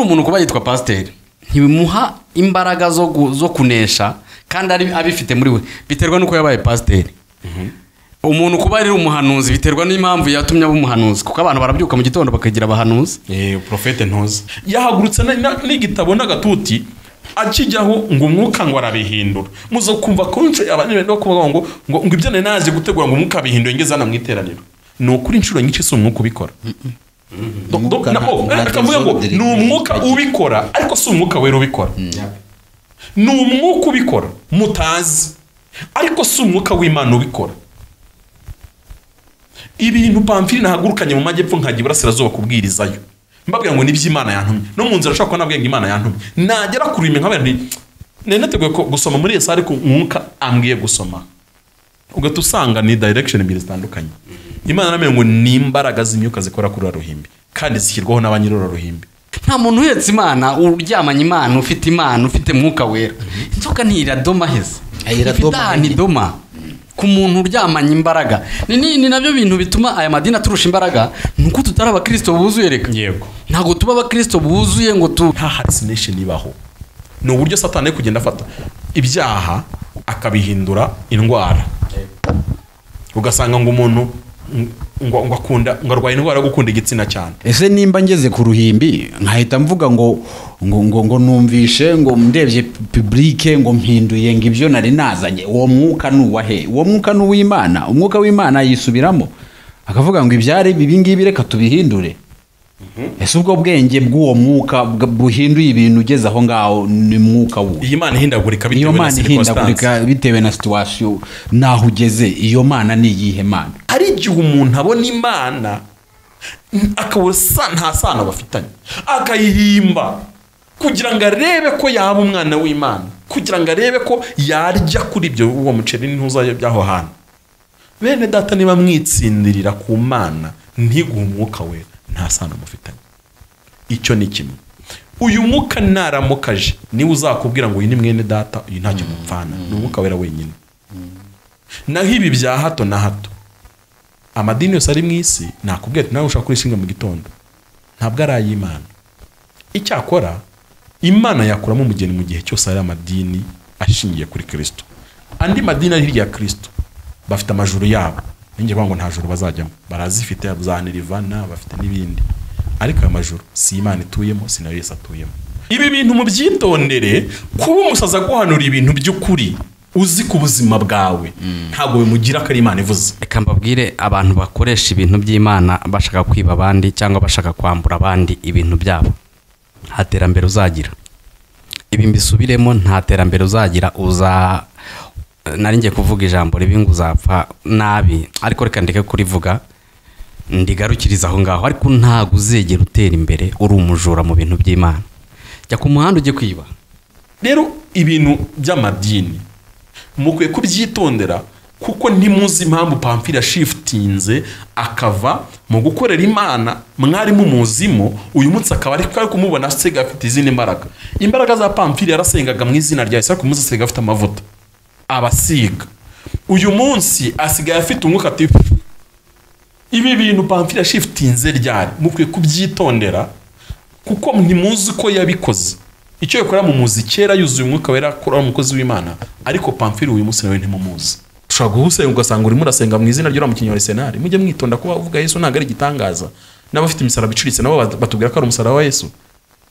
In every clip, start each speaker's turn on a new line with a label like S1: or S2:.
S1: buri umuntu kuba yitwa pasiteri ntibimuha imbaraga zo, kunesha kandi ari abifite muri we. Biterwa n'uko yabaye pasiteri umuntu kuba ari umuhanuzi biterwa n'impamvu yatumye aba umuhanuzi. Kuko abantu barabyuka mu gitondo bakagira abahanuzi.
S2: Eh, profete ntuzi. Yahagurutse n'igitabo n'agatuti akijyaho ngo umwuka ngo arabihindura. Muzo kumva konje abantu benda kuvuga ngo ngo ngo ibyo nari nazi gutegura ngo umwuka abihinduye ngeze hano mu iteraniro. Ni ukuri inshuro nyinshi si umwuka ubikora. Oh, ngo ni umwuka ubikora ariko si umwuka wera ubikora. Ni umwuka ubikora mutazi ariko si umwuka w'imana ubikora. Ibintu pamfiri nahagurukanye mu majyepfo nkajya iburasirazuba kubwirizayo. Mbabwira ngo ni byo imana yantumye. No mu nzira ashobora kuba nabwiye ngo imana yantumye. Nagera ku rurimi nkabera nari nateguye ko gusoma muri esa ariko umwuka ambwiye gusoma. Ugahita usanga ni direction ebyiri zitandukanye. Imana namenya ngo ni imbaraga z'imyuka zikora kuri uriya ruhimbi kandi zishyirwaho na ba nyiri uriya ruhimbi.
S1: Nta muntu uhetse imana uryamanye imana ufite imana ufite mwuka wera. Inzoka ntiradoma heza
S3: Iradoma
S1: ifite ahantu idoma. Ku muntu uryamanye imbaraga. Ni, ni, ni na byo bintu bituma aya madini aturusha imbaraga? Ni uko tutari abakristo buzuye reka.
S2: Yego.
S1: Ntabwo tuba abakristo buzuye ngo tu
S2: nta hallucination ibaho. Ni uburyo satani ari kugenda afata. Ibyaha akabihindura indwara. Ugasanga ngo umuntu ngo, akunda ngo arwaye indwara yo gukunda igitsina cyane.
S3: Ese nimba ngeze ku ruhimbi nkahita mvuga ngo ngo ngo ngo numvishe ngo ndebye publike ngo mpinduye ngo ibyo nari nazanye. Uwo mwuka ni uwahe uwo mwuka ni uw'imana. Umwuka w'imana yisubiramo. Akavuga ngo ibyari ibi ngibi reka tubihindure. Ese ubwo bwenge bw'uwo mwuka buhinduye ibintu ugeze aho ngaho ni mwuka wuwo.
S2: Iyi mana ihindagurika bitewe na
S3: ihindagurika bitewe na situwasiyo n'aho ugeze iyo mana ni iyihe mana?
S2: Ari igihe umuntu abona imana akabura nta sano bafitanye. Akayihimba. Kugira ngo arebe ko yaba umwana w'imana. Kugira ngo arebe ko yarya kuri ibyo uwo muceri n'intuzajya by'aho hantu. Bene data niba mwitsindirira ku mana ntiguhe umwuka wera. Nta sano mufitanye. Icyo ni kimwe. Uyu mwuka naramukaje ni we uzakubwira ngo uyu ni mwene data uyu ntacyo mupfana. Ni umwuka wera wenyine. Naho ibi bya hato na hato amadini yose ari mu isi nakubwira ati nawe ushaka kurishinga mu gitondo. Ntabwo ari ay'imana. Icyakora imana yakuramo umugeni mu gihe cyose ari amadini ashingiye kuri kirisito andi madini ari hirya ya kirisito bafite amajuru yabo. Ninjye ngo nta juru bazajyamo. Barazifite za nirivana bafite n'ibindi. Ariko ayo majuru si imana ituyemo si na yo yesu atuyemo. Ibi bintu mubyitondere kuba umusazi aguhanura ibintu by'ukuri uzi ku buzima bwawe. Ntabwo bimugira ko ari imana ivuze.
S1: Reka mbabwire abantu bakoresha ibintu by'imana bashaka kwiba abandi cyangwa bashaka kwambura abandi ibintu byabo. Nta terambere uzagira. Ibi mbisubiremo nta terambere uzagira uza nari kuvuga ijambo ribi ngo uzapfa nabi ariko reka ndeke kurivuga. Ndigarukiriza aho ngaho ariko ntabwo uzegera utera imbere uri umujura mu bintu by'imana. Jya ku muhanda ujye kwiba.
S2: Rero ibintu by'amadini mukwiye kubyitondera kuko ntimuzi impamvu pamfiri yashifutinze akava mu gukorera imana mwari mumuzimo uyu munsi akaba ari kumubona asigaye afite izindi mbaraga. Imbaraga za pamfiri yarasengaga mu izina rya yesu ariko umunsi afite amavuta. Abasiga. Uyu munsi asigaye afite umwuka ati ibi bintu pamfiri yashifutinze ryari? Mukwiye kubyitondera kuko ntimuzi ko yabikoze. Icyo yakora mu muzi kera yuzuye umwuka wera akora umukozi w'imana. Ariko pamfiri uyu munsi nawe ntimumuzi. Ushobora guhusenga ugasanga urimo urasenga mu izina ry'uriya mukinnyi wa arisenali mujye mwitonda kuba uvuga yesu ntabwo ari igitangaza. N'abafite imisaraba icuritse nabo bat- batubwira ko ari umusaraba wa yesu.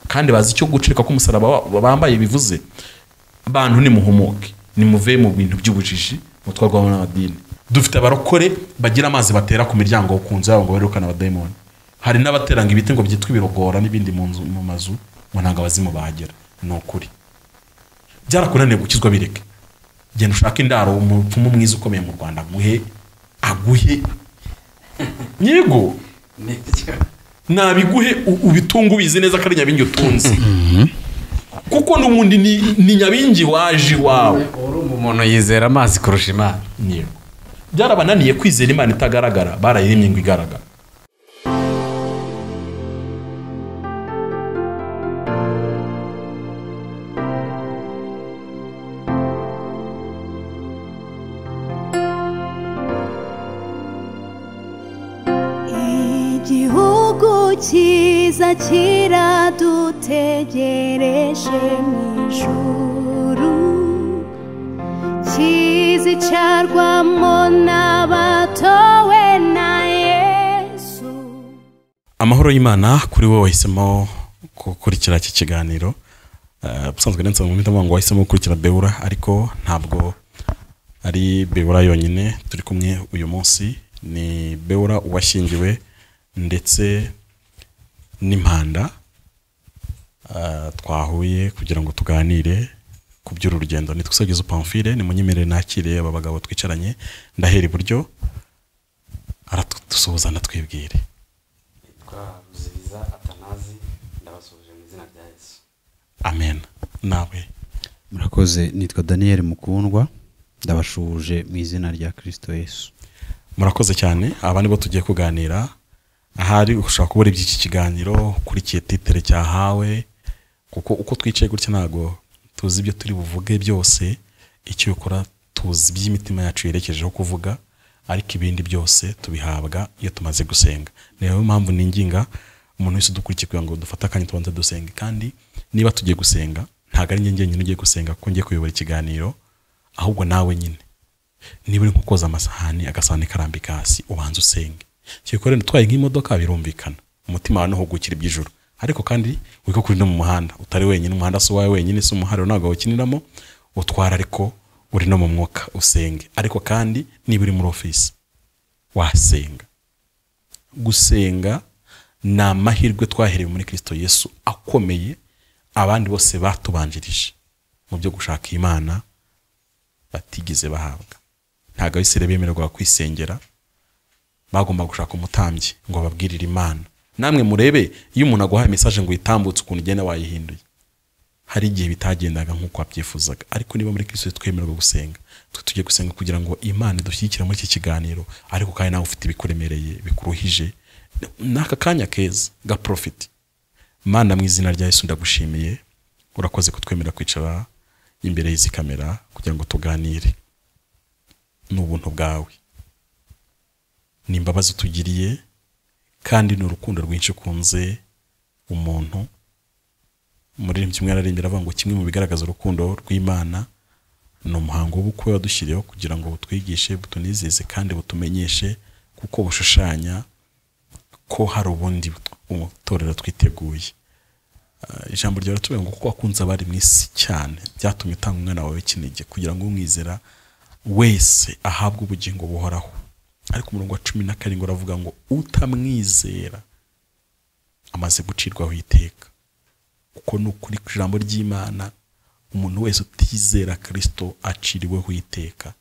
S2: Kandi bazi icyo gucurika k'umusaraba bambaye bivuze. Bantu nimuhumuke nimuve mu bintu by'ubujiji mutwarwamo n'amadini dufite abarokore bagira amazi batera ku miryango ku nzu yabo ngo birukane abadayimoni hari n'abateranga ibiti ngo byitwa ibirogora n'ibindi mu nzu mu mazu ngo ntabwo abazimu bahagera. Ni ukuri. Byarakunaniye gukizwa bireke. Genda ushake indaro umupfumu mwiza ukomeye mu rwanda aguhe aguhe. Yego nabiguhe u- ubitunge ubizi neza ko ari nyabingi utunze. Kuko n'ubundi ni, nyabingi waje iwawe.
S1: Umuntu yizera amazi kurusha imana.
S2: Byarabananiye kwizera imana itagaragara barayiremye ngo igaragara.
S4: Igihugu cyiza kiraduteganya gitegereje mu ijuru kizicarwamo n'abatowe na yesu.
S2: Amahoro y'imana kuri wowe wahisemo gukurikira iki kiganiro. Eh, ubusanzwe ndetse mu mpita ngo wahisemo gukurikira bewura ariko ntabwo ari bewura yonyine. Turi kumwe uyu munsi. Ni bewura uwashyingiwe ndetse n'impanda. Eh, twahuye kugira ngo tuganire ku by'uru rugendo nitwe usagize pamfile ni munyemerere nakire aba bagabo twicaranye. Ndahera iburyo aratusuhuza natwibwire
S1: yitwa ruzibiza atanazi ndabasuhuje mu izina rya yesu.
S2: Amen. Nawe?
S3: Murakoze nitwa daniel mukundwa ndabashuje mu izina rya kirisito yesu.
S2: Murakoze cyane aba nibo tugiye kuganira. Ahari ushobora kubura iby'iki kiganiro ukurikiye titere cyahawe kuko uko twicaye gutya ntabwo tuzi ibyo turi buvuge byose icyo ukora tuzi iby'imitima yacu yerekejeho kuvuga ariko ibindi byose tubihabwa iyo tumaze gusenga. Niyo mpamvu ninginga umuntu wese udukurikiye kugira ngo dufate akanya tubanze dusenge. Kandi niba tugiye gusenga ntabwo ari njye njyenyine ugiye gusenga kuko ngiye kuyobora ikiganiro ahubwo nawe nyine. Niba uri nko koza amasahani agasahani karambika hasi ubanza usenge. Kikore utwaye nk'imodoka birumvikana. Umutima wawe ntuhugukira iby'ijuru. Ariko kandi wiko kuri no mu muhanda. Utari wenyine umuhanda si uwawe wenyine si umuhanda ntabwo wawukiniramo utwara ariko uri no mu mwuka usenge. Ariko kandi niba uri muri ofisi wasenga. Gusenga ni amahirwe twaherewe muri kirisito yesu akomeye abandi bose batubanjirije mu byo gushaka imana batigeze bahabwa. Ntabwo abisire bemererwa kwisengera bagomba gushaka umutambyi ngo babwirire imana. Namwe murebe iyo umuntu aguhaye mesaje ngo uyitambutse ukuntu ugenda wayihinduye. Hari igihe bitagendaga nk'uko wabyifuzaga ariko niba muri kristo twemererwa gusenga twe tugiye gusenga kugira ngo imana idushyigikire muri iki kiganiro ariko kandi nawe ufite ibikuremereye bikuruhije n'aka kanya keza gaprofiti mana mu izina rya yesu ndagushimiye urakoze kutwemera kwicara imbere y'izi kamera kugira ngo tuganire ni ubuntu bwawe. Ni imbabazi utugiriye kandi ni urukundo rwinshi ukunze umuntu. Umuririmbyi umwe ararimbira avuga ngo kimwe mu bigaragaza urukundo rw'imana ni umuhango w'ubukwe wadushyiriyeho kugira ngo butwigishe butunezeze kandi butumenyeshe kuko bushushanya ko hari ubundi itorero twiteguye. Ah, ijambo ryawe tuvuga ngo kuko wakunze abari mu isi cyane byatumye utanga umwana wawe w'ikinege kugira ngo umwizera wese ahabwe ubugingo buhoraho. Ariko umurongo wa cumi na karindwi uravuga ngo utamwizera amaze gucirwaho iteka kuko ni ukuri ku ijambo ry'imana umuntu wese utizera kirisito aciriweho iteka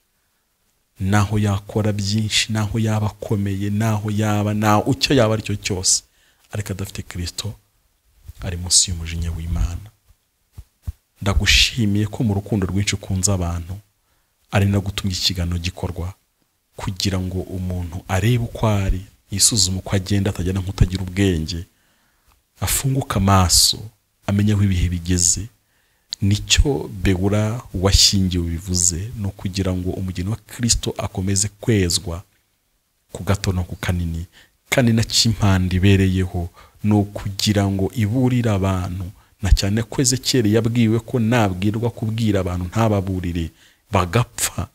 S2: naho yakora byinshi naho yaba akomeye naho yaba naho icyo yaba ari cyo cyose. Ariko adafite kirisito ari munsi y'umujinya w'imana. Ndagushimiye ko mu rukundo rwinshi ukunze abantu ari no gutuma ikiganiro gikorwa kugira ngo umuntu arebe uko ari yisuzume uko agenda atagenda nk'utagira ubwenge afunguke amaso amenye aho ibihe bigeze ni cyo bewura washyingiwe bivuze ni ukugira ngo umugeni wa kirisito akomeze kwezwa ku gato no ku kanini. Kandi na cy'impande ibereyeho ni ukugira ngo iburire abantu na cyane ko ezekeri yabwiwe ko nabwirwa kubwira abantu ntababurire bagapfa.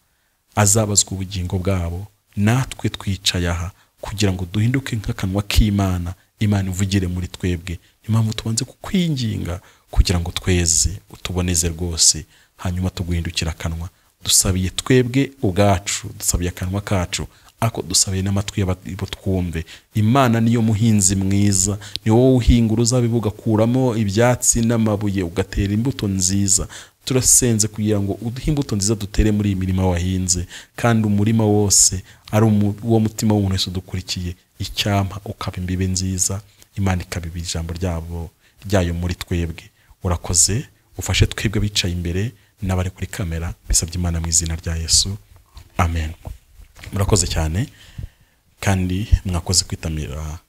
S2: Azabazwa ubugingo bwabo. Natwe twicaye aha kugira ngo duhinduke nk'akanwa k'imana. Imana ivugire muri twebwe. Niyo mpamvu tubanze kukwinginga kugira ngo tweze utuboneze rwose. Hanyuma tuguhindukira akanwa. Dusabiye twebwe ubwacu dusabiye akanwa kacu. Ariko dusabiye n'amatwi y'abo twumve imana niyo muhinzi mwiza ni wowe uhinga uruzabibu ugakuramo ibyatsi n'amabuye ugatera imbuto nziza. Turasenze kugira ngo uduhe imbuto nziza dutere muri iyi mirima wahinze kandi umurima wose ari uwo mutima w'umuntu wese udukurikiye. Icyampa ukaba imbibe nziza imana ikabiba ijambo ryabo ryayo muri twebwe. Urakoze ufashe twebwe bicaye imbere n'abari kuri kamera bisabye imana mu izina rya yesu. Amen. Murakoze cyane kandi mwakoze kwitamira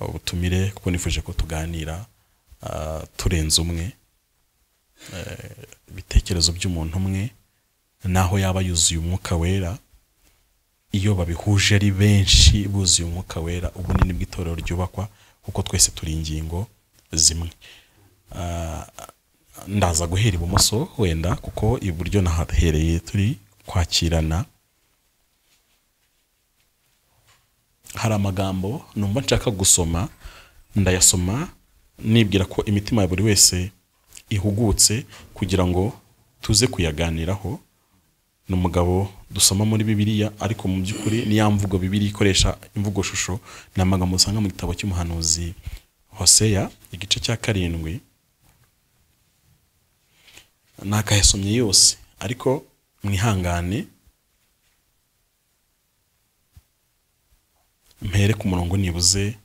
S2: ubutumire kuko nifuje ko tuganira ah, turenze umwe. Ibitekerezo by'umuntu umwe naho yaba yuzuye umwuka wera iyo babihuje ari benshi buzuye umwuka wera ubunini bw'itorero ryubakwa kuko twese turi ingingo zimwe. Ah, ndaza guhera ibumoso wenda kuko iburyo nahahereye turi kwakirana. Hari amagambo numva nshaka gusoma ndayasoma nibwira ko imitima ya buri wese ihugutse kugira ngo tuze kuyaganiraho. Ni umugabo dusoma muri bibiliya ariko mu by'ukuri ni ya mvugo bibiliya ikoresha imvugo shusho ni amagambo usanga mu gitabo cy'umuhanuzi hoseya igice cya karindwi. Nakayasomye yose ariko mwihangane. Mpere ku murongo nibuze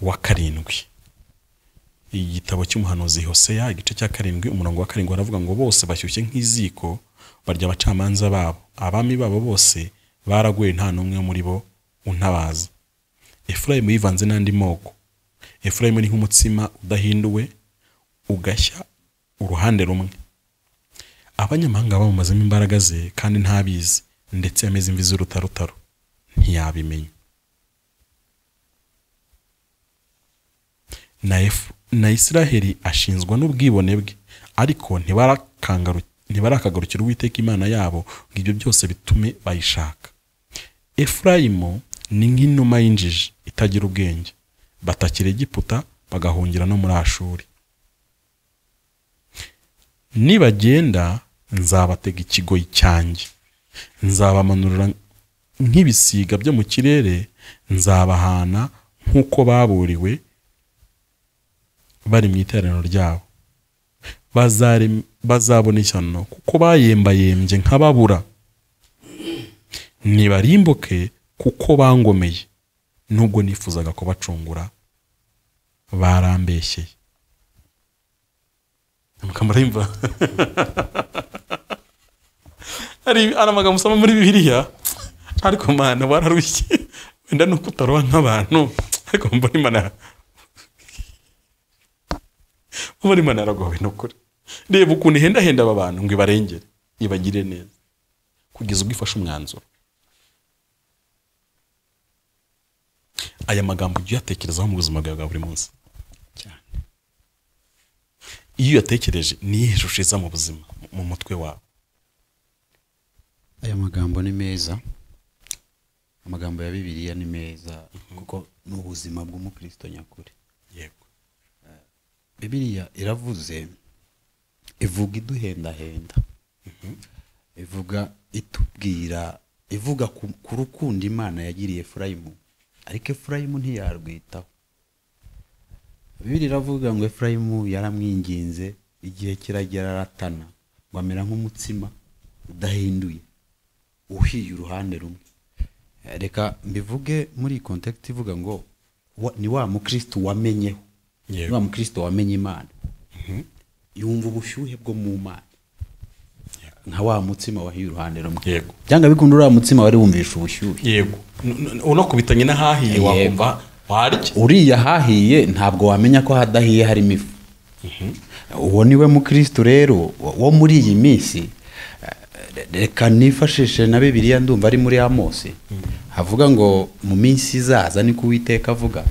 S2: wa karindwi. Igitabo cy'umuhanuzi hoseya igice cya karindwi umurongo wa karindwi baravuga ngo bose bashyushye nk'iziko barya abacamanza babo. Abami babo bose baraguye nta n'umwe muri bo untabaza. Efurayimu yivanze n'andi moko. Efurayimu ni nk'umutsima udahinduwe ugashya uruhande rumwe. Abanyamahanga bamumazemo imbaraga ze kandi ntabizi ndetse yameze imvi z'urutarutaro. Ntiyabimenya na isiraheli ashinzwa n'ubwibone bwe. Ariko ntibarakagarukira uwiteka imana yabo ngo ibyo byose bitume bayishaka. Efurayimu ni nk'inuma y'injiji itagira ubwenge. Batakira egiputa bagahungira no muri ashuri. Nibagenda nzabatega ikigoyi cyanjye. Nzabamanurira nk'ibisiga byo mu kirere nzabahana nk'uko baburiwe bari mu iteraniro ryabo. Bazabona ishyano kuko bayembayembye nk'ababura. Ntibarimbuke kuko bangomeye. Nubwo nifuzaga kubacungura barambeshyeye mukamurayimva hari amagambo usoma muri bibiliya? Ariko mana wararushye. Wenda nuko utaroba nk'abantu ariko mbona imana mbona imana yaragowe ni ukuri reba ukuntu ihendahenda aba bantu ngo ibarengere ibagire neza kugeza ubwo ifashe umwanzuro aya magambo ujya uyatekerezaho mu buzima bwawe bwa buri munsi. Iyo uyatekereje ni iyihe shusho iza mu buzima mu mutwe wawe?
S3: Aya magambo ni meza. Amagambo ya bibiliya ni meza kuko ni ubuzima bw'umukristo nyakuri. Bibiliya iravuze ivuga iduhendahenda. Ivuga itubwira ivuga ku, ku rukundo imana yagiriye efurayimu. Ariko efurayimu ntiyarwitaho. Bibiliya iravuga ngo efurayimu yaramwinginze igihe kiragera aratana ngo amera nk'umutsima udahinduye uhiye uruhande rumwe. Reka mbivuge muri kontekiti ivuga ngo ni wa mukristo wamenyeho. Wa mukristo wamenye imana yumva ubushyuhe bwo mu mana nka wa mutsima wahiye uruhande rumwe.
S2: Yego.
S3: byanga bikunda uriya mutsima wari wumvisha ubushyuhe.
S2: Yego. Unakubitanye n'ahahiye wakumva warya.
S3: Uriya hahiye ntabwo wamenya ko hadahiye harimo ifu. Uwo ni we mukristo rero wo muri iyi minsi. Reka nifashishe na bibiliya ndumva ari muri amosi havuga ngo mu minsi izaza niko uwiteka avuga.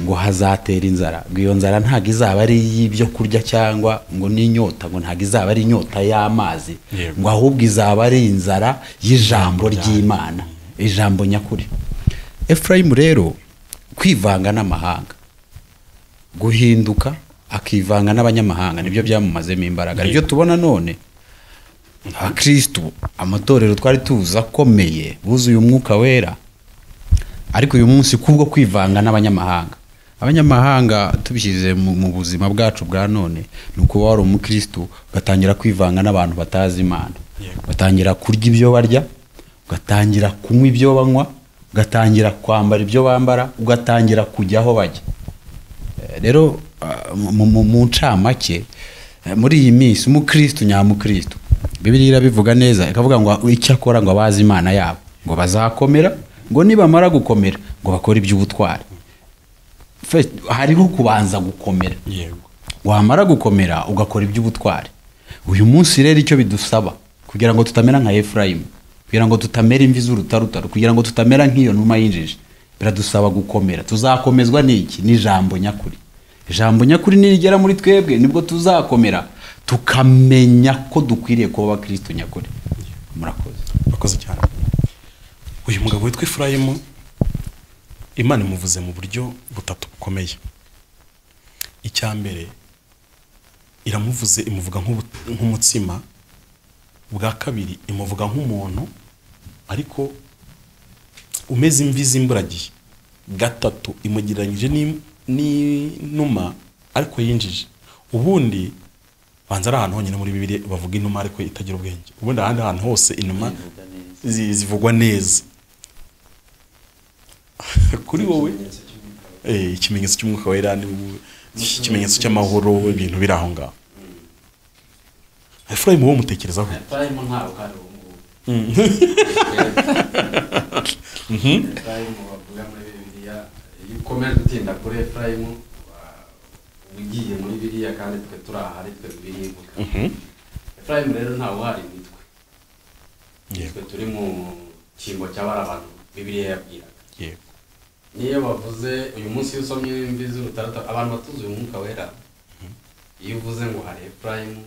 S3: Ngo hazatera inzara. Ngo iyo nzara ntabwo izaba ari iy'ibyo kurya cyangwa ngo n'inyota ngo ntabwo izaba ari inyota y'amazi ngo ahubwo izaba ari inzara y'ijambo ry'imana ijambo nyakuri. Efurayimu rero kwivanga n'amahanga. Guhinduka akivanga n'abanyamahanga ni byo byamumazemo imbaraga. Nibyo tubona none abakirisitu amatorero twari tuzi akomeye buzuye umwuka wera ariko uyu munsi kubwo kwivanga n'abanyamahanga. Abanyamahanga tubishyize mu, buzima bwacu bwa none ni ukuba wari umukirisitu ugatangira kwivanga n'abantu batazi imana. Ugatangira kurya ibyo barya ugatangira kunywa ibyo banywa ugatangira kwambara ibyo bambara ugatangira kujya aho bajya. Eh, rero ah, mu- ncamake eh, muri iyi minsi umukristo nyamukristo bibiliya irabivuga neza ikavuga ngo icyo akora ngo abazi imana yabo ngo bazakomera ngo nibamara gukomera ngo bakore iby'ubutwari. Hariho kubanza gukomera. Wamara gukomera ugakora iby'ubutwari. Uyu munsi rero icyo bidusaba kugira ngo tutamera nka efurayimu kugira ngo tutamera imvi z'urutarutaro kugira ngo tutamera nk'iyo numa y'injiji biradusaba gukomera. Tuzakomezwa n'iki? N'ijambo nyakuri. Ijambo nyakuri nirigera muri twebwe ni bwo tuzakomera tukamenya ko dukwiriye kuba abakristo nyakuri. Murakoze.
S2: Urakoze cyane. Uyu mugabo witwa efurayimu imana imuvuze mu buryo butatu bukomeye icya mbere iramuvuze imuvuga nk'umutsima. Bwa kabiri imuvuga nk'umuntu ariko umeze imvi z'imburagihe. Gatatu imugereranyije n'inuma ariko yinjije. Ubundi banza ari ahantu honyine muri bibiri bavuga inuma ariko itagira ubwenge. Ubundi ahandi hantu hose inuma zi- zivugwa neza. kuri wowe? Eh, ikimenyetso cy'umwuka wera ni ikimenyetso cy'amahoro ibintu biri aho ngaho. Efurayimu wowe umutekerezaho
S1: efurayimu efurayimu bavuga muri bibiliya iyo ukomeje gutinda kuri efurayimu ugiye muri biriya kandi twe turi aha ari twe bibiri ivuga efurayimu rero ntawe uhari ni twe
S2: Yego.
S1: twe turi mu cyimbo cy'abari abantu bibiliya yabwiraga niyo bavuze uyu munsi iyo usomye imvi z'urutarata abantu batuzuye umwuka wera. Iyo uvuze ngo hari efurayimu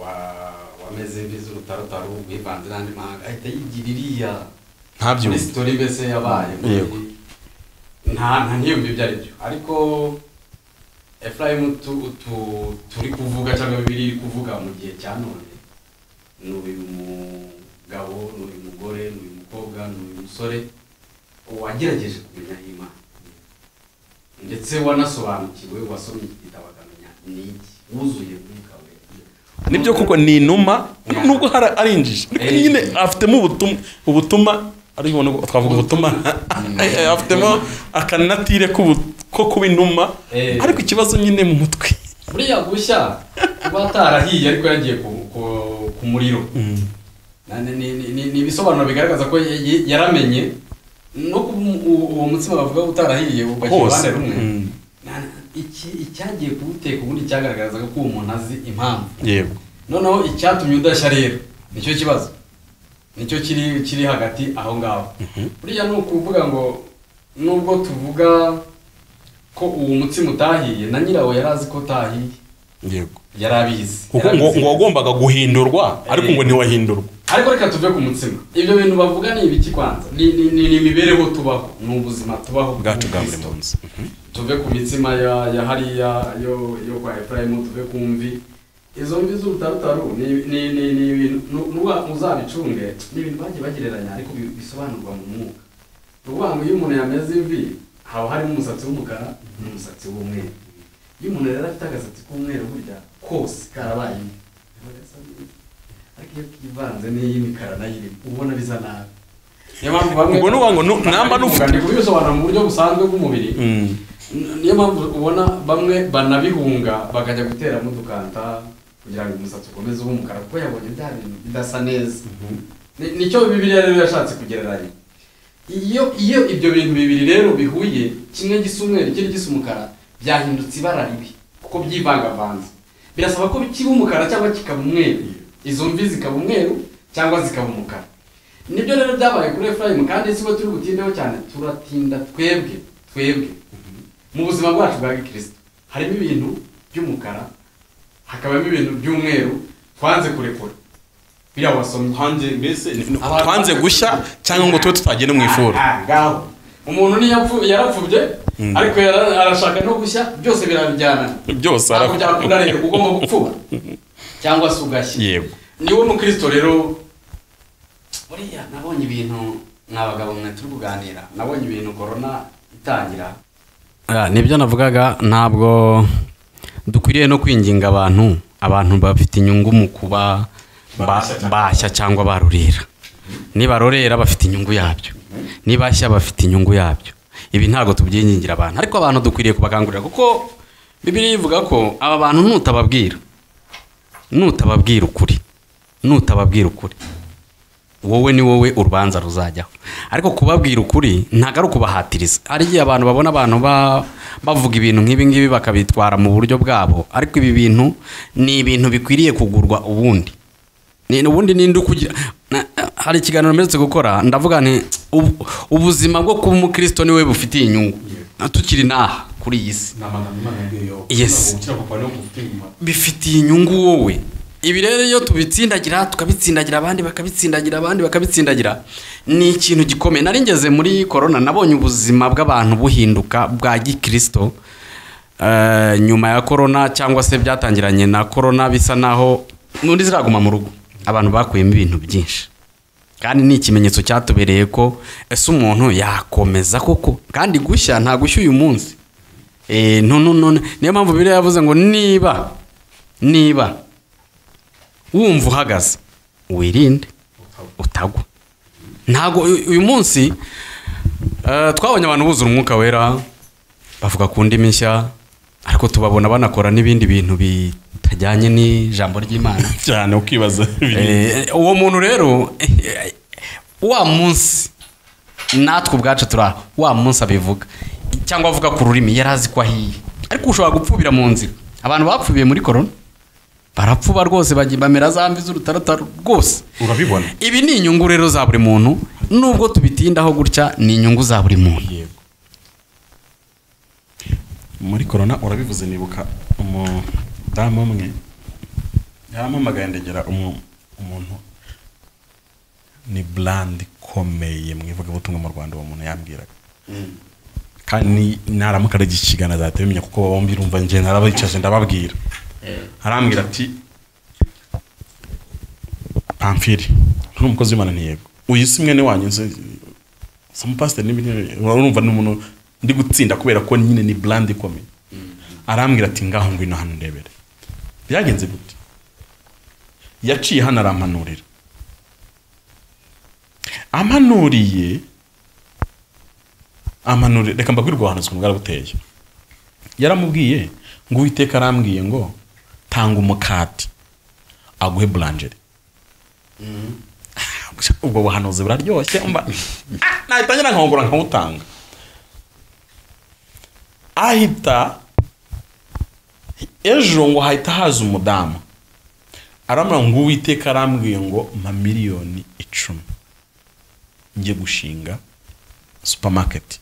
S1: wa- wameze imvi z'urutarata wivanze n'andi mahanga ahita yigira iriya. Muri sitori mbese yabaye. Nta nta ntiyumve ibyo ari byo ariko efurayimu tu- tu- turi kuvuga cyangwa bibiri iri kuvuga mu gihe cya none. Ni uyu mugabo ni uyu mugore ni uyu mukobwa ni uyu musore. Wagerageje kumenya imana. Ndetse wanasobanukiwe wasomye iki gitabo akamenya ni iki? Wuzuye ni
S2: byo kuko ni inuma? Nubwo hari ari injiji
S1: Eh.
S2: nyine afitemo ubutumwa ubutuma ariko ubona twavuga ubutuma. Afitemo akanatire ko kuba inuma.
S1: Eh.
S2: ariko ikibazo nyine mu mutwe.
S1: Buriya gushya kuba atarahiye ariko yagiye ku, muriro. Na- ni- ibisobanuro bigaragaza ko yaramenye. No uwo mutsima bavuga utarahiye
S2: Hose.
S1: uruhande rumwe. Icyagiye kuwuteka ubundi cyagaragazaga ko uwo muntu azi impamvu.
S2: Yego.
S1: Noneho icyatumye udashya rero nicyo kibazo. Nicyo kiri kiri hagati aho ngaho. Buriya ni ukuvuga ngo nubwo tuvuga ko uwo mutsima utahiye na nyirawo yari azi ko utahiye.
S2: Yego.
S1: Yari abizi.
S2: Kuko ngo wagombaga guhindurwa ariko
S1: Eh.
S2: ngo ntiwahindurwa
S1: ariko reka tuve ku mutsima. Ibyo bintu bavuga ni ibiki kwanza. Ni ni- ni ni imibereho tubaho. Ni ubuzima tubaho
S2: bwacu bwa buri munsi.
S1: Tuve ku mitsima ya ya hariya yo yo kwa efurayimu tuve ku mvi. Izo mvi z'urutarutaru ni ni ni ni ibintu muzabicunge ni ibintu bagiye bagereranya ariko bi- bisobanurwa mu mwuka. Ni ukuvuga ngo iyo umuntu yameze imvi haba harimo umusatsi w'umukara n'umusatsi w'umweru. Iyo umuntu rero afite agasatsi k'umweru burya kose karabaye imvi. Ariko iyo niyo mpamvu ubona bamwe banabihunga bakajya guteramo udukanta kugira ngo umusatsi ukomeze ube umukara kuko yabonye bya bintu bidasa neza Ni- nicyo rero yashatse kugereranya iyo iyo ibyo bintu bibiri rero bihuye kimwe gisa umweru ikindi gisa umukara. Byahindutse ibara ribi. Kuko byivangavanze birasaba ko kiba umukara cyangwa kikaba umweru izo mvi zikaba umweru cyangwa zikaba umukara. Nibyo rero byabaye kuri efurayimu kandi si bo turi butindeho cyane turatinda twebwe twebwe. Mu buzima bwacu bwa gikristo harimo ibintu by'umukara hakabamo ibintu by'umweru twanze kurekura. Biriya wasomye.
S2: Twanze gushya cyangwa ngo tube tutagenda mu ifuru.
S1: Ah, ngaho. Umuntu yarapfubye ariko yara- arashaka no gushya byose birabijyana.
S2: Byose
S1: ntabwo
S2: ara-
S1: byakunda rero ugomba gupfuba cyangwa se ugashya.
S2: Yego.
S1: Niwe mukristo rero buriya nabonye ibintu mwabagabo mwe turi kuganira nabonye ibintu korona itangira. Nibyo navugaga ntabwo dukwiriye no kwinginga abantu abantu bafite inyungu mu kuba ba- bashya cyangwa barurira. Nibarorera bafite inyungu yabyo. Nibashya bafite inyungu yabyo. Ibi ntabwo tubyingingira abantu. Ariko abantu dukwiriye kubakangurira kuko bibiri ivuga ko aba bantu nutababwira nutababwira ukuri. Nutababwira ukuri. Wowe ni wowe urubanza ruzajyaho. Ariko kubabwira ukuri ntabwo ari ukubahatiriza. Hari igihe abantu babona abantu ba- bavuga ibintu nk'ibi ngibi bakabitwara mu buryo bwabo ariko ibi bintu ni ibintu bikwiriye kugurwa ubundi. Ubundi ninde ukugira hari ikiganiro mperutse gukora ndavuga nti ubu- ubuzima bwo kuba umukristo ni we bufitiye inyungu. Tukiri n'aha. Kuri iyi si.
S2: Ni amagambo imana yabwiye yobu
S1: Yes.
S2: gukira kwa niyo gufite inyuma
S1: bifitiye inyungu wowe. Ibi rero iyo tubitsindagira tukabitsindagira abandi bakabitsindagira abandi bakabitsindagira ni ikintu gikomeye. Nari ngeze muri korona nabonye ubuzima bw'abantu buhinduka bwa gikirisito Eh, nyuma ya korona cyangwa se byatangiranye na korona bisa naho n'undi ziraguma mu rugo. Abantu bakuyemo ibintu byinshi. Kandi ni ikimenyetso cyatubereye ko ese umuntu yakomeza koko? Kandi gushya nta gushya uyu munsi. Niyo mpamvu biriya yavuze ngo niba niba wumva uhagaze wirinde utagwa. Ntabwo uyu munsi eh, twabonye abantu buzura umwuka wera bavuga ku ndimi nshya ariko tubabona banakora n'ibindi bintu bitajyanye n'ijambo ry'imana.
S2: Cyane ukibaza
S1: Eh, uwo muntu rero eh, wa munsi natwe ubwacu turi wa munsi abivuga. Cyangwa avuga ku rurimi yari azi ko ahiye. Ariko ushobora gupfubira mu nzira. Abantu bapfubiye muri korona barapfuba rwose bamera za mvi z'urutaratara rwose.
S2: Urabibona.
S1: Ibi ni inyungu rero za buri muntu nubwo tubitindaho gutya ni inyungu za buri muntu.
S2: Yego. Muri korona urabivuze nibuka umudamu umwe yarampamagaye ndegera umu- umuntu. Ni brand ikomeye mu ivugabutumwa mu rwanda uwo muntu yambwiraga. Kandi naramuka ari ikigana azahita bimenya kuko bombi urumva njye narabicaje ndababwira. Arambwira ati pamfiri nturi umukozi w'imana ntiyego uyu si mwene wanyu umupasiteri n'ibindi urumva ni umuntu ndi gutsinda kubera ko nyine ni brand ikomeye arambwira ati ngaho ngwino hano ndebere. Byagenze gute? Yaciye hano arampanurira. Ampanuriye ampanurira reka mbabwire ubuhanuzi ukuntu bwarabuteye yaramubwiye ngo uwiteka arambwiye ngo tanga umukati aguhe burangeri ubwo buhanuzi buraryoshye Ah, nahita ngira nkongora nkawutanga ahita ejo ngo hahita haza umudamu. Aramura ngo uwiteka arambwiye ngo mpa miliyoni icumi. Njye gushinga supamaketi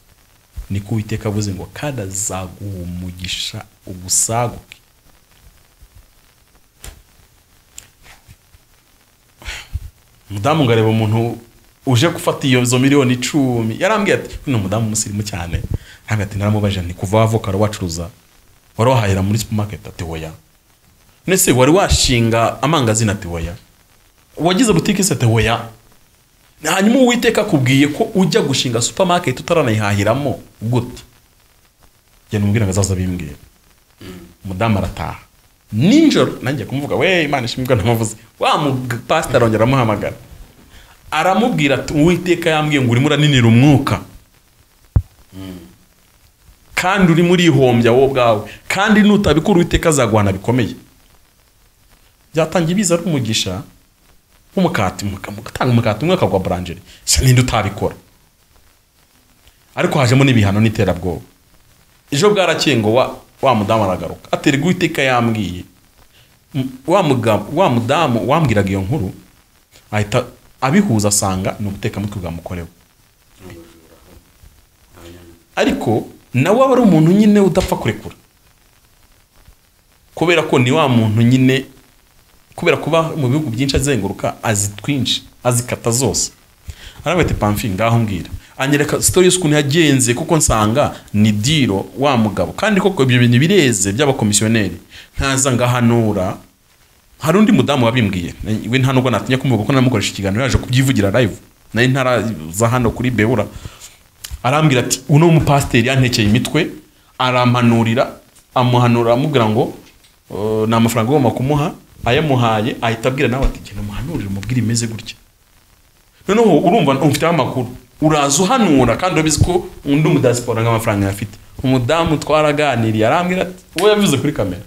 S2: niko uwiteka avuze ngo kandi azaguha umugisha ugusaguke umudamu ngo areba umuntu uje gufata izo miliyoni icumi yarambwiye ati ni umudamu umusirimu cyane. Arambwira ati naramubajije nti kuva wavoka wari wacuruza wari wahahira muri supamaketi ati oya. Nese wari washinga amangazini? Ati oya. Wagize butike se ati oya. Hanyuma uwiteka akubwiye ko ujya gushinga supamaketi utaranayihahiramo gute? Genda umubwira ngo azaza bimbwira umudamu arataha. Nijoro nanjye kumuvuga we imana ishimwe ntamuvuze wa mupasiteri arongera aramuhamagara. Aramubwira ati uwiteka yambwiye ngo urimo uraninira umwuka. Kandi urimo urihombya wowe ubwawe kandi nutabikora uwiteka azaguhana bikomeye. Byatangiye biza ari umugisha. Nk'umukati mugatanga umukati umwe akagwa burangeri se ninde utabikora ariko hajemo n'ibihano n'iterabwoba. Ejo bwarakeye ngo wa mudamu aragaruka. Aterwa uwiteka yambwiye. Wa mudamu wambwiraga iyo nkuru ahita abihuza asanga ni ubutekamutwe bwamukorewe ariko nawe aba ari umuntu nyine udapfa kurekura. Kubera ko ni wa muntu nyine kubera kuba mu bihugu byinshi azenguruka azi twinshi azikata zose. Arabwira ati pamfi ngaho mbwira. Anyereka sitori y'ukuntu yagenze kuko nsanga ni diro wa mugabo. Kandi koko ibyo bintu bireze by'abakomisiyoneri. Nkaza ngahanura hari undi mudamu wabimbwiye. We nta nubwo natinya kumuvuga kuko namukoresha ikiganiro yaje kubyivugira live. Nari ntaraza hano kuri beura. Arambwira ati uno mupasiteri yantekeye imitwe arampanurira amuhanura amubwira ngo "Uh, ni amafaranga ugomba kumuha. Ayamuhaye ahita abwira nawe ati genda umuhanurire umubwire imeze gutya. Noneho urumva umfiteho amakuru. Uraza uhanura kandi urabizi ko undi umudasipora nk'amafaranga yafite. Umudamu twaraganiriye arambwira ati uwo yabivuze kuri kamera.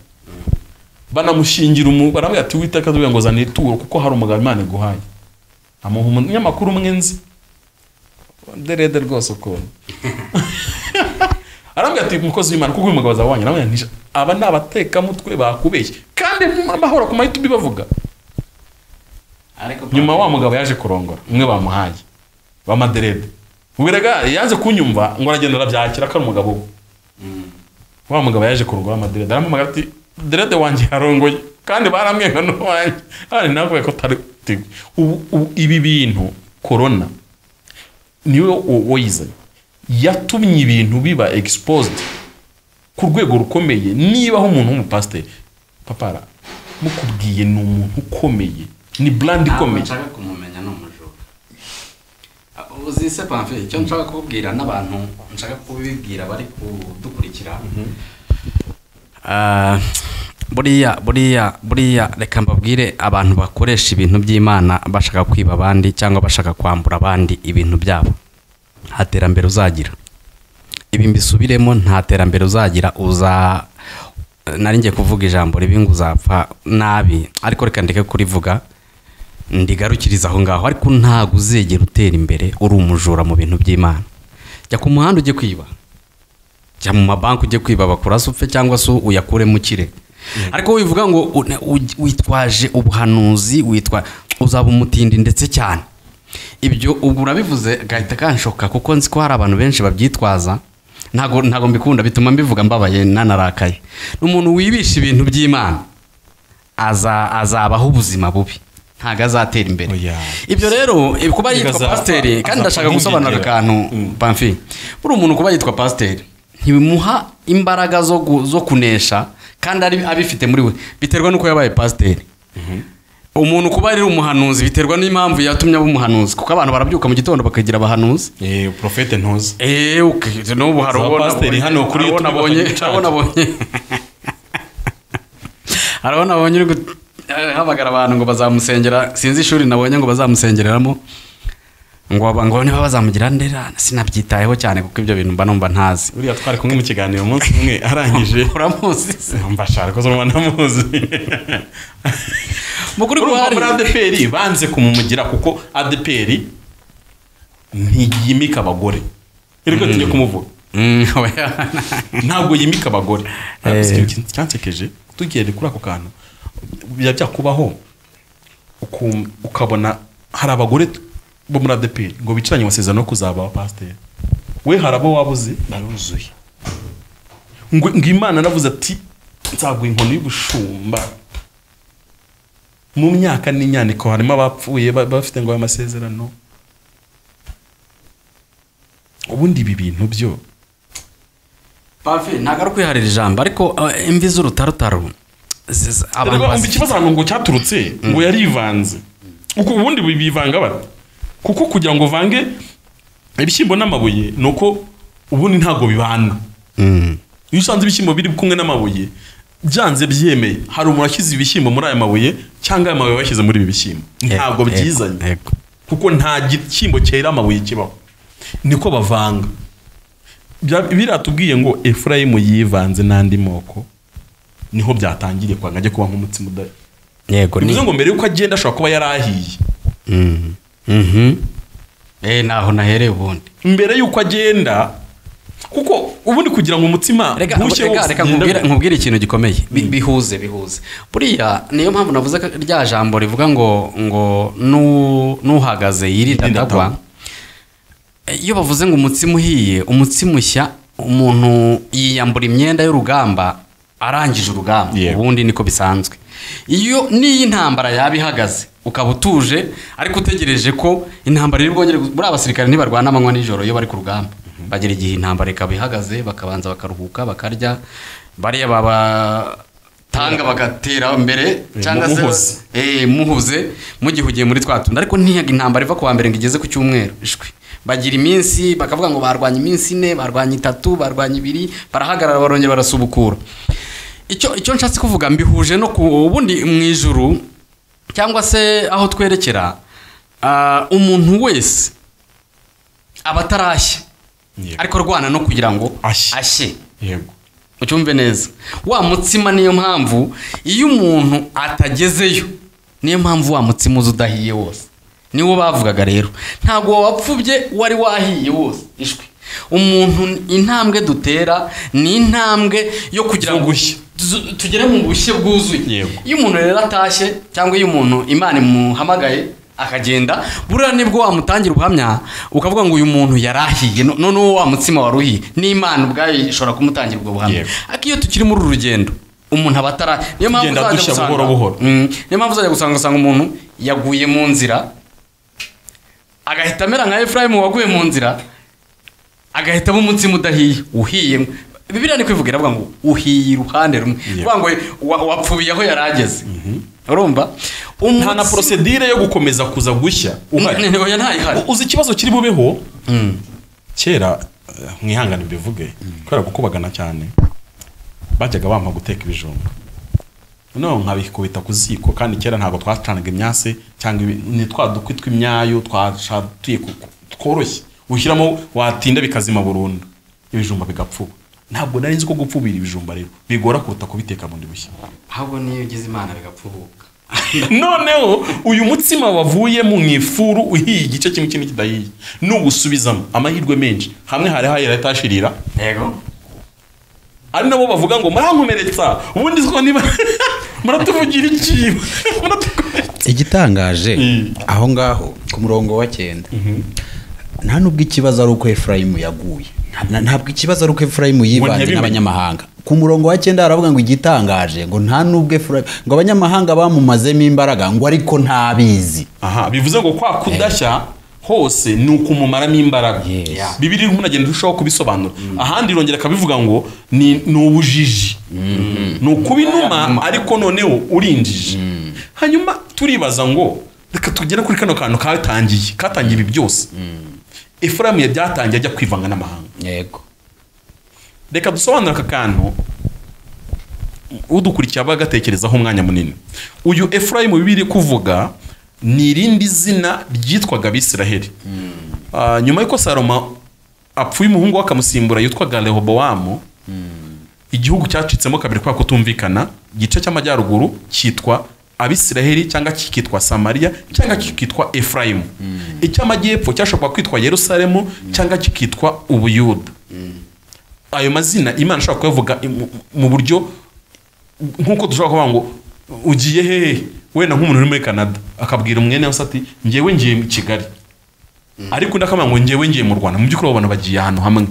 S2: Banamushingira umu barambwira ati witeka tuvuga ngo zana ituro kuko hari umugabo imana iguhaye. Amuha umunyamakuru umwe nzi derede rwose ukuntu. Arambwira ati umukozi w'imana kuko uyu mugabo azabonye nawe aba ni abatekamutwe bakubeshye kandi amahoro ku mahita bavuga. Nyuma wa mugabo yaje kurongora umwe bamuhaye w'amaderede ubiraga yaje kunyumva ngo aragenda arabyakira ko ari umugabo we. Wa mugabo yaje kurugwa amaderede arampamagara ati derede wanjye yarongoye. Kandi baramwenga n'uwanjye kandi navuga ko atari ubu ibi bintu korona ni we wayizanye yatumye ibintu biba exposed ku rwego rukomeye. Niba aho umuntu w'umupasiteri papara mukubwiye ni umuntu ukomeye ni brand ikomeye.
S1: nshaka kumumenya ni umujura. Uzi se pamfe icyo nshaka kubwira n'abantu nshaka kubibwira bari kudukurikira? Ah, buriya buriya buriya reka mbabwire abantu bakoresha ibintu by'imana bashaka kwiba abandi cyangwa bashaka kwambura abandi ibintu byabo. Nta terambere uzagira. Ibi mbisubiremo nta terambere uzagira uza nari ngiye kuvuga ijambo ribi ngo uzapfa nabi. Ariko reka ndeke kurivuga ndigarukiriza aho ngaho. Ariko ntabwo uzegera utera imbere uri umujura mu bintu by'imana. Jya ku muhanda ujye kwiba. Jya mu mabanki ujye kwiba. Bakurase upfe cyangwa se uyakuremo ukire. Ariko wivuga ngo witwaje ubuhanuzi witwa uzaba umutindi ndetse cyane. Ibyo ubu urabivuze gahita kanshoka kuko nzi ko hari abantu benshi babyitwaza. Ntabwo ntabwo mbikunda bituma mbivuga mbabaye nanarakaye. Ni umuntu wibisha ibintu by'imana. Aza azabaho ubuzima bubi. Ntabwo azatera imbere. Ibyo rero kuba yitwa pasiteri kandi ndashaka gusobanura akantu
S2: Mm.
S1: pamfi buri umuntu kuba yitwa pasiteri ntibimuha imbaraga zo, kunesha kandi abifite muri we. Biterwa n'uko yabaye pasiteri. Umuntu kuba ari umuhanuzi biterwa n'impamvu yatumye aba umuhanuzi. Kuko abantu barabyuka mu gitondo bakagira abahanuzi.
S2: Eh profete ntuzi.
S1: Eee n'ubu uwo
S2: pasiteri hano kuri YouTube
S1: hari uwo nabonye. Uri gu- eh, abantu ngo bazamusengera. Sinzi ishuri nabonye ngo bazamusengereramo. Ngo ngo niba bazamugira ndera sinabyitayeho cyane kuko ibyo bintu mba numva ntazi.
S2: Uriya twari kumwe mu kiganiro umunsi umwe arangije.
S1: Uramuzi se.
S2: Mbashaka ko zoma namuzi
S1: mukuru
S2: muri adeperi banze kumumugira kuko adeperi ntiyimika abagore. Rero tujye kumuvuga.
S1: Mm,
S2: ntabwo yimika abagore.
S1: Eh.
S2: Ikintu cyansekeje? Tugere kuri ako kantu. Bijya byakubaho. Ukabona hari abagore bo muri adeperi ngo bicaranye amasezerano yo kuzaba abapasiteri we hari abo waba uzi baruzuye ngo imana navuze ati nzaguha inkoni y'ubushumba. Mu myaka n'inyaniko harimo abapfuye ba- bafite ngo ayo masezerano ubundi ibi bintu byo?
S1: Ntabwo ari ukwiharira ijambo ariko eh, imvi z'urutarutaru
S2: ikibazo ahantu ngo cyaturutse ngo yarivanze. Ubundi bi- bivanga bate kuko kugira ngo uvange ibishyimbo n'amabuye ni uko ubundi ntabwo bibana.
S1: Mm.
S2: iyo usanze ibishyimbo biri kumwe n'amabuye byanze byemeye hari umuntu washyize ibishyimbo muri aya mabuye cyangwa aya mabuye bashyize muri ibi bishyimbo. Ntabwo byizanye. kuko nta gishyimbo cyera amabuye kibaho. Niko bavanga. Biratubwiye ngo efurayimu yivanze n'andi moko ni ho byatangiriye kwanga ajya kuba nk'umutsima uda
S1: yego
S2: bivuze ngo mbere y'uko agenda ashobora kuba yarahiye.
S1: Mm. Mhm. eh naho nahereye ubundi.
S2: Mbere y'uko agenda kuko ubundi kugira ngo umutsima
S1: reka nkubwire ikintu gikomeye. Bi- bihuze bihuze. Buriya niyo mpamvu navuze ko rya jambo rivuga ngo ngo nu- nuhagaze yirinda atagwa
S2: atagwa.
S1: iyo bavuze ngo umutsima uhiye umutsima ushya umuntu yiyambura imyenda y'urugamba arangije urugamba. Ubundi niko bisanzwe. Iyo n'iyo intambara yaba ihagaze. Ukaba utuje ariko utegereje ko intambara iri bwongere buriya abasirikare ntibarwana amanywa nijoro iyo bari ku rugamba. Bagera igihe intambara ikaba ihagaze bakabanza bakaruhuka bakarya bariya babatanga bagatera mbere
S2: Eh,
S1: cyangwa se
S2: muhuze.
S1: eh, muhuze mugihugiye muri twa tundi. Ariko ntiyaga intambara iva ku wa mbere ngo igeze ku cyumweru ishwi. Bagira iminsi bakavuga ngo barwanya iminsi ine barwanya itatu barwanya ibiri barahagarara barongera barasubukura. Icyo icyo nshatse kuvuga mbihuje no ku ubundi mu ijuru cyangwa se aho twerekera ah, umuntu wese aba atarashya
S2: Yego.
S1: ariko arwana no kugira ngo
S2: Ashye.
S1: ucyumve neza. Wa mutsima niyo mpamvu iyo umuntu atagezeyo niyo mpamvu wa mutsima uza udahiye wose. Niwo bavugaga rero. Ntabwo wapfubye wari wahiye wose. Ishwi umuntu intambwe dutera ni intambwe yo kugira ngo
S2: gushya.
S1: Tu- tugere mu bushye bwuzuye. Iyo umuntu rero atashye cyangwa iyo umuntu imana imuhamagaye akagenda buriya ni bwo wamutangira ubuhamya ukavuga ngo uyu muntu yarahiye. No- noneho wa mutsima wari uhiye. N'imana ubwayo ishobora kumutangira ubwo buhamya. Ariko iyo tukiri muri uru rugendo umuntu aba atara niyo mpamvu uzajya gusanga-
S2: buhoro buhoro.
S1: Mm, niyo mpamvu uzajya gusanga usanga umuntu yaguye mu nzira agahita amera nka efurayimu waguye mu nzira agahitamo umutsima udahiye uhiye. Bibiriya ni kwivuga iravuga ngo uhiye iruhande rumwe. Ngo wa- wapfubiye aho yari ageze urumva?
S2: Nta na porosedire yo gukomeza kuza gushya. Uhari? Uzi ikibazo kiri bubeho? Kera eh, mwihangane mbivuge kubera gukubagana cyane bajyaga bampa guteka ibijumba. Noneho nkabikubita ku ziko kandi kera ntabwo twacanaga imyase cyangwa ni twa dukwi tw'imyayo twashatuye tworoshye. Ushyiramo watinda bikazima burundu. Ibijumba bigapfuba ntabwo nari nzi ko gupfubira ibijumba rero. Bigora kuruta kubiteka bundi bushya
S1: ahubwo niyo ugize imana bigapfubuka
S2: noneho uyu mutsima wavuye mu ifuru uhiye igice kimwe ikindi kidahiye. Nugusubizamo amahirwe menshi. Hamwe hari hahera hatashirira
S1: yego.
S2: Ari nabo bavuga ngo murankomeretsa. Ubundi ko niba muratuvugira iki?
S3: Igitangaje
S2: Mm.
S3: aho ngaho ku murongo wa cyenda. Nta nubwo ikibazo ari uko efurayimu yaguye. Ntabwo ikibazo ari uko efurayimu yivanze n'abanyamahanga. Ku murongo wa cyenda haravuga ngo igitangaje ngo nta nubwo efurayimu ngo abanyamahanga bamumazemo imbaraga ngo ariko ntabizi.
S2: Aha bivuze ngo kwa kudashya hose ni ukumumaramo imbaraga. Bibiri umuntu agenda urushaho kubisobanura. Ahandi irongera akabivuga ngo ni ni ubujiji. Ni ukuba inuma ariko noneho urinjije. Hanyuma turibaza ngo reka tugere kuri kano kantu katangiye katangiye ibi byose. Efurayimu ya byatangiye ajya kwivanga n'amahanga.
S3: Yego.
S2: Reka dusobanure aka kantu udukurikiye aba agatekerezaho umwanya munini. Uyu efurayimu bibiri kuvuga ni irindi zina ryitwaga abisiraheli. Ah, nyuma y'uko salomo apfuye umuhungu we akamusimbura yitwaga rehobowamu igihugu cyacitsemo kabiri kubera kutumvikana igice cy'amajyaruguru cyitwa abisiraheli cyangwa kikitwa samariya cyangwa kikitwa efurayimu. Icy'amajyepfo cyashobora kwitwa yerusalemu cyangwa kikitwa ubuyuda. Ayo mazina imana ishobora kuyavuga mu- mu buryo nk'uko dushobora kuvuga ngo ugiye hehe wenda nk'umuntu uri muri canada. Akabwira umwene wese ati ngewe ngiye i kigali. Ariko undi akavuga ngo ngewe ngiye mu rwanda. Mu by'ukuri abo bantu bagiye ahantu hamwe.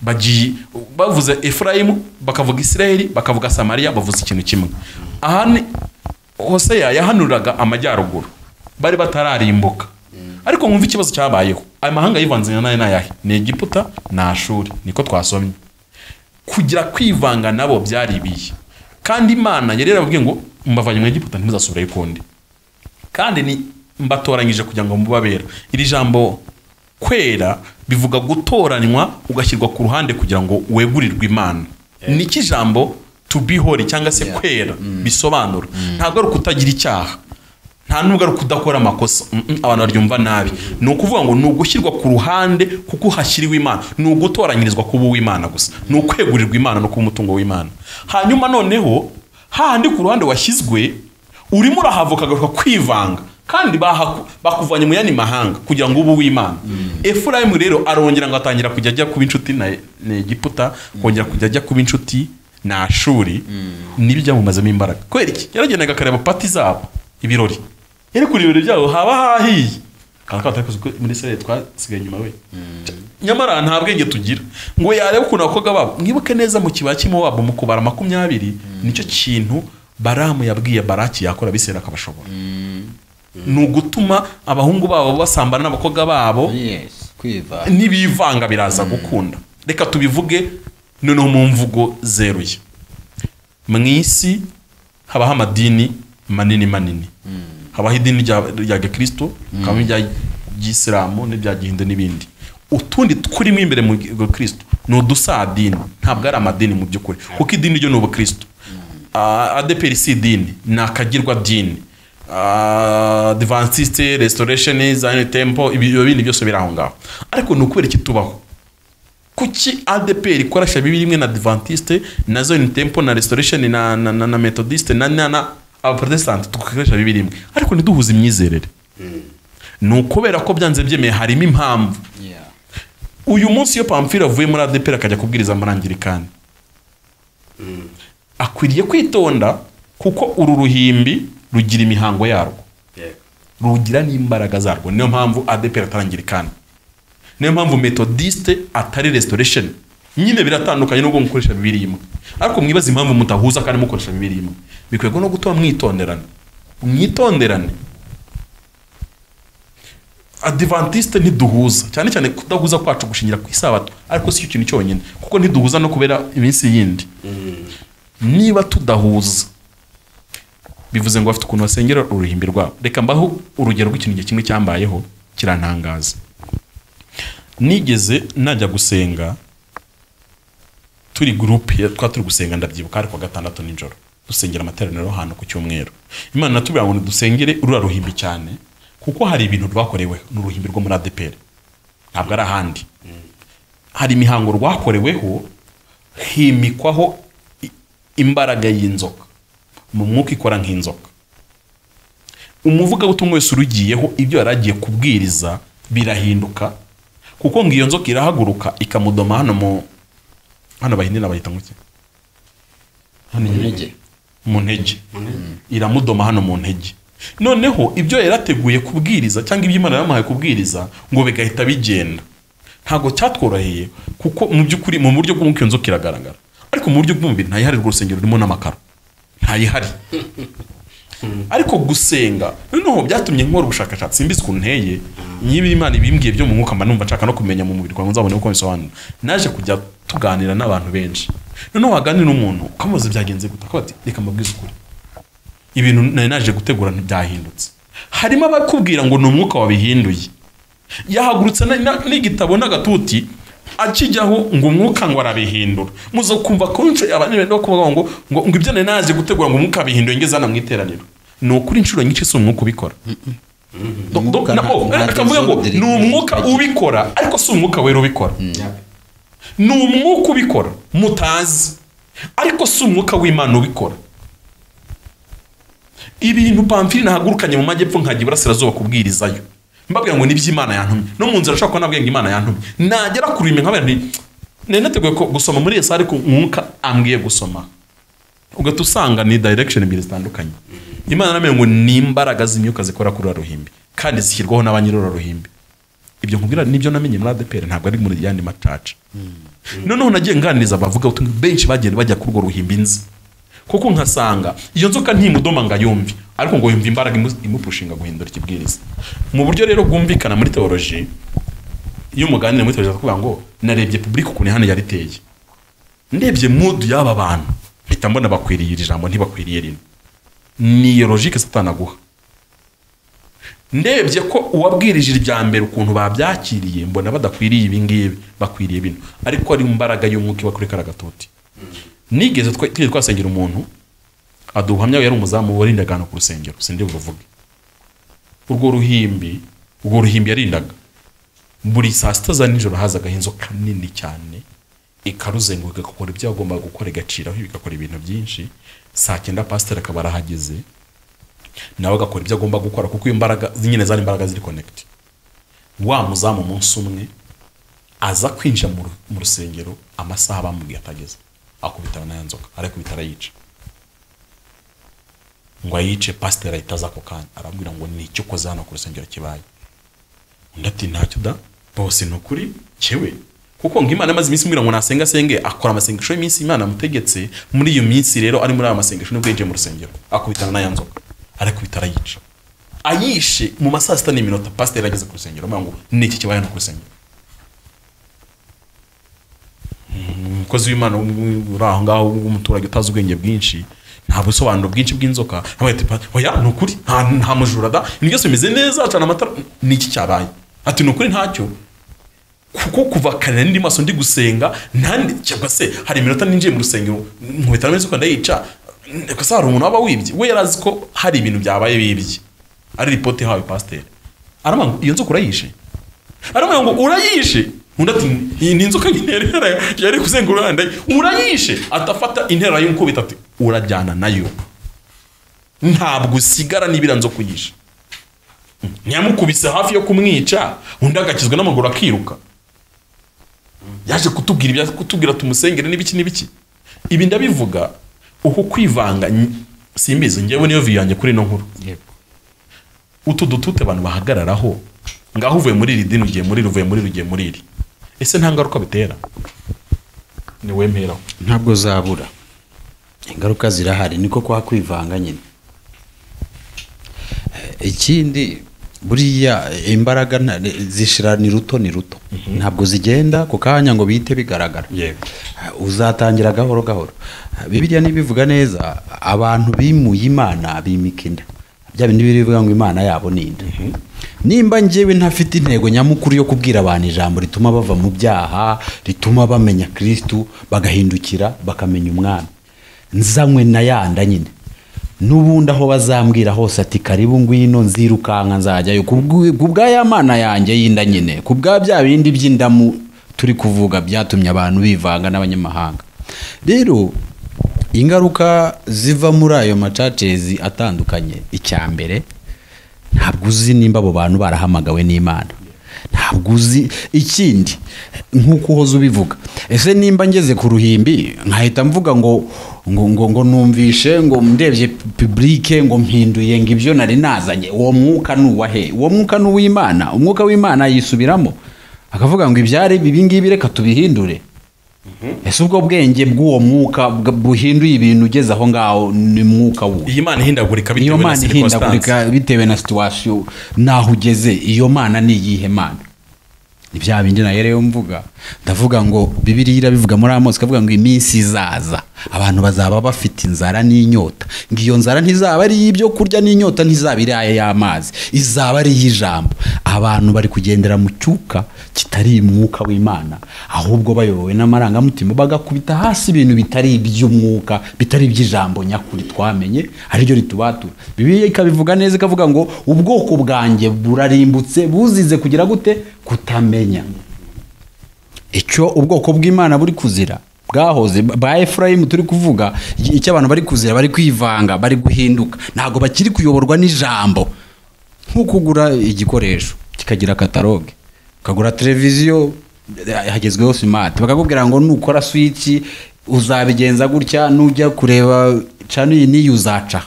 S2: Bagiye bavuze efurayimu bakavuga isirayeli bakavuga samariya bavuze ikintu kimwe. Aha ni hoseya yahanuriraga amajyaruguru. Bari batararimbuka. Ariko mwumva ikibazo cyabayeho. Aya mahanga yivanze na yo ni ayahe ni egiputa ni ashuri. Niko twasomye. Kugira kwivanga nabo byari ibihe. Kandi imana yari yarababwiye ngo mbavanye mu egiputa ntimuzasubireyo ukundi. Kandi ni mbatoranyije kugira ngo mubabera iri jambo kwera bivuga gutoranywa ugashyirwa ku ruhande kugira ngo wegurirwe imana. Niki ijambo to be holy cyangwa se kwera bisobanura. Ntabwo ari ukutagira icyaha. Nta nubwo ari ukudakora amakosa. Mm, mm, abantu baryumva nabi. Ni ukuvuga ngo ni ugushyirwa ku ruhande kuko hashyiriwe imana. Ni ugutoranyirizwa kuba uw'imana gusa. Ni ukwegurirwa imana no kuba umutungo w'imana. Hanyuma noneho hahandi ku ruhande washyizwe urimo urahava ukagaruka kwivanga. Kandi bakuvanye mu yandi mahanga kugira ngo ube uw'imana. Efurayimu rero arongera ngo atangira kujya ajya kuba inshuti na na egiputa kongera kujya ajya kuba inshuti na ashuri ni byo byamumazemo imbaraga. Kubera iki? Yaragendaga akareba pati zabo ibirori. Yari kuri ibirori byabo haba hahiye. Muri sere twasigaye inyuma we. Nyamara nta bwenge tugira. Ngo yarebe ukuntu abakobwa babo mwibuke neza mu kibaya cy'imowabu mu kubara makumyabiri ni cyo kintu baramu yabwiye baraki yakora bisera akabashobora. Ni ugutuma abahungu babo basambana n'abakobwa babo n'ibivanga biraza gukunda. Reka tubivuge noneho mu mvugo zeruye. Mu isi habaho amadini manini manini. Habaho idini rya gikristo hakabamo irya gisilamu n'irya gihindu n'ibindi. Utundi turimo imbere mu gikristo ni udusadini ntabwo ari amadini mu by'ukuri. Kuko idini ryo ni ubukristo. Ah, adeperi si idini ni akagirwa dini. Advanciste restoration zion temple ibi ibyo bindi byose biri aho ngaho. Ariko ni ukubera iki tubaho kuki adepr ikoresha bibiri imwe na adventiste? Na zion temple na restoration na, na, na, na methodiste na, na, na abaprotestant tugakoresha bibiri imwe. Ariko ntiduhuze imyizerere. Ni ukubera ko byanze byemeye harimo impamvu. Uyu munsi iyo pamfile avuye muri adepr akajya kubwiriza muri angirikani akwiriye kwitonda kuko uru ruhimbi rugira imihango yarwo. Rugira n'imbaraga zarwo. Niyo mpamvu adeperi atarangirikana niyo mpamvu metodiste atari restoration. Nyine biratandukanye nubwo mukoresha bibiri imwe ariko mwibaza impamvu mutahuza kandi mukoresha bibiri imwe bikwego no gutuma mwitonderane mwitonderane. Adivantiste ntiduhuza. Cyane cyane kudahuza kwacu gushingira ku isabato. Ariko si cyo kintu cyonyine. Kuko ntiduhuza no kubera iminsi yindi. Niba tudahuza bivuze ngo bafite ukuntu basengera uruhimbi rwabo. Reka mbaho urugero rw'ikintu kimwe cyambayeho kirantangaza. Nigeze najya gusenga. Turi gurupe twa turi gusenga ndabyibuka ari kuwa gatandatu nijoro. Dusengera amateraniro ahantu ku cyumweru. Imana natubwira ngo dusengere ruriya ruhimbi cyane kuko hari ibintu rwakorewe n'uruhimbi rwo muri adeperi ntabwo ari ahandi. Hari imihango rwakoreweho himikwaho imbaraga y'inzoka. Mu mwuka ikora nk'inzoka. Umuvugabutumwa wese urugiyeho ibyo yari agiye kubwiriza birahinduka. Kuko ngo iyo nzoka irahaguruka ikamudoma hano mu hano bahindira bahita ngo iki hano
S3: Mu
S2: inyuma.
S3: ntege.
S2: mu ntege. Iramudoma hano mu ntege. Noneho ibyo yarateguye kubwiriza cyangwa ibyo imana yamuhaye kubwiriza ngo bigahita bigenda. Ntabwo cyatworoheye kuko mu by'ukuri mu buryo bw'umwuka iyo nzoka iragaragara. Ariko mu buryo bw'umubiri ntayihari rwo rusengero rurimo n'amakaro. Ntayihari. ariko gusenga noneho byatumye nkora ubushakashatsi simbizi ukuntu nteye. Niba imana ibimbwiye byo mu mwuka mba numva nshaka no kumenya mu mubiri kwawe nzabone uko bisobanura naje kujya tuganira n'abantu benshi. Noneho waganira n'umuntu ukamubaza byagenze gute? Akavuga ati reka mbabwize ukuri. Ibintu nari naje gutegura ntibyahindutse harimo abakubwira ngo ni umwuka wabihinduye. Yahagurutse n'igitabo n'agatuti akijyaho ngo umwuka ngo arabihindura. Muzo kumva konje abantu benda kuvuga ngo ngo ngo ibyo nari naje gutegura ngo umwuka abihinduye ngeze hano mu iteraniro. Ni ukuri inshuro nyinshi si umwuka ubikora. Oh, akavuga ngo ni umwuka ubikora ariko si umwuka wera ubikora. Ni umwuka ubikora mutazi ariko si umwuka w'imana ubikora. Ibintu pamfiri nahagurukanye mu majyepfo nkajya iburasirazuba kubwirizayo. Mbabwira ngo ni byo imana yantumye. No mu nzira ashobora kuba nabwiye ngo imana yantumye. Nagera ku rurimi nkabera nti nari nateguye gusoma muri iyo sare umwuka ambwiye gusoma. Ugahita usanga ni direction ebyiri zitandukanye. Imana namenya ngo ni imbaraga z'imyuka zikora kuri uriya ruhimbi kandi zishyirwaho na ba nyiri uriya ruhimbi. Ibyo nkubwira ni byo namenye muri adeperi ntabwo ari muri yandi macaca. Noneho nagiye nganiriza abavuga benshi bagenda bajya kuri urwo ruhimbi nzi. Kuko nkasanga iyo nzoka ntimudoma ngo ayumve. Ariko ngo yumve imbaraga imu- imupushinga guhindura ikibwiriza. Mu buryo rero bwumvikana muri teoloji iyo umuganira muri teoloji akavuga ngo narebye public ukuntu hano yari iteye. Ndebye mudu y'aba bantu. Mpita mbona bakwiriye iri jambo ntibakwiriye rino. Ni iyo logike satani aguha. Ndebye ko uwabwirije irya mbere ukuntu babyakiriye mbona badakwiriye ibi ngibi bakwiriye bino. Ariko ari imbaraga y'umwuka iba kuri kariya gatoti nigeze twasengera umuntu aduha ubuhamya yari umuzamu warindaga hano ku rusengero sindi buvuge urwo ruhimbi urwo ruhimbi yarindaga. Buri saa sita za nijoro hazagaho inzoka nini cyane ikaruzenguruka igakora ibyo yagombaga gukora igaciraho igakora ibintu byinshi. Saa cyenda pasiteri akaba arahageze nawe agakora ibyo agomba gukora kuko iyo mbaraga nyine zari imbaraga ziri konegiti wa muzamu umunsi umwe aza kwinjira mu ru- mu rusengero amasaha bamubwiye atageze. Akubitana na ya nzoka arakubita arayica. Ngo ayice pasiteri ahita aza ako kanya. Arambwira ngo ni icyo ukoze hano ku rusengero kibaye. Undi ati ntacyo da? Bose ni ukuri? Cyewe kuko ngo imana amaze iminsi mbwira ngo nasenga asenge akora amasengesho y'iminsi imana yamutegetse muri iyo minsi rero ari muri aya masengesho ni bwo yinjiye mu rusengero. Akubitana na ya nzoka. Arakubita arayica. Ayishe mu masaa sita n'iminota pasiteri ageze ku rusengero amubwira ngo ni iki kibaye hano ku rusengero? Umukozi w'imana uri aho ngaho w'umuturage utazi ubwenge bwinshi nta busobanuro bwinshi bw'inzoka. Oya ni ukuri? Nta mujura da? Ibintu byose bimeze neza acana amatara. Ni iki cyabaye? Ati ni ukuri ntacyo kuko kuva kare nari ndi maso ndi gusenga ntandi cyangwa se hari iminota ninjiye mu rusengero nkubita ameze uko ndayica se hari umuntu waba wibye? We yari azi ko hari ibintu byabaye bibye ari ripoti ihawe pasiteri. Aravuga ngo iyo nzoka urayishe aravuga ngo urayishe undi ati ni inzoka nyine yari kuzengurura urayishe atafata intera y'umukubita ati urajyana na yo. Ntabwo usigara n'ibira nzoka uyishe. Ntiyamukubise hafi yo kumwica undi agakizwa n'amaguru akiruka. Yaje kutubwira kutubwira tumusengere n'ibiki n'ibiki ibi ndabivuga uku kwivanga simbizi ngewe niyo viyu yanjye kuri ino nkuru. Utu dutute abantu bahagararaho ngaho uvuye muri iri dini ugiye muri iri uvuye muri iri ugiye muri iri. Ese nta ngaruka bitera? Ni wemeraho
S3: ntabwo zabura. Ingaruka zirahari. Niko kwa kwivanga nyine. Eh, ikindi buriya imbaraga zishira ni ruto ni ruto. Ntabwo zigenda ku kanya ngo bihite bigaragara.
S2: Yego.
S3: Uzatangira gahoro gahoro. Bibiliya ntibivuga neza abantu bimuye imana bimika inda. Bya bindi bivuga ngo imana yabo ni inda. Nimba njyewe ntafite intego nyamukuru yo kubwira abantu ijambo rituma bava mu byaha rituma bamenya kirisitu bagahindukira bakamenya umwami nzanywe na yanda nyine. N'ubundi aho bazambwira hose ati karibu ngwino nzirukanka nzajyayo. Ku bwa ya mana yanjye y'inda nyine ku bwa bya bindi by'indamu turi kuvuga byatumye abantu bivanga n'abanyamahanga. Rero ingaruka ziva muri ayo macacezi atandukanye icya mbere ntabwo uzi nimba abo bantu barahamagawe n'imana. Ntabwo uzi. Ikindi nk'uko uhoze ubivuga ese nimba ngeze ku ruhimbi nkahita mvuga ngo ngo ngo ngo numvishe ngo ndebye publike ngo mpinduye ngo ibyo nari nazanye. Uwo mwuka ni uwahe uwo mwuka ni uw'imana. Umwuka w'imana yisubiramo. Akavuga ngo ibyari ibi ngibi reka tubihindure. Ese ubwo bwenge bw'uwo mwuka buhinduye ibintu ugeze aho ngaho ni mwuka wuwo
S2: iyi mana ihindagurika
S3: iyo
S2: bitewe na
S3: ihindagurika bitewe na situwasiyo n'aho ugeze iyo mana ni iyihe mana ni bya bindi na yo rero mvuga. Ndavuga ngo bibiriya irabivuga muri amosi ikavuga ngo iminsi izaza. Abantu bazaba bafite inzara n'inyota. Ngo iyo nzara ntizaba ari iy'ibyo kurya n'inyota ntizaba iri y'amazi. Izaba ari iy'ijambo abantu bari kugendera mu cyuka kitari umwuka w'imana. Ahubwo bayobowe n'amarangamutima bagakubita hasi ibintu bitari iby'umwuka bitari iby'ijambo nyakuri twamenye ari ryo ritubatura. Bibiliya ikabivuga neza ikavuga ngo ubwoko bwanjye burarimbutse buzize kugira gute? Kutamenya. Icyo ubwoko bw'imana buri kuzira bwahoze bwa efurayimu turi kuvuga icyo abantu bari kuzira bari kwivanga bari guhinduka. Ntabwo bakiri kuyoborwa n'ijambo. Nko kugura igikoresho kikagira kataloge ukagura televiziyo eh, hagezweho simati bakakubwira ngo nukora swiki uzabigenza gutya nujya kureba cano iyi n'iyi uzaca.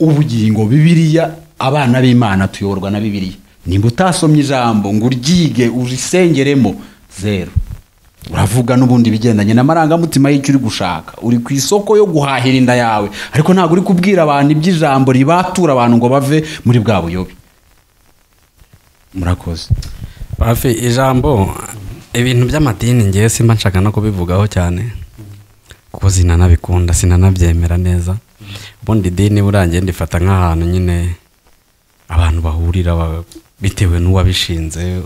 S3: Ubugingo bibiriya abana b'imana tuyoborwa na bibiriya nimba utasomye ijambo ngo uryige urisengeremo zeru uravuga n'ubundi bigendanye. N'amarangamutima y'icyo uri gushaka. Uri ku isoko yo guhahira inda yawe. Ariko ntabwo uri kubwira abantu iby'ijambo ribatura abantu ngo bave muri bwa buyobe. Murakoze.
S1: Hafi ijambo ibintu by'amadini ngewe simba nshaka no kubivugaho cyane. Kuko sinanabikunda sinanabyemera neza. Ubundi idini burangiye ndifata nk'ahantu nyine abantu bahurira ba- bitewe n'uwabishinze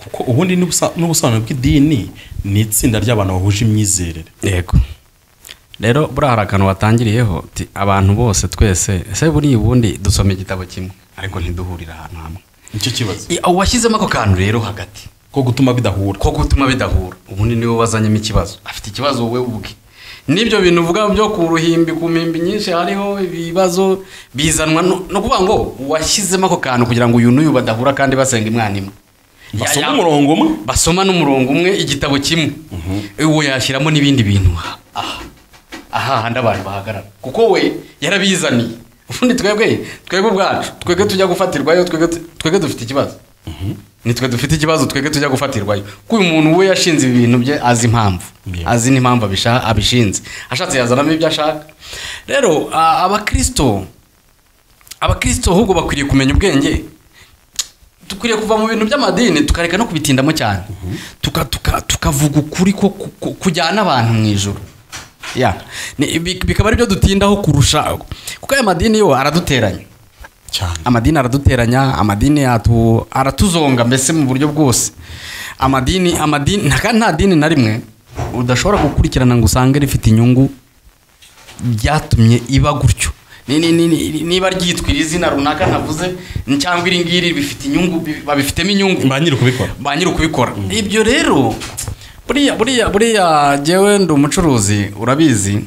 S2: kuko ubundi n'ubusobanuro bw'idini ni itsinda ry'abantu bahuje imyizerere.
S1: Yego. Rero buriya hari akantu watangiriyeho abantu bose twese ese buriya ubundi dusoma igitabo kimwe? Ariko ntiduhurire ahantu hamwe.
S2: Nicyo kibazo.
S1: Washyizemo ako kantu rero hagati?
S2: Ko gutuma bidahura.
S1: Ko gutuma bidahura. Ubundi ni we wazanyemo ikibazo. Afite ikibazo wowe ubwe n'ibyo bintu uvuga byo ku ruhimbi ku mpimbi nyinshi hariho ibibazo bizanwa. No kuvuga ngo washyizemo ako kantu kugira ngo uyu n'uyu badahura kandi basenga imwana imwe.
S2: Basoma umurongo umwe?
S1: Basoma n'umurongo umwe igitabo kimwe. Uwo yashyiramo n'ibindi bintu. Aha. Aha handi abantu bahagarara. Kuko we yarabizaniye. Ubundi twebwe twebwe ubwacu twebwe tujya gufatirwayo twebwe dufite ikibazo. Nitwe dufite ikibazo twebwe tujya gufatirwayo. Ko uyu muntu we yashinze ibi bintu bye azi impamvu. Azi n'impamvu abishinze. Ashatse yazanamo ibyo ashaka. Rero abakirisito abakirisito ahubwo bakwiriye kumenya ubwenge. Dukwiriye kuva mu bintu by'amadini tukareka no kubitindamo cyane. Tuka- tuka- tukavuga ukuri ko ku- ku- kujyana abantu mu ijoro bikaba ari byo dutindaho kurusha kuko aya madini yo araduteranya. Amadini araduteranya amadini atu- aratuzonga mbese mu buryo bwose. Amadini amadini nta dini na rimwe udashobora gukurikirana ngo usange rifite inyungu byatumye iba gutyo. Niba ryitwa iri zina runaka ntavuze cyangwa iri ngiri bifite inyungu bi- babifitemo inyungu.
S2: Ba nyiri kubikora.
S1: Ba nyiri ukubikora ibyo rero buriya buriya buriya jyewe ndi umucuruzi urabizi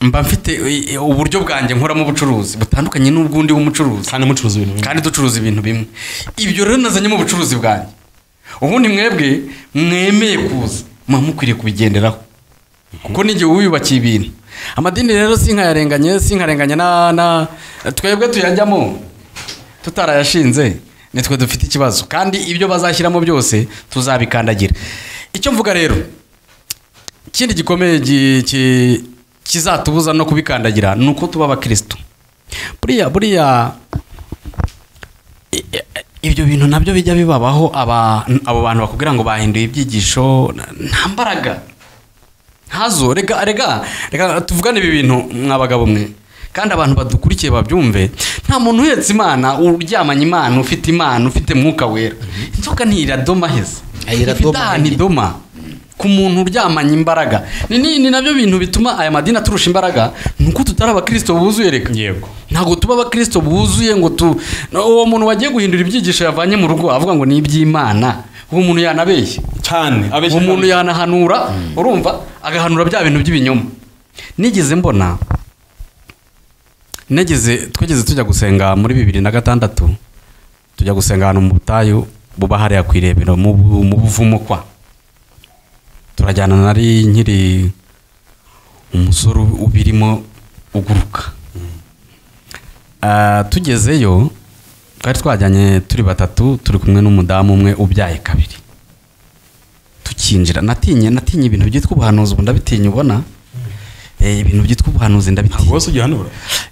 S1: mba mfite i- uburyo bwanjye nkoramo ubucuruzi butandukanye n'ubw'undi w'umucuruzi
S2: kandi mucuruza ibintu bimwe.
S1: Kandi ducuruza ibintu bimwe. Ibyo rero nazanyemo ubucuruzi bwanjye. Ubundi mwebwe mwemeye kuza. Muba mukwiriye kubigenderaho. Kuko n'igihe wiyubakiye ibintu. Amadini rero sinkayarenganye sinkarenganya na twebwe tuyajyamo. Tutarayashinze. Nitwe dufite ikibazo. Kandi ibyo bazashyiramo byose tuzabikandagira. Icyo mvuga rero ikindi gikomeye gi- ki- kizatubuza no kubikandagira ni uko tuba abakirisitu buriya buriya ibyo bintu na byo bijya bibabaho aba- abo bantu bakubwira ngo bahinduye ibyigisho nta mbaraga. Ntazo. Rega rega rega tuvugane ibi bintu mwa bagabo mwe. Kandi abantu badukurikiye babyumve nta muntu uhetse imana uryamanye imana ufite imana ufite mwuka wera. Inzoka ntiradoma heza
S3: Iradoma
S1: ifite ahantu idoma. Ku muntu uryamanye imbaraga. Ni, ni, ni na byo bintu bituma aya madini aturusha imbaraga. Ni uko tutari abakirisito buzuye reka.
S2: Yego.
S1: Ntabwo tuba abakirisito buzuye ngo tu uwo muntu wagiye guhindura ibyigisho yavanye mu rugo avuga ngo ni iby'imana. Uwo muntu yanabeshye
S2: cyane abeshya
S1: uwo muntu yanahanura urumva? Agahanura bya bintu by'ibinyoma nigeze mbona nigeze twigeze tujya gusenga muri bibiri na gatandatu. Tujya gusenga ahantu mu butayu buba hariya ku irebero mu bu- mu buvumo kwa turajyana nari nkiri umusore ubirimo uguruka. Ah, tugezeyo twari twajyanye turi batatu turi kumwe n'umudamu umwe ubyaye kabiri. Tukinjira. Natinye natinye ibintu byitwa ubuhanuzi ubu ndabitinya ubona? Eh, ibintu byitwa ubuhanuzi
S2: ntabwo
S1: ndabitinya
S2: wose ugihanura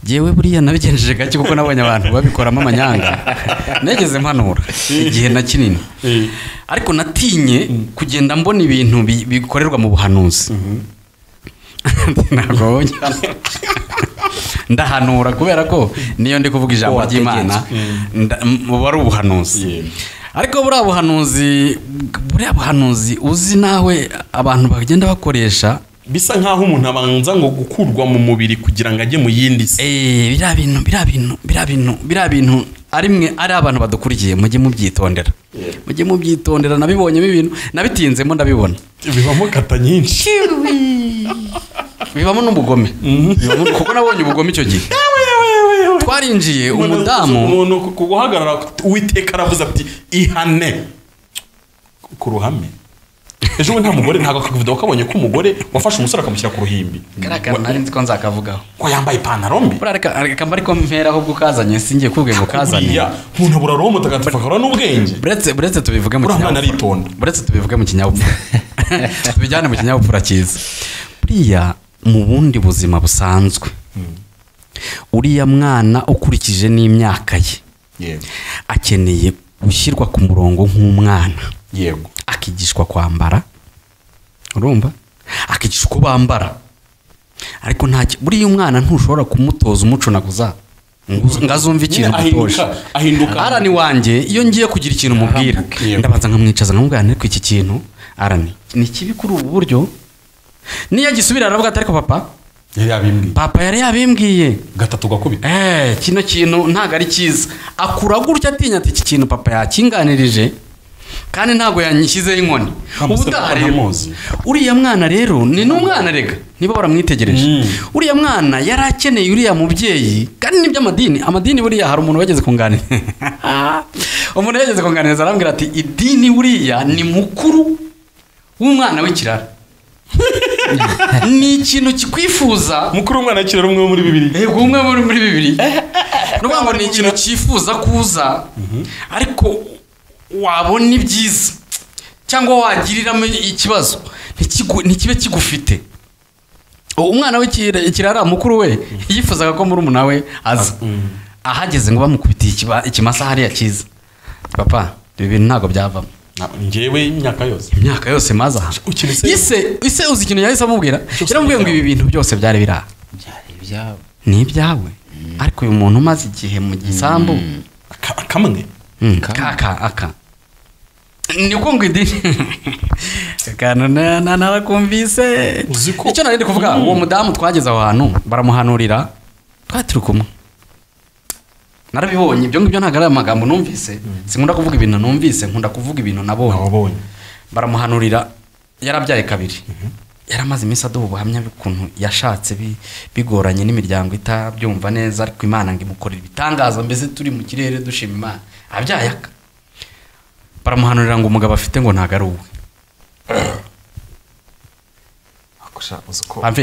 S1: yewe buriya nabigenjeje gake kuko nabonye abantu babikoramo amanyanga. Negeze mpanura igihe na kinini.
S2: Eh.
S1: ariko natinye kugenda mbona ibintu bi- bikorerwa mu buhanuzi. Ntabwo wabonye ndahanura kubera ko niyo ndi kuvuga ijambo ry'imana. Buba ari ubuhanuzi. Ariko buriya buhanuzi buriya buhanuzi uzi nawe abantu bagenda bakoresha.
S2: Bisa nk'aho umuntu abanza ngo gukurwa mu mubiri kugira ngo ajye mu yindi si.
S1: Eh, biriya bintu biriya bintu biriya bintu biriya bintu ari mwe ari abantu badukurikiye mujye mubyitondera. Mujye mubyitondera nabibonyemo ibintu nabitinzemo ndabibona.
S2: Bibamo kata nyinshi
S1: bibamo n'ubugome. Bibamo- kuko nabonye ubugome icyo gihe. Twarinjiye umudamu.
S2: umuntu ku- guhagarara uwiteka aravuze ati ihane. Ku ruhame. Ejo bundi nta mugore ntabwo akavuga kabonye ko umugore wafashe umusore akamushyira ku ruhimbi.
S1: Karakara nari nzi ko nzakavugaho.
S2: Ko yambaye ipantaro mbi.
S1: Reka mba ariko mpera ahubwo ukazanye singiye kubwira ngo kazane
S2: buriya umuntu abura roho mutagatifu akabura n'ubwenge.
S1: Buretse buretse tubivuge mu kinyabupfura. buretse tubivuge mu kinyabupfura. Tubijyane mu kinyabupfura cyiza buriya mu bundi buzima busanzwe. Uriya mwana ukurikije n'imyaka ye akeneye gushyirwa ku murongo nk'umwana.
S2: Yego.
S1: Akigishwa kwambara urumva? Akigishwa uko bambara. Ariko nta ki- buriya umwana ntushobora kumutoza uz- ngo azumve ikintu
S2: ahinduka
S1: arani wanjye iyo ngiye kugira ikintu mubwira ndabanza nkamwicaza nkamubwira ariko iki kintu? Arani ni kibi kuri ubu buryo niyo agisubira aravuga ati ariko papa papa yari yabimbwiye.
S2: Gatatu gakubita.
S1: Eh, kino kintu ntabwo ari cyiza. Akura gutya atinya ati iki kintu papa yakinganirije kandi ntabwo yanyishyizeho inkoni. Ubutaha rero uriya mwana rero ni n'umwana rega. Niba waramwitegereje
S2: Mm.
S1: uriya mwana yari akeneye uriya mubyeyi kandi n'iby'amadini amadini buriya hari umuntu wageze kunganira umuntu yageze kunganiriza arambwira ati idini buriya ni mukuru w'umwana w'ikirara. ni ikintu kikwifuza.
S2: Mukuru w'umwana w'ikiraro umwe muri bibiri.
S1: Yego umwe muri muri bibiri. Ni ukuvuga ngo ni ikintu cyifuza kuza. Ariko wabona ibyiza. Cyangwa wagiriramo ikibazo. Ntikibe kigufite. Umwana w'ikirara mukuru we yifuzaga ko muri we aza. Ahageze ngo bamukubitiye ikimasa hariya cyiza papa ibi bintu ntabwo byavamo.
S2: Ngewe imyaka yose.
S1: Imyaka yose maze aha. Ise ise uzi ikintu yahise amubwira. Yaramubwiye ngo ibi bintu byose byari biri aha ni ibyawe. Ariko uyu muntu umaze igihe mu gisambu.
S2: Ka- kamwe
S1: Mm, aka aka. Ni uko ngo idini. Akantu na- na- narakumvise icyo nari ndi kuvuga uwo mudamu twageze aho hantu baramuhanurira. Twari turi kumwe narabibonye. Ibyo ngibyo ntabwo ari amagambo numvise. Sinkunda kuvuga ibintu numvise nkunda kuvuga ibintu nabonye. Baramuhanurira yarabyaye kabiri. Yaramaze iminsi aduha ubuhamya bw'ukuntu yashatse bi- bigoranye n'imiryango itabyumva neza ariko imana ngo imukorera ibitangaza mbese turi mu kirere dushima imana. Abyaye aka? Baramuhanurira ngo umugabo afite ngo ntabwo ari uwe.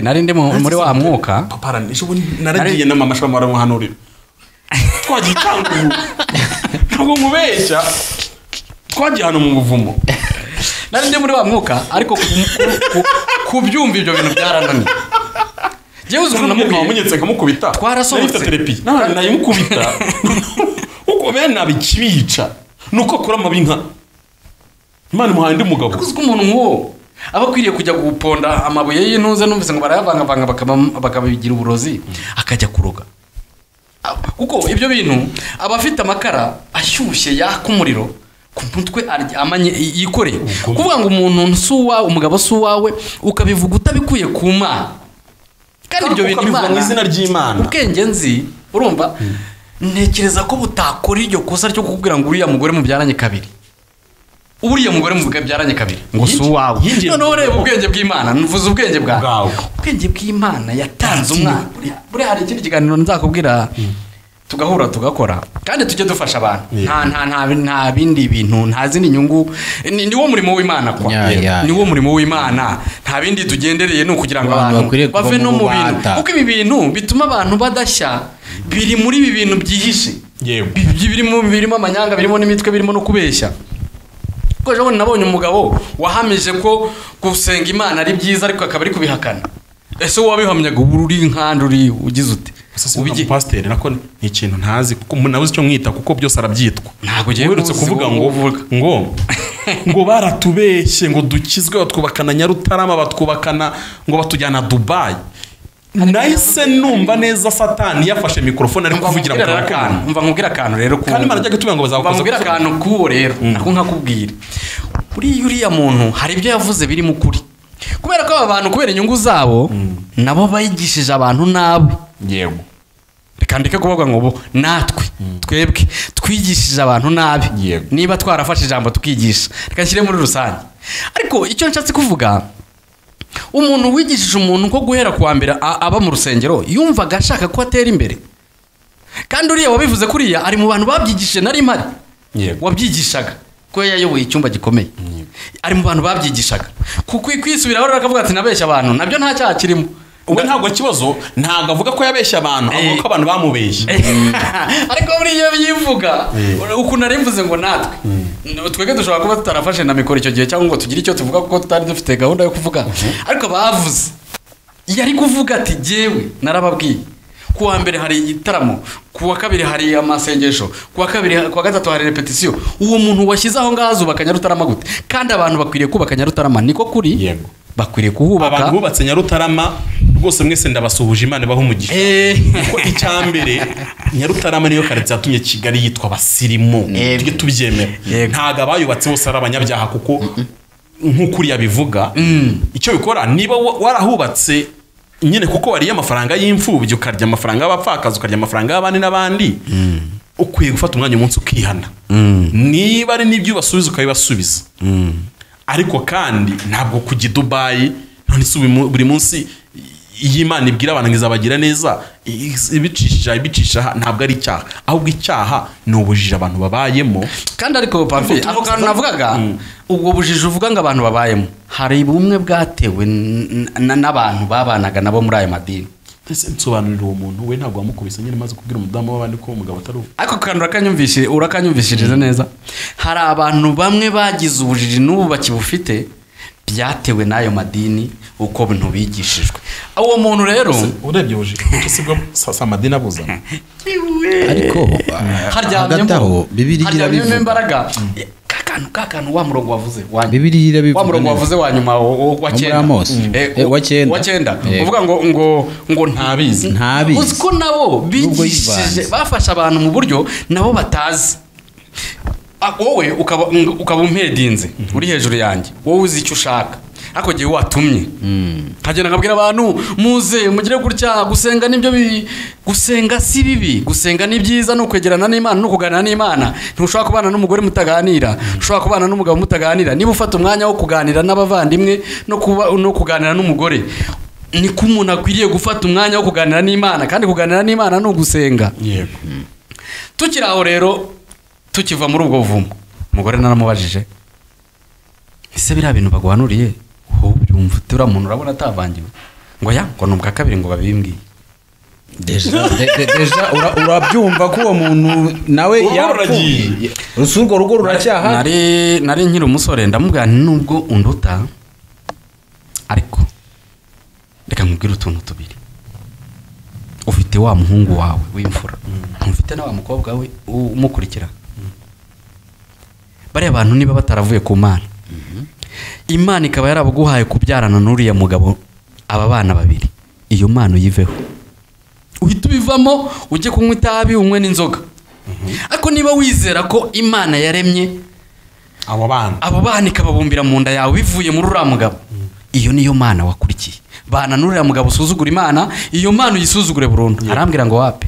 S1: Nari ndi mu- muri wa mwuka.
S2: Naragiye na mama ashobora baramuhanurira. Twagiye itangubu ntabwo nkubeshya twagiye ahantu mu buvumo.
S1: Nari ndi muri wa mwuka ariko ku- ku- ku- kubyumva ibyo bintu byarananiye. Njyewe uzi ukuntu namubwiye
S2: nkamunyetse nkamukubita.
S1: Twarasohotse.
S2: nayimukubita. Uko bene abikibica ni uko akora amabi nka imana imuhaye undi mugabo.
S1: Uzi ko umuntu nk'uwo aba akwiriye kujya guponda amabuye y'intuze numvise ngo barayavangavanga bakabigira uburozi akajya kuroga. Kuko ibyo bintu aba afite amakara ashyushye yaka umuriro ku mutwe aryamanye yikoreye kuvuga ngo umuntu si uwawe umugabo si uwawe ukabivuga utabikuye ku mana. Kandi ibyo bintu
S2: ukabivuga mu
S1: imana
S2: izina ry'imana.
S1: ubwenge nzi urumva ntekereza ko butakora iryo kosa ryo kukubwira ngo uriya mugore mubyaranye kabiri. Uriya mugore mubyaranye kabiri. Ngo si uwawe. Noneho
S2: mu
S1: reba
S2: bwonko.
S1: ubwenge bw'imana nvuze ubwenge bwawe. Ubwenge bw'imana yatanze umwana. Buriya- hari ikindi kiganiro nzakubwira. Tugahura tugakora. Kandi tujye dufasha abantu. Nta nta nta nta bindi bintu nta zindi nyungu. Ni ni wo murimo w'imana kwa? Ni wo murimo w'imana. Nta bindi tugendereye ni ukugira ngo
S3: Abantu
S1: bave
S3: mu
S1: no mu bintu. Kuko ibi bintu bituma abantu badashya biri muri ibi bintu byihishe. Birimo amanyanga birimo n'imitwe birimo no kubeshya. Kuko ejo bundi nabonye umugabo wahamije ko gusenga imana ari byiza ariko akaba ari kubihakana. Ese wabihamyaga ubu uri nkandi uri ugize ute?
S2: Pasiteri nako ni ikintu ntazi kuko nawe uzi icyo mwita kuko byose arabyitwa.
S1: Ntabwo ugiye
S2: uherutse kuvuga ngo
S1: uvuga.
S2: ngo ngo baratubeshye ngo dukizwe batwubakana nyarutarama batwubakana ngo batujyana dubayi nahise numva neza satani yafashe mikorofone ari kuvugira mu kanwa
S1: akantu nkubwire akantu rero
S2: kandi imana ajya kutubwira ngo
S1: umva
S2: bazabakoza
S1: nkubwire akantu k'uwo rero nako nkakubwira buriya uriya muntu hari ibyo yavuze biri mu kuri kubera ko aba bantu kubera inyungu zabo nabo bayigishije abantu nabi
S2: yego.
S1: Reka ndeke kuvuga ngo natwe. Twebwe twigishije abantu nabi. Niba twarafashe ijambo tukigisha reka nshyire muri rusange. Ariko icyo nshatse kuvuga umuntu wigishije umuntu ko guhera ku wa mbere aba mu rusengero yumvaga ashaka ko atera imbere. Kandi uriya wabivuze kuriya ari mu bantu babyigishije nari mpari. Wabyigishaga. Ko yayoboye icyumba gikomeye. Ari mu bantu babyigishaga. Kuko kwisubiraho rero akavuga ati nabeshya abantu na byo nta cyaha kirimo.
S2: Ubwo ntabwo ikibazo ntabwo avuga ko yabeshya abantu avuga
S1: Eh.
S2: ko abantu bamubeshye.
S1: Ariko buriya yivuga ukuntu ari mvuze ngo natwe. Twebwe dushobora kuba tutarafashe na mikoro icyo gihe cyangwa ngo tugire icyo tuvuga kuko tutari dufite gahunda yo kuvuga. Ariko bavuze. Yari kuvuga ati jyewe narababwiye. Ku wa mbere hari igitaramo ku wa kabiri hari amasengesho ku wa kabiri ku wa gatatu hari repetisiyo. Uwo muntu washyize aho ngaho azubaka nyarutarama gute? Kandi abantu bakwiriye kubaka nyarutarama niko kuri?
S2: Yego.
S1: Bakwiriye kuhubaka.
S2: Abantu bubatse nyarutarama rwose mwese ndabasuhuje imana ibaha umugisha.
S1: Eh.
S2: kuko icya mbere nyarutarama niyo karitsiye yatumye kigali yitwa abasirimu.
S1: Yego.
S2: tujye tubyemera.
S1: Yego.
S2: ntabwo abayubatse bose ari abanyabyaha kuko nk'uko uriya bivuga icyo bikora niba wa- warahubatse nyine kuko wariye amafaranga y'imfubyi ukarya amafaranga y'abapfakazi ukarya amafaranga y'abandi n'abandi ukwiye gufata umwanya umunsi ukihana. Niba ari n'ibyo ubasubiza ukabibasubiza. Ariko kandi ntabwo kujya i dubayi none se buri mu- buri munsi iyo imana ibwira abantu ngo izabagira neza. Ibicisha ibicisha ntabwo ari icyaha. Ahubwo icyaha ni ubujiji abantu babayemo.
S1: Kandi ariko
S2: Ubutumwa
S1: ako kantu navugaga
S2: Mm.
S1: ubwo bujiji uvuga ngo abantu babayemo. Hari bumwe bwatewe n'abantu babanaga nabo muri ayo madini.
S2: Ese nsobanurira uwo muntu? We ntabwo wamukubise nyine maze kubwira umudamu w'abandi ko umugabo atari uwe
S1: ariko kantu urakanyumvishije urakanyumvishiriza neza. Hari abantu bamwe bagize ubujiji n'ubu bakibufite byatewe n'ayo madini uko bintu bigishijwe uwo muntu rero
S2: urebye ubujiji kuko si bwo sa- si amadini abuza.
S3: Ariko hagati aho bibiri
S1: kantu ka kantu wa murongo wavuze wa nyuma.
S3: bibiri irabivuga
S1: wa murongo wavuze wa nyuma wa cyenda
S3: Amos.
S1: Eh,
S3: Eh, wa cyenda.
S1: wa cyenda
S3: Eh.
S1: uvuga ngo ngo ngo ntabizi
S3: Ntabizi.
S1: uzi ko nabo bigishije bafashe abantu mu buryo nabo batazi Ah, wowe ukaba ukaba umpedinze uri hejuru yanjye wowe uzi icyo ushaka ariko gihe watumye. Nkagenda nkabwira abantu muze mugire gutya gusenga ni byo bibi gusenga si bibi. Gusenga ni byiza ni ukwegerana n'imana no kuganira n'imana. Ntushobora kubana n'umugore mutaganira. Ntushobora kubana n'umugabo mutaganira. Niba ufata umwanya wo kuganira n'abavandimwe no kuganira n'umugore niko umuntu akwiriye gufata umwanya wo kuganira n'imana. Kandi kuganira n'imana ni ugusenga. Tukiri aho rero tukiva muri ubwo buvumo. Umugore naramubajije ese biriya bintu baguhanuriye ubyumva ute uriya muntu urabona atavangiwe ngo ya ngo ni ubwa kabiri ngo babimbwiye
S3: urabyumva ko uwo muntu nawe yapfuye urwo rugo ruracyahari
S1: nari nari nkiri umusore ndamubwira nubwo unduta ariko reka nkubwire utuntu tubiri. Ufite wa muhungu wawe w'imfura. Ntufite na wa mukobwa we umukurikira. Bariya bantu niba bataravuye ku mana. Imana ikaba yarabaguhaye kubyarana n'uriya mugabo aba bana babiri. Iyo mana uyiveho uhita ubivamo ujye kunywa itabi unywe n'inzoga. Ariko niba wizera ko imana yaremye
S2: abo bana.
S1: abo bana ikababumbira mu nda yawe bivuye muri uriya mugabo. Iyo niyo mana wakurikiye. Bana n'uriya mugabo usuzugura imana iyo mana uyisuzugure burundu. Arambwira ngo wape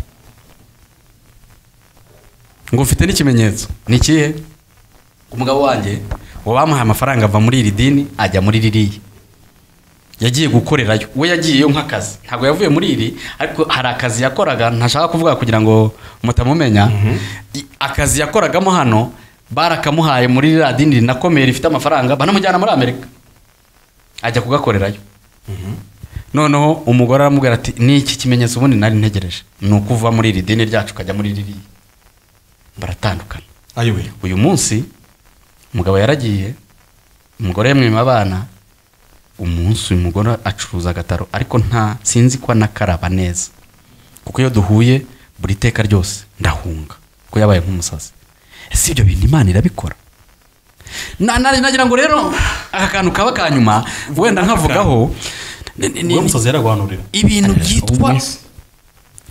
S1: ngo mfite n'ikimenyetso. Ni ikihe? Umugabo wanjye. Uwo bamuhaye amafaranga ava muri iri dini ajya muri ririya. Yagiye gukorerayo. We yagiyeyo nk'akazi. Ntabwo yavuye muri iri ariko hari akazi yakoraga ntashaka kuvuga kugira ngo mutamumenya. I- akazi yakoragamo hano barakamuhaye muri ririya dini rinakomeye rifite amafaranga banamujyana muri amerika. Ajya kugakorerayo. Noneho umugore aramubwira ati ni iki kimenyetso ubundi nari ntegereje? Ni uko uva muri iri dini ryacu ukajya muri ririya. Baratandukana. Uyu munsi umugabo yaragiye umugore yamwima abana umunsi uyu mugore acuruza agataro ariko nta sinzi ko anakaraba neza. Kuko iyo duhuye buri teka ryose ndahunga. Ko yabaye nk'umusazi. Ese ibyo bintu imana irabikora? Na- na- nagira ngo rero aka kantu kaba ka nyuma wenda nkavugaho ibintu byitwa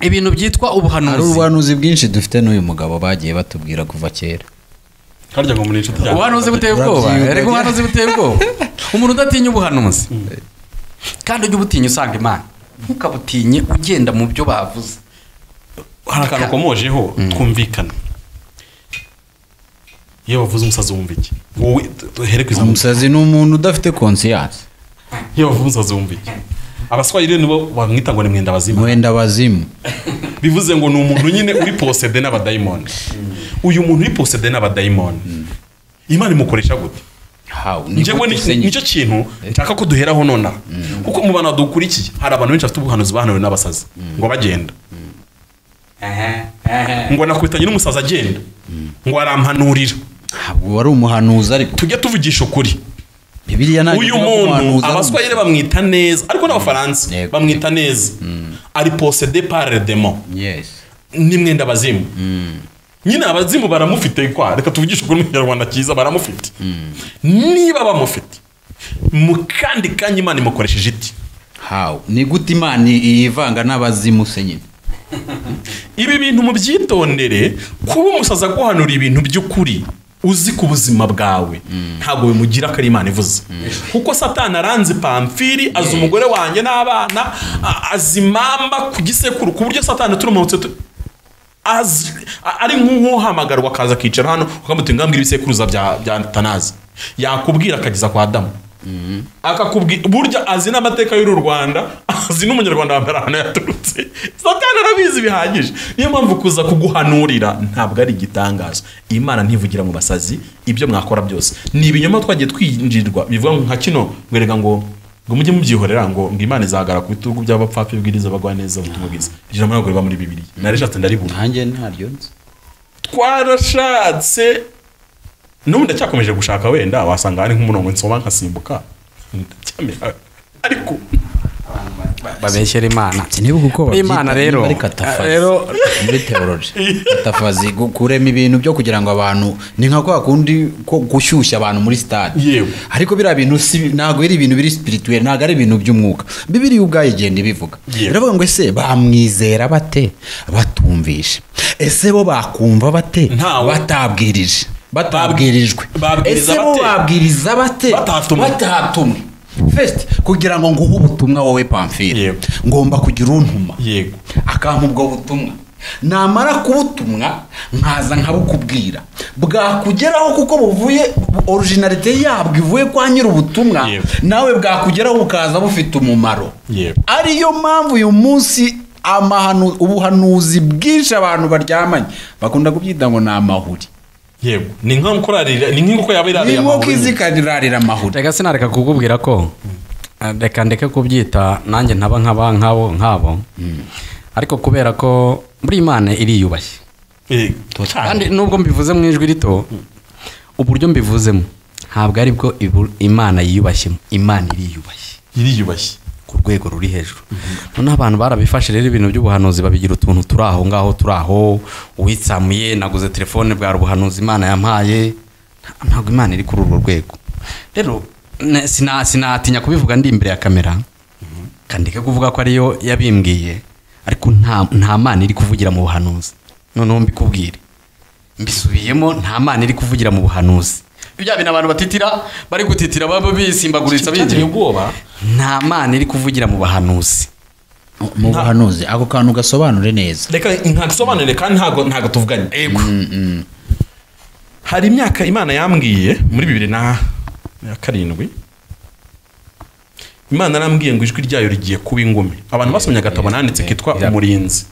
S1: ibintu byitwa
S3: hari
S1: ubuhanuzi
S3: ubuhanuzi bwinshi dufite n'uyu mugabo bagiye batubwira kuva kera.
S2: Harya ngo muri inshuti
S1: ubuhanuzi buteye ubwoba? Erega ubuhanuzi buteye ubwoba? Umuntu udatinya ubuhanuzi kandi ujye ubutinya usanga imana. Ntukabutinye ugenda mu byo bavuze.
S2: Hari akantu ukomojeho twumvikana. Iyo bavuze umusazi wumva iki? Wowe duhere ku ijambo
S3: umusazi ni umuntu udafite konsiyanse
S2: iyo bavuze umusazi wumva iki abaswahili nibo bamwita ngo ni mwenda bazima
S3: mwenda bazimu.
S2: Bivuze ngo ni umuntu nyine uri posede n'abadayimoni uyu muntu uri posede n'abadayimoni imana imukoresha gute? Njyewe ni- ni cyo kintu nshaka ko duheraho nonaha kuko mu bantu badukurikiye hari abantu benshi bafite ubuhanuzi bahanuwe n'abasazi. Ngo bagenda. Ngo nakubitanye n'umusazi agenda. Ngo arampanurira
S3: ntabwo wari umuhanuzi ariko.
S2: Tujye tuvugisha ukuri. Uyu muntu abaswahili bamwita neza ariko n'abafaransa bamwita neza. Ari posede par demo n'imwenda abazimu nyine abazimu baramufite kwa? Reka tuvugishe ukuri mu kinyarwanda cyiza baramufite. Niba bamufite mu kandi kanya imana imukoresheje iti?
S3: Hawu ni gute imana yivanga n'abazimu se nyine?
S2: Ibi bintu mubyitondere kuba umusazi aguhanura ibintu by'ukuri. Uzi ku buzima bwawe. Ntabwo bimugira ko ari imana ivuze. Kuko satani aranze pamfiri azi umugore wanjye n'abana azi imamba ku gisekuru ku buryo satani turumutse ari nk'uhamagarwa akaza akicara hano ukamutse ngambwira ibisekuruza bya tanazi yakubwira akageza kwa adamu. Akakubwira burya azi n'amateka y'uru rwanda azi n'umunyarwanda wa mbere ahantu yaturutse. Satani arabizi bihagije. Niyo mpamvu kuza kuguhanurira ntabwo ari igitangaza. Imana ntivugira mu basazi ibyo mwakora byose. Ni ibinyoma twagiye twinjirwa bivuga nka kino ngwereka ngo ngo mujye mubyihorera ngo ngo imana izahagara ku bitugu by'abapfapfa ibwiriza bagwa neza ubutumwa bwiza. Iryo jambo ntabwo riba muri bibiri narishatse ndaribura.
S3: Nanjye ntaryo nzi.
S2: Twarashatse. N'ubu ndacyakomeje gushaka wenda wasanga hari nk'umurongo nsoma nkasimbuka ndacyamera ariko
S1: babeshyera imana.
S3: Sinibuka uko babyita
S1: imana rero.
S3: niba
S1: rero.
S3: Muri teoloji katafazi gu- kurema ibintu byo kugira ngo abantu ni nka kwa kundi ko gushyushya abantu muri stade.
S2: Yewe.
S3: ariko biriya bintu si ntabwo ari ibintu biri spirituel ntabwo ari ibintu by'umwuka. Bibiriya ubwayo igenda ibivuga.
S2: Yewe.
S3: iravuga ngo ese bamwizera bate? Batumvishe. Ese bo bakumva bate? Batabwirije.
S2: Babwiriza
S3: ese bo babwiriza bate?
S2: Batatumwe.
S3: First, kugira ngo nguhe ubutumwa wowe pamfire ngomba kugira untuma.
S2: Yego.
S3: Akampa ubwo butumwa? Namara kubutumwa nkaza nkabukubwira. Bwakugeraho kuko buvuye orujinalite yabwo ivuye kwa nyiri ubutumwa
S2: Yego.
S3: nawe bwakugeraho bukaza bufite umumaro. Ariyo mpamvu uyu munsi ubuhanuzi bwinshi abantu baryamanye. Bakunda kubyita ngo ni amahuri.
S2: Yego. Ni nk'uko urarira ni nk'uko yaba
S3: ni nk'uko
S2: amahoro
S3: izi ikararira amahuri
S1: reka sinareka kukubwira ko eh, reka ndeke kubyita nanjye ntaba nkaba nkabo nkabo. Ariko kubera ko buri imana iriyubashye
S2: Eh,
S1: kandi nubwo mbivuze mu ijwi rito uburyo mbivuzemo ntabwo ari bwo imana yiyubashyemo imana iriyubashye
S2: iriyubashye
S1: rwego ruri hejuru. Noneho abantu barabifashe rero ibintu by'ubuhanuzi babigira utuntu turi aho ngaho turi aho uwitsamuye naguze telefone bwari ubuhanuzi imana yampaye. Nta- ntabwo imana iri kuri urwo rwego. Rero sinatinya kubivuga ndi imbere ya kamera. Kandika kuvuga ko ariyo yabimbwiye ariko nta mana iri kuvugira mu buhanuzi. Noneho mbikubwire. Mbisubiyemo nta mana iri kuvugira mu buhanuzi. Bya bintu abantu batitira bari gutitira baba bisimbaguritsa binjira
S2: ubwoba?
S1: Nta mana iri kuvugira mu bahanuzi.
S3: Mu buhanuzi ako kantu gasobanure neza.
S2: Reka ntagisobanure kandi ntago ntago tuvuganye.
S1: Ego.
S2: Hari imyaka imana yambwiye muri bibiri na karindwi imana yarambwiye ngo ijwi ryayo rigiye kuba ingumi. Abantu basomye agatabo nanditse kitwa umurinzi.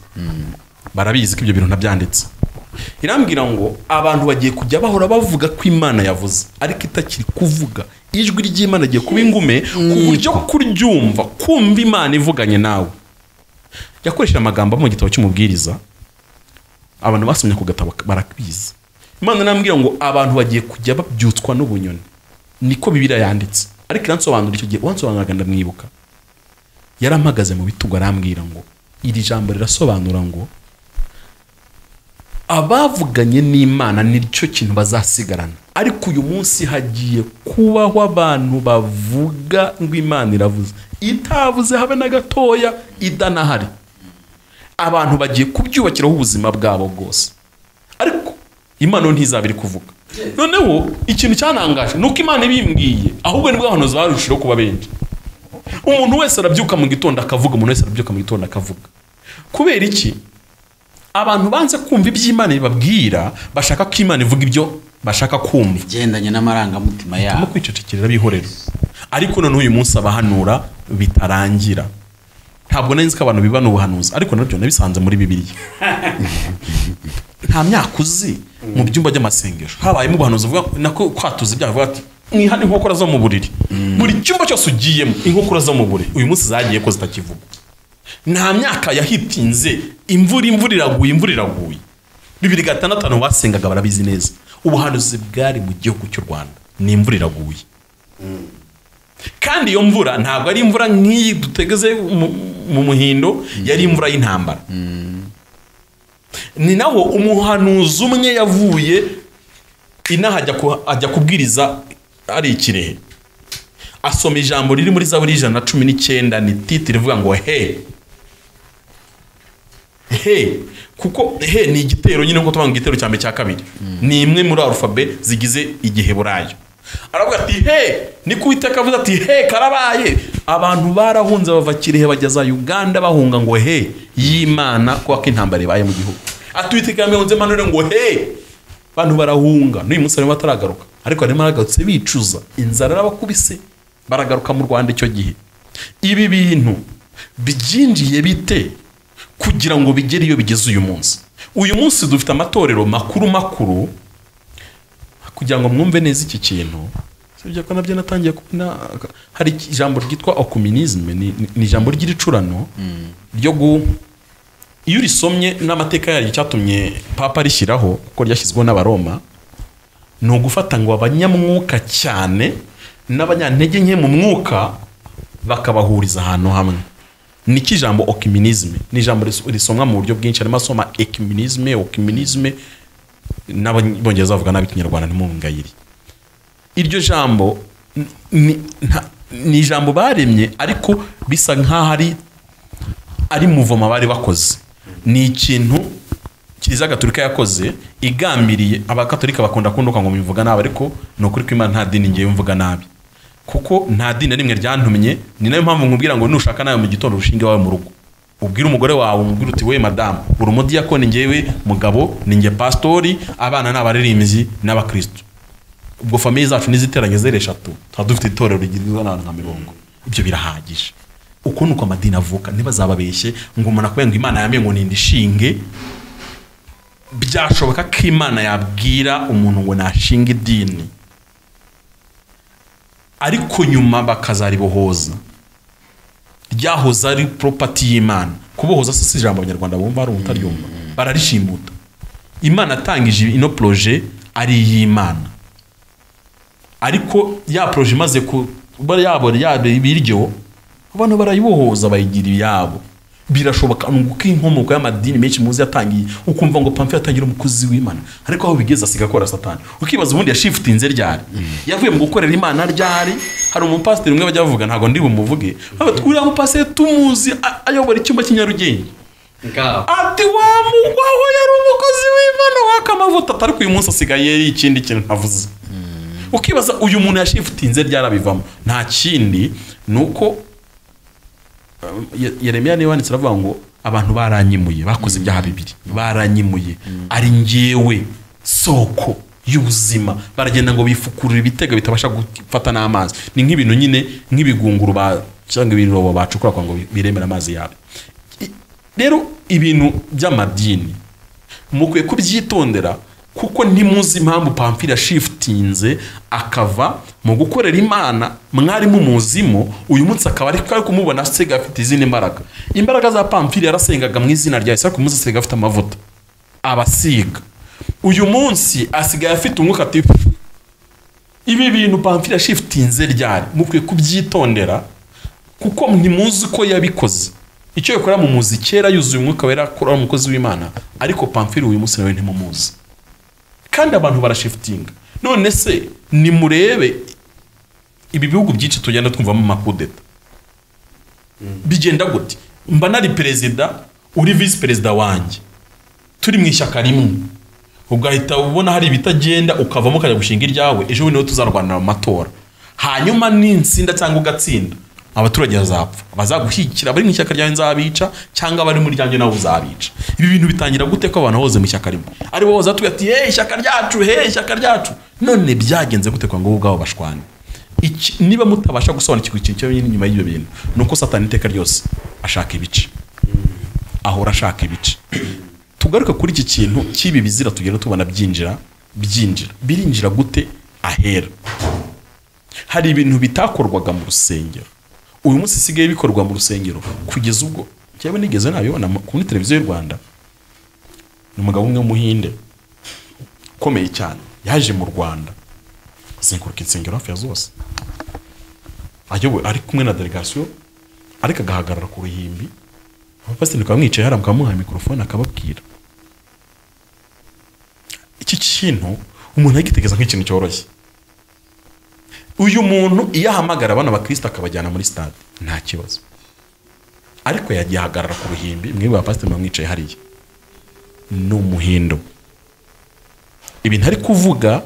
S2: barabizi ko ibyo bintu nabyanditse. Irambwira ngo abantu bagiye kujya bahora bavuga ko imana yavuze ariko itakiri kuvuga. Ijwi ry'imana rigiye kuba ingume ku buryo kuryumva kumva imana ivuganye nawe. Yakoresheje amagambo mu gitabo cy'umubwiriza abantu basomye ku gatabo barabizi imana irambwira ngo abantu bagiye kujya babyutswa n'ubunyoni. Niko bibiriya yanditse. Ariko iransobanura icyo gihe uwansobanuraga ndamwibuka. Yarampagaze mu bitugu arambwira ngo iri jambo rirasobanura ngo abavuganye n'imana ni cyo kintu bazasigarana. Ariko uyu munsi hagiye kubaho abantu bavuga ngo imana iravuze. Itavuze habe na gatoya idanahari. Abantu bagiye kubyubakiraho ubuzima bwabo bwose. Ariko imana yo ntizaba iri kuvuga noneho ikintu cyanangaje ni uko imana ibimbwiye ahubwo ni bwo abantu barushijeho kuba benshi. Umuntu wese arabyuka mu gitondo akavuga umuntu wese arabyuka mu gitondo akavuga. Kubera iki? Abantu banze kumva iby'imana bibabwira bashaka ko imana ivuga ibyo bashaka kumva.
S3: Igendanye n'amarangamutima yabo.
S2: Kwicecekera bihorera ariko noneho uyu munsi abahanura bitarangira. Ntabwo nari nzi ko abantu bibana ubuhanuzi ariko na byo nabisanze muri bibiliya. Nta myaka uzi mu byumba by'amasengesho. Habayemo ubuhanuzi nako kwatuza ibyaha buvuga ati mwihane inkokora zo mu buriri. Buri cyumba cyose ugiyemo inkokora zo mu buriri. Uyu munsi zagiye ko zitakivuga nta myaka yahitinze imvura imvura iraguye imvura iraguye. Bibiri gatandatu basengaga barabizi neza. Ubuhanuzi bwari mu gihugu cy'u rwanda. Ni imvura iraguye. Kandi iyo mvura ntabwo ari imvura nk'iyi dutegeze mu- mu muhindo yari imvura y'intambara. Ni naho umuhanuzi umwe yavuye inaha ajya ku- ajya kubwiriza ari ikirehe. Asoma ijambo riri muri zaburi y'ijana na cumi n'icyenda ni titiri ivuga ngo he? He kuko he ni igitero nyine nk'uko tuvuga ngo igitero cya mbere cya kabiri. Ni imwe muri arufabe zigize igiheburayo aravuga ati he ni ku iteka avuze ati he karabaye. Abantu barahunze bava kirehe bageza uganda bahunga ngo he y'imana kubera ko intambara ibaye mu gihugu. Ati uwiteka yamwunze manure ngo he abantu barahunga. N'uyu munsi barimo bataragaruka ariko barimo baragarutse bicuza. Inzara yarabakubise baragaruka mu rwanda icyo gihe. Ibi bintu byinjiye bite? Kugira ngo bigere iyo bigeze uyu munsi. Uyu munsi dufite amatorero makuru makuru kugira ngo mwumve neza iki kintu. Sibyo ko na byo natangiye kubona hari ijambo ryitwa okuminizme ni, ijambo ry'iricurano ryo gu iyo urisomye n'amateka yaryo cyatumye papa rishyiraho kuko ryashyizweho n'abaroma ni ugufata ngo abanyamwuka cyane n'abanyantege nke mu mwuka bakabahuriza ahantu hamwe. Niki ijambo okiminizme ni ijambo ris- risomwa mu buryo bwinshi. Harimo asoma ekiminizme okiminizme n'abongereza bavuga nabi ikinyarwanda ntimungayiri iryo jambo ni, ijambo baremye ariko bisa nk'aho ari ari muvoma bari bakoze. Ni ikintu kiliziya gatolika yakoze igambiriye abakatolika bakunda kunduka ngo bivuga nabi ariko ni ukuri ko imana nta dini ngewe mvuga nabi. Kuko nta dini rimwe ryantumye ni na yo mpamvu nkubwira ngo nushaka nawe mu gitondo urushinge wawe mu rugo. Ubwire umugore wawe umubwire uti we madamu uri umudiyakoni ngewe mugabo ni nge pasitori abana ni abaririmbyi n'abakristo. Ubwo famiye zacu n'iziteranye zere eshatu. Tuba dufite itorero rigizwe n'abantu nka mirongo. Ibyo birahagije. Uko ni uko amadini avuka ntibazababeshye ngo umuntu akubwira ngo imana yamenye ngo ninde ishinge byashoboka ko imana yabwira umuntu ngo nashinga idini. Ariko nyuma bakazaribohoza ryahoze ari poropati y'imana. Kubohoza si ijambo abanyarwanda bumva hari umutaryumva bararishimuta imana atangije ino poroje ari iy'imana. Ariko ya poroje imaze kuba yabona yaba ibiryo abantu barayibohoza bayigira iyabo. Birashoboka. Ni ko inkomoko y'amadini menshi muzi yatangiye. Ukumva ngo pamfe yatangira umukozi w'imana. Ariko aho bigeze asiga akora satani. Ukibaza ubundi yashifutinze ryari? Yavuye mu gukorera imana ryari? Hari umupasiteri umwe bajya bavuga ntabwo ndi bumuvuge. Uriya mupasiteri tumuzi ayobora icyumba cy'inyarugenge. Ati wa mugwaho yari umukozi w'imana waka amavuta. Atari uyu munsi asigaye ikindi kintu ntavuze ukibaza uyu muntu yashifutinze ryarabivamo nta kindi. Ni uko yeremiya ni we wanditse aravuga ngo abantu baranyimuye bakoze ibyaha bibiri. Baranyimuye. Ari njyewe soko y'ubuzima. Baragenda ngo bifukurire ibitega bitabasha gufata n'amazi. Ni nk'ibintu nyine nk'ibigunguru cyangwa ibirobo bacukura ngo biremere amazi yabo rero ibintu by'amadini mukwiye kubyitondera kuko ntimuzi impamvu pamfili yashifutinze akava mu gukorera imana mwari mumuzimo uyu munsi akaba ari kumubona asiga afite izindi mbaraga. Imbaraga za pamfili yarasengaga mu izina rya yesu ariko uyu munsi asiga afite amavuta. Abasiga. Uyu munsi asigaye afite umwuka ati ibi bintu pamfili yashifutinze ryari? Mukwiye kubyitondera kuko ntimuzi ko yabikoze. Icyo yakora mu muzi kera yuzuye umwuka wera akora umukozi w'imana ariko pamfili uyu munsi nawe ntimumuzi kandi abantu barashifutinga none se nimurebe ibi bihugu byinshi tugenda twumvamo amakudeta bigenda gute? Mba nari perezida uri visi perezida wanjye. Turi mu ishyaka rimwe. Ugahita ubona hari ibitagenda ukavamo ukajya gushinga iryawe ejo bundi tuzarwanira mu matora. Hanyuma ninsinda cyangwa ugatsinda. Abaturage bazapfa. Abazagushyigikira abari mu ishyaka ryawe nzabica cyangwa abari muri ryanjye nawe uzabica. Ibi bintu bitangira gute ko abantu bahoze mu ishyaka rimwe? Ari bo baza tugira ati hey ishyaka ryacu hey ishyaka ryacu. None byagenze gute kwa ngo bo ubwabo bashwane niba mutabasha gusobanukirwa ikintu cyo inyuma y'ibyo bintu ni uko satani iteka ryose ashaka ibice. Ahora ashaka ibice. Tugaruke kuri iki kintu cy'ibi bizira tugenda tubona byinjira byinjira. Birinjira gute? Ahera. Hari ibintu bitakorwaga mu rusengero. Uyu munsi isigaye bikorwa mu rusengero. Kugeza ubwo njyewe nigeze nabibona kuri televiziyo y'u rwanda. Ni umugabo umwe w'umuhinde ukomeye cyane yaje mu rwanda. Azenguruka insengero hafi ya zose. Ayoboye ari kumwe na delegasiyo ariko agahagarara ku ruhimbi. Abapasiteri bakaba bamwicaye hariya bakamuha mikorofone akababwira. Iki kintu umuntu yagitegereza nk'ikintu cyoroshye uyu muntu iyo ahamagara abana bakristo akabajyana muri stade. Nta kibazo. Ariko yagiye ahagarara ku ruhimbi mwe bapasiteri bamwicaye hariya. Ni umuhindo. Ibintu ari kuvuga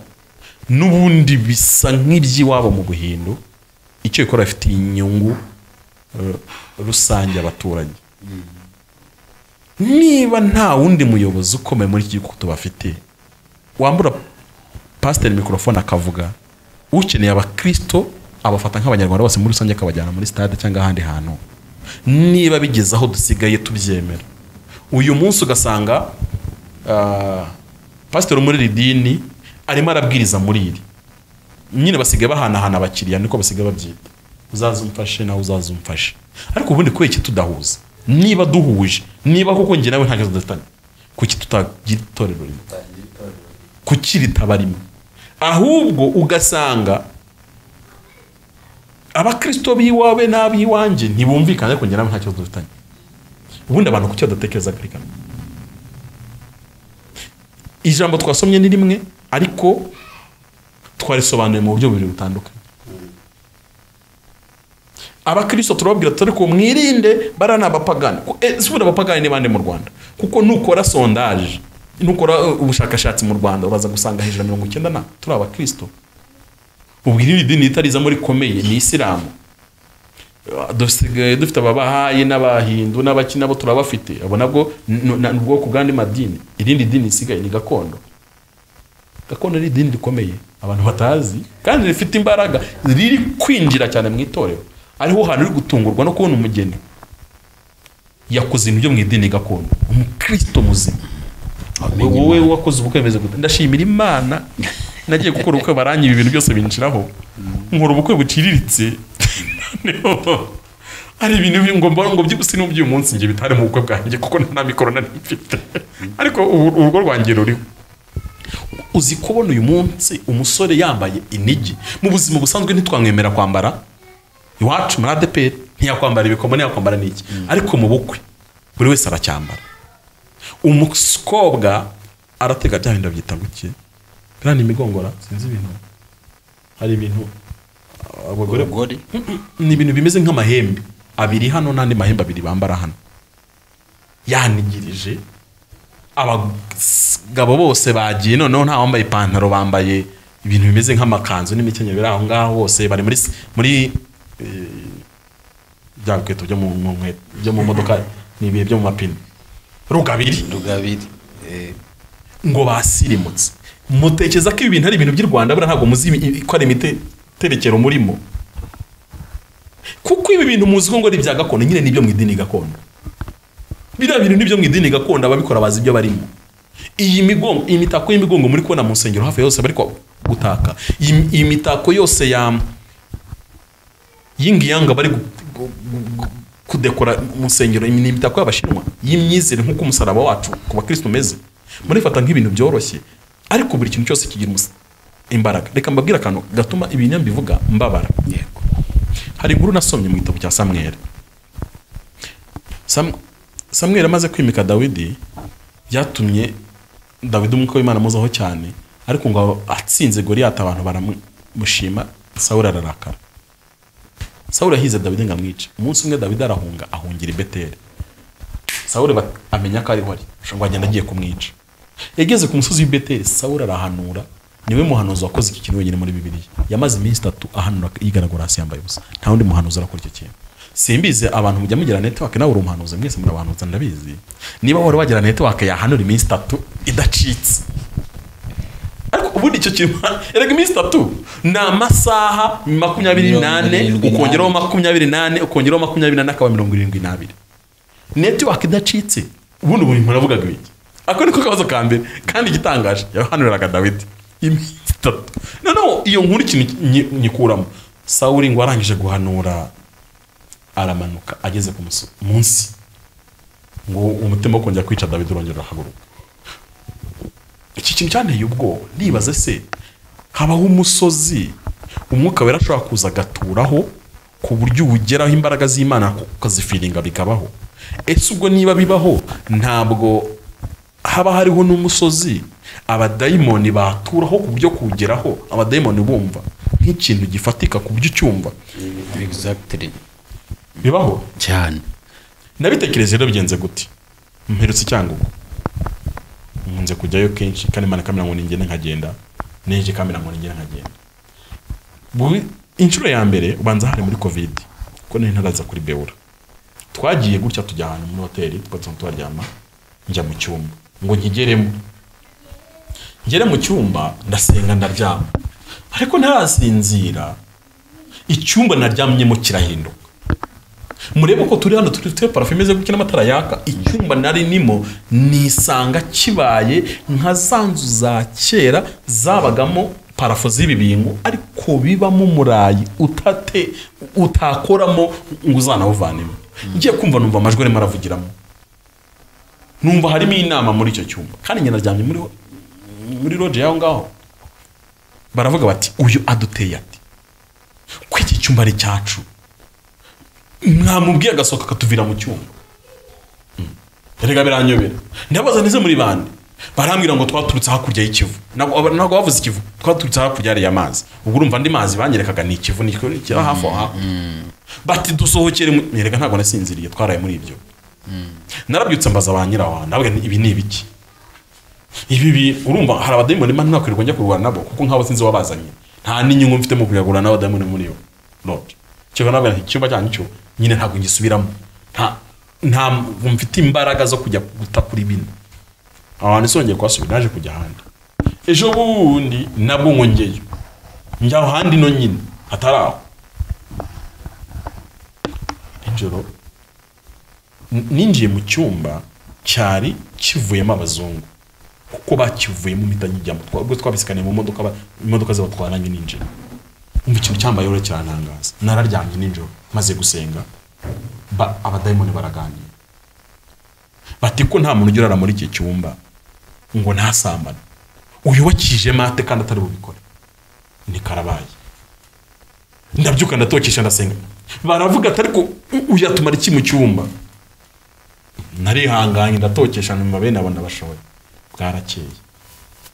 S2: n'ubundi bisa nk'iby'iwabo mu buhindo icyo bikora bifitiye inyungu eh, rusange abaturage. Niba nta wundi muyobozi ukomeye muri iki gihugu tubafite wambura pasiteri mikorofone akavuga ukeneye abakristo abafata nk'abanyarwanda bose muri rusange akabajyana muri stade cyangwa ahandi hantu. Niba bigeze aho dusigaye tubyemera. Uyu munsi ugasanga ah, pasiteri muri iri dini arimo arabwiriza muri iri. Nyine basigaye bahanahana abakiriya niko basigaye babyita. Uzaze umfashe nawe uzaze umfashe ariko ubundi kubera iki tudahuza niba duhuje niba koko njye nawe nta kibazo dufitanye. Kuki tutagira itorero rimwe. Kuki ritaba rimwe? Ahubwo ugasanga abakristo b'iwawe n'ab'iwanjye ntibumvikana ariko njye nawe nta kibazo dufitanye. Ubundi abantu kuki badatekereza kuri kamwe ijambo twasomye ni rimwe ariko twarisobanuye mu buryo bubiri butandukanye. Abakristo turababwira tuti ariko mwirinde bariya ni abapagani. Ku- eh, si abapagani ni bande mu rwanda? Kuko nukora sondaje nukora ubushakashatsi mu rwanda uraza gusanga hejuru ya mirongo icyenda na turi abakristo. Ubwo irindi dini rikomeye ni isilamu. Dusigaye dufite ababahayi n'abahindu n'abaki nabo turabafite. Abo nabwo ni ubwoko bw'andi madini. Irindi dini risigaye ni gakondo. Gakondo ni idini rikomeye. Abantu batazi kandi rifite imbaraga. Riri kwinjira cyane mu itorero. Ariho hantu uri gutungurwa no kubona umugeni. Yakoze ibintu byo mu idini gakondo. Umukristo muzima. Wowe wakoze ubukwe bimeze gute? Ndashimira imana. Nagiye gukora ubukwe baranyiba ibintu byose binshiraho nkora ubukwe buciriritse Noneho, hari ibintu bi- ngo mbona ngo by'ubusi n'uby'uyu munsi njye bitari mu bukwe bwanjye kuko nta mikoro nari mfite ariko ubu- urugo rwanjye ruriho. Uzi kubona uyu munsi umusore yambaye inigi? Mu buzima busanzwe ntitwamwemera kwambara. Iwacu muri adeperi ntiyakwambara ibikomo ntiyakwambara n'iki. Ariko mu bukwe buri wese aracyambara. Umukobwa aratega bya bintu babyita guke ni imigongora sinzi ibintu. Hari ibintu abagore ni ibintu bimeze nk'amahembe. Abiri hano n'andi mahembe abiri bambara hano. Yanigirije. Abagabo bose bagiye noneho nta wambaye ipantaro bambaye ibintu bimeze nk'amakanzu n'imikenyero. Biri aho ngaho bose bari muri muri eh, bya bikweto byo mu modoka ni ibihe byo mu mapine. Rugabiri.
S3: Rugabiri Eh,
S2: ngo basirimutse. Mutekereza ko ibi bintu ari ibintu by'u rwanda buriya ntabwo muzi ko ari imiterekero murimo. Kuko ibi bintu muzi ko ngo ari ibya gakondo nyine ni byo mu idini gakondo. Biriya bintu ni byo mu idini gakondo ababikora bazi ibyo barimo. Iyi migongo iyi mitako y'imigongo muri kubona mu nsengero hafi yose bari gutaka. Iyi mitako yose ya yingiyanga bari kudekora mu nsengero ni imitako y'abashinwa y'imyizere nk'uko umusaraba wacu ku bakristo umeze murifata nk'ibintu byoroshye ariko buri kintu cyose kigira imbaraga. Reka mbabwire akantu gatuma ibinya mbivuga mbabara.
S3: Yego.
S2: Hari inkuru nasomye mu gitabo cya samweri Sam- samweri amaze kwimika dawidi byatumye dawidi umwuka w'imana amuzaho cyane ariko ngo atsinze goriyati abantu baramushima sawuri ararakara. Sawuri yahize dawidi ngo amwice. Umunsi umwe dawidi arahunga ahungira i beteri sawuri amenya ko ariho ari. Ngo agenda agiye kumwica. Yageze ku musozi w'i beteri sawuri arahanura ni we muhanuzi wakoze iki kintu wenyine muri bibiliya. Yamaze iminsi itatu ahanura yigaragura hasi yambaye ubusa. Nta wundi muhanuzi arakora icyo kintu. Simbizi abantu mujya mugira network nawe uri umuhanuzi mwese murabahanuza ndabizi. Niba wari wagira network yahanura iminsi itatu idacitse. Ubundi icyo kintu erega iminsi itatu ni amasaha makumyabiri n'ane ukongeraho makumyabiri n'ane ukongeraho makumyabiri n'ane akaba mirongo irindwi n'abiri. Network idacitse. Ubundi buri muntu avugaga ibiki. Ako niko kabazo ka mbere kandi igitangaje. Yahanuriraga dawidi. Iminsi itatu. Noneho iyo nkuru ikintu nyi- nyikuramo. Sawuri ngo arangije guhanura aramanuka ageze ku munsi ngo umutima wo kongera kwica dawidi urongera urahaguruka. Iki kintu cyanteye ubwoba. Nibaze se habaho umusozi umwuka wera ashobora kuza agaturaho ku buryo uwugeraho imbaraga z'imana ukazifiringa bikabaho ese ubwo niba bibaho ntabwo haba hariho n'umusozi? Abadayimoni baturaho ku buryo kuwugeraho abadayimoni bumva nk'ikintu gifatika ku buryo ucyumva. Bibaho?
S3: Cyane.
S2: Nabitekereje rero bigenze gute? Mperutse icyangugu. Nkunze kujyayo kenshi kandi imana ikamera ngo ningende nkagenda neje ikamera ngo ningende nkagenda. Inshuro ya mbere ubanza hari muri covid kuko nari ntaraza kuri beura twagiye gutya tujya ahantu muri hoteli tugatuma tuharyama njya mu cyumba. Ngo nkigeremo. Ngere mu cyumba ndasenga ndaryama. Ariko ntarasinzira icyumba naryamyemo kirahinduka. Murebe ko turi hano turi turi parafu imeze gutya n'amatara yaka. Icyumba nari nimo nisanga kibaye nka za nzu za kera zabagamo parafu z'ibi bintu ariko bibamo umurayi utate utakoramo ngo uzanawuvanemo ngiye kumva numva amajwi arimo aravugiramo. Numva harimo inama muri icyo cyumba. Kandi njye naryamye muri muri loje y'aho ngaho. Baravuga bati uyu aduteye ati ko iki cyumba ari icyacu mwamubwiye agasohoka akatuvira mu cyumba Mm. erega biranyobera. Ndabaza neze muri bande? Barambwira ngo twaturutse hakurya y'ikivu. Ntabwo bavuze ikivu. Twaturutse hakurya hariya amazi. Ubwo urumva andi mazi banyerekaga ni ikivu ni kiri hafi aho bati dusohokere erega ntabwo nasinziriye twaraye muri ibyo. Narabyutse mbaza ba ndavuga nti ibi ni ibiki? Ibi bi urumva hari abadayimoni mba ntakwirirwa njya kurwana nabo kuko nk'abo sinzi wabazanye nta n'inyungu mfite mu kuyagura n'abadayimoni muri yo. Lodge kiba nawe icyumba cyanyu cyo nyine ntabwo ngisubiramo. Nta mfite imbaraga zo kujya guta kuri bino ahantu isongeye kuhasubira naje kujya ahandi. Ejo bundi nabwo nkongeyo njya ahandi no nyine hatari aho. Nijoro ninjiye mu cyumba cyari kivuyemo abazungu kuko bakivuyemo mpita nyijyamo Twa- ubwo twabisikaniye mu modoka imodoka zibatwara nanjye ninjira umva ikintu cyambaye rero cyarantangaza nararyamye nijoro maze gusenga ba- abadayimoni baraganira bati ko nta muntu ujya urara muri iki cyumba ngo ntasambane uyu wakije mate kandi atari bubikore ni karabaye ndabyuka ndatokesha ndasenga baravuga ati ariko u- uyu atumara iki mu cyumba narihanganye ndatokesha nyuma bene abo ndabashoboye bwarakeye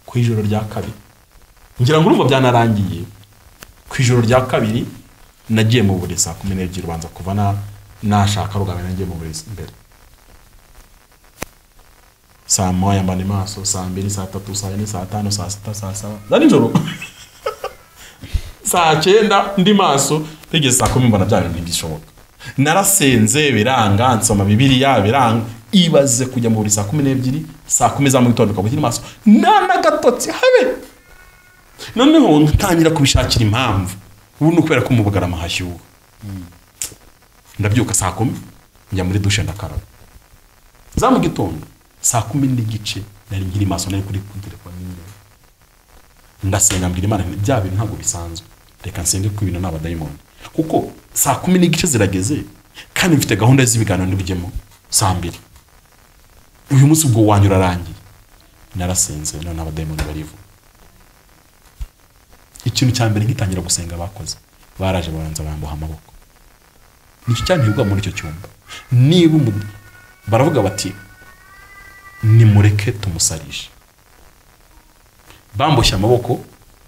S2: ku ijoro rya kabiri ngira ngo urumva byanarangiye ku ijoro rya kabiri nagiye mu burezi. Saa kumi n'ebyiri ubanza kuva na nashaka rugabanya nagiye mu burezi mbere. Saa moya mbana maso saa mbiri saa tatu saa yine saa tanu saa sita saa saba. Na nijoro. Saa cyenda ndi maso. Ntegeze saa kumi mbona bya bintu ntibishoboka narasenze biranga nsoma bibiriya biranga. Ibaze kujya mu buri saa kumi n'ebyiri saa kumi za mu gitondo ukaba ukiri maso. Nta n'agatotsi habe noneho ntangira kubishakira impamvu. Ubu ni ukubera ko mu bugarama hashyuha ndabyuka saa kumi njya muri dushe ndakaraba. Za mu gitondo saa kumi n'igice nari nkiri maso nari kuri telefone n'imbere ndasenga mbwira imana bya bintu ntabwo bisanzwe. Reka nsenge ko ibintu ni abadayimoni kuko saa kumi n'igice zirageze kandi mfite gahunda z'ibiganiro ntibijyemo saa mbiri. Uyu munsi ubwo wanyu urarangiye narasenze none abadayimoni barivuga. Ikintu cya mbere ngitangira gusenga bakoze baraje babanza bambuha amaboko. Nicyo cyantebwa muri icyo cyumba? Niba baravuga bati nimureke tumusarishe. Bamboshye amaboko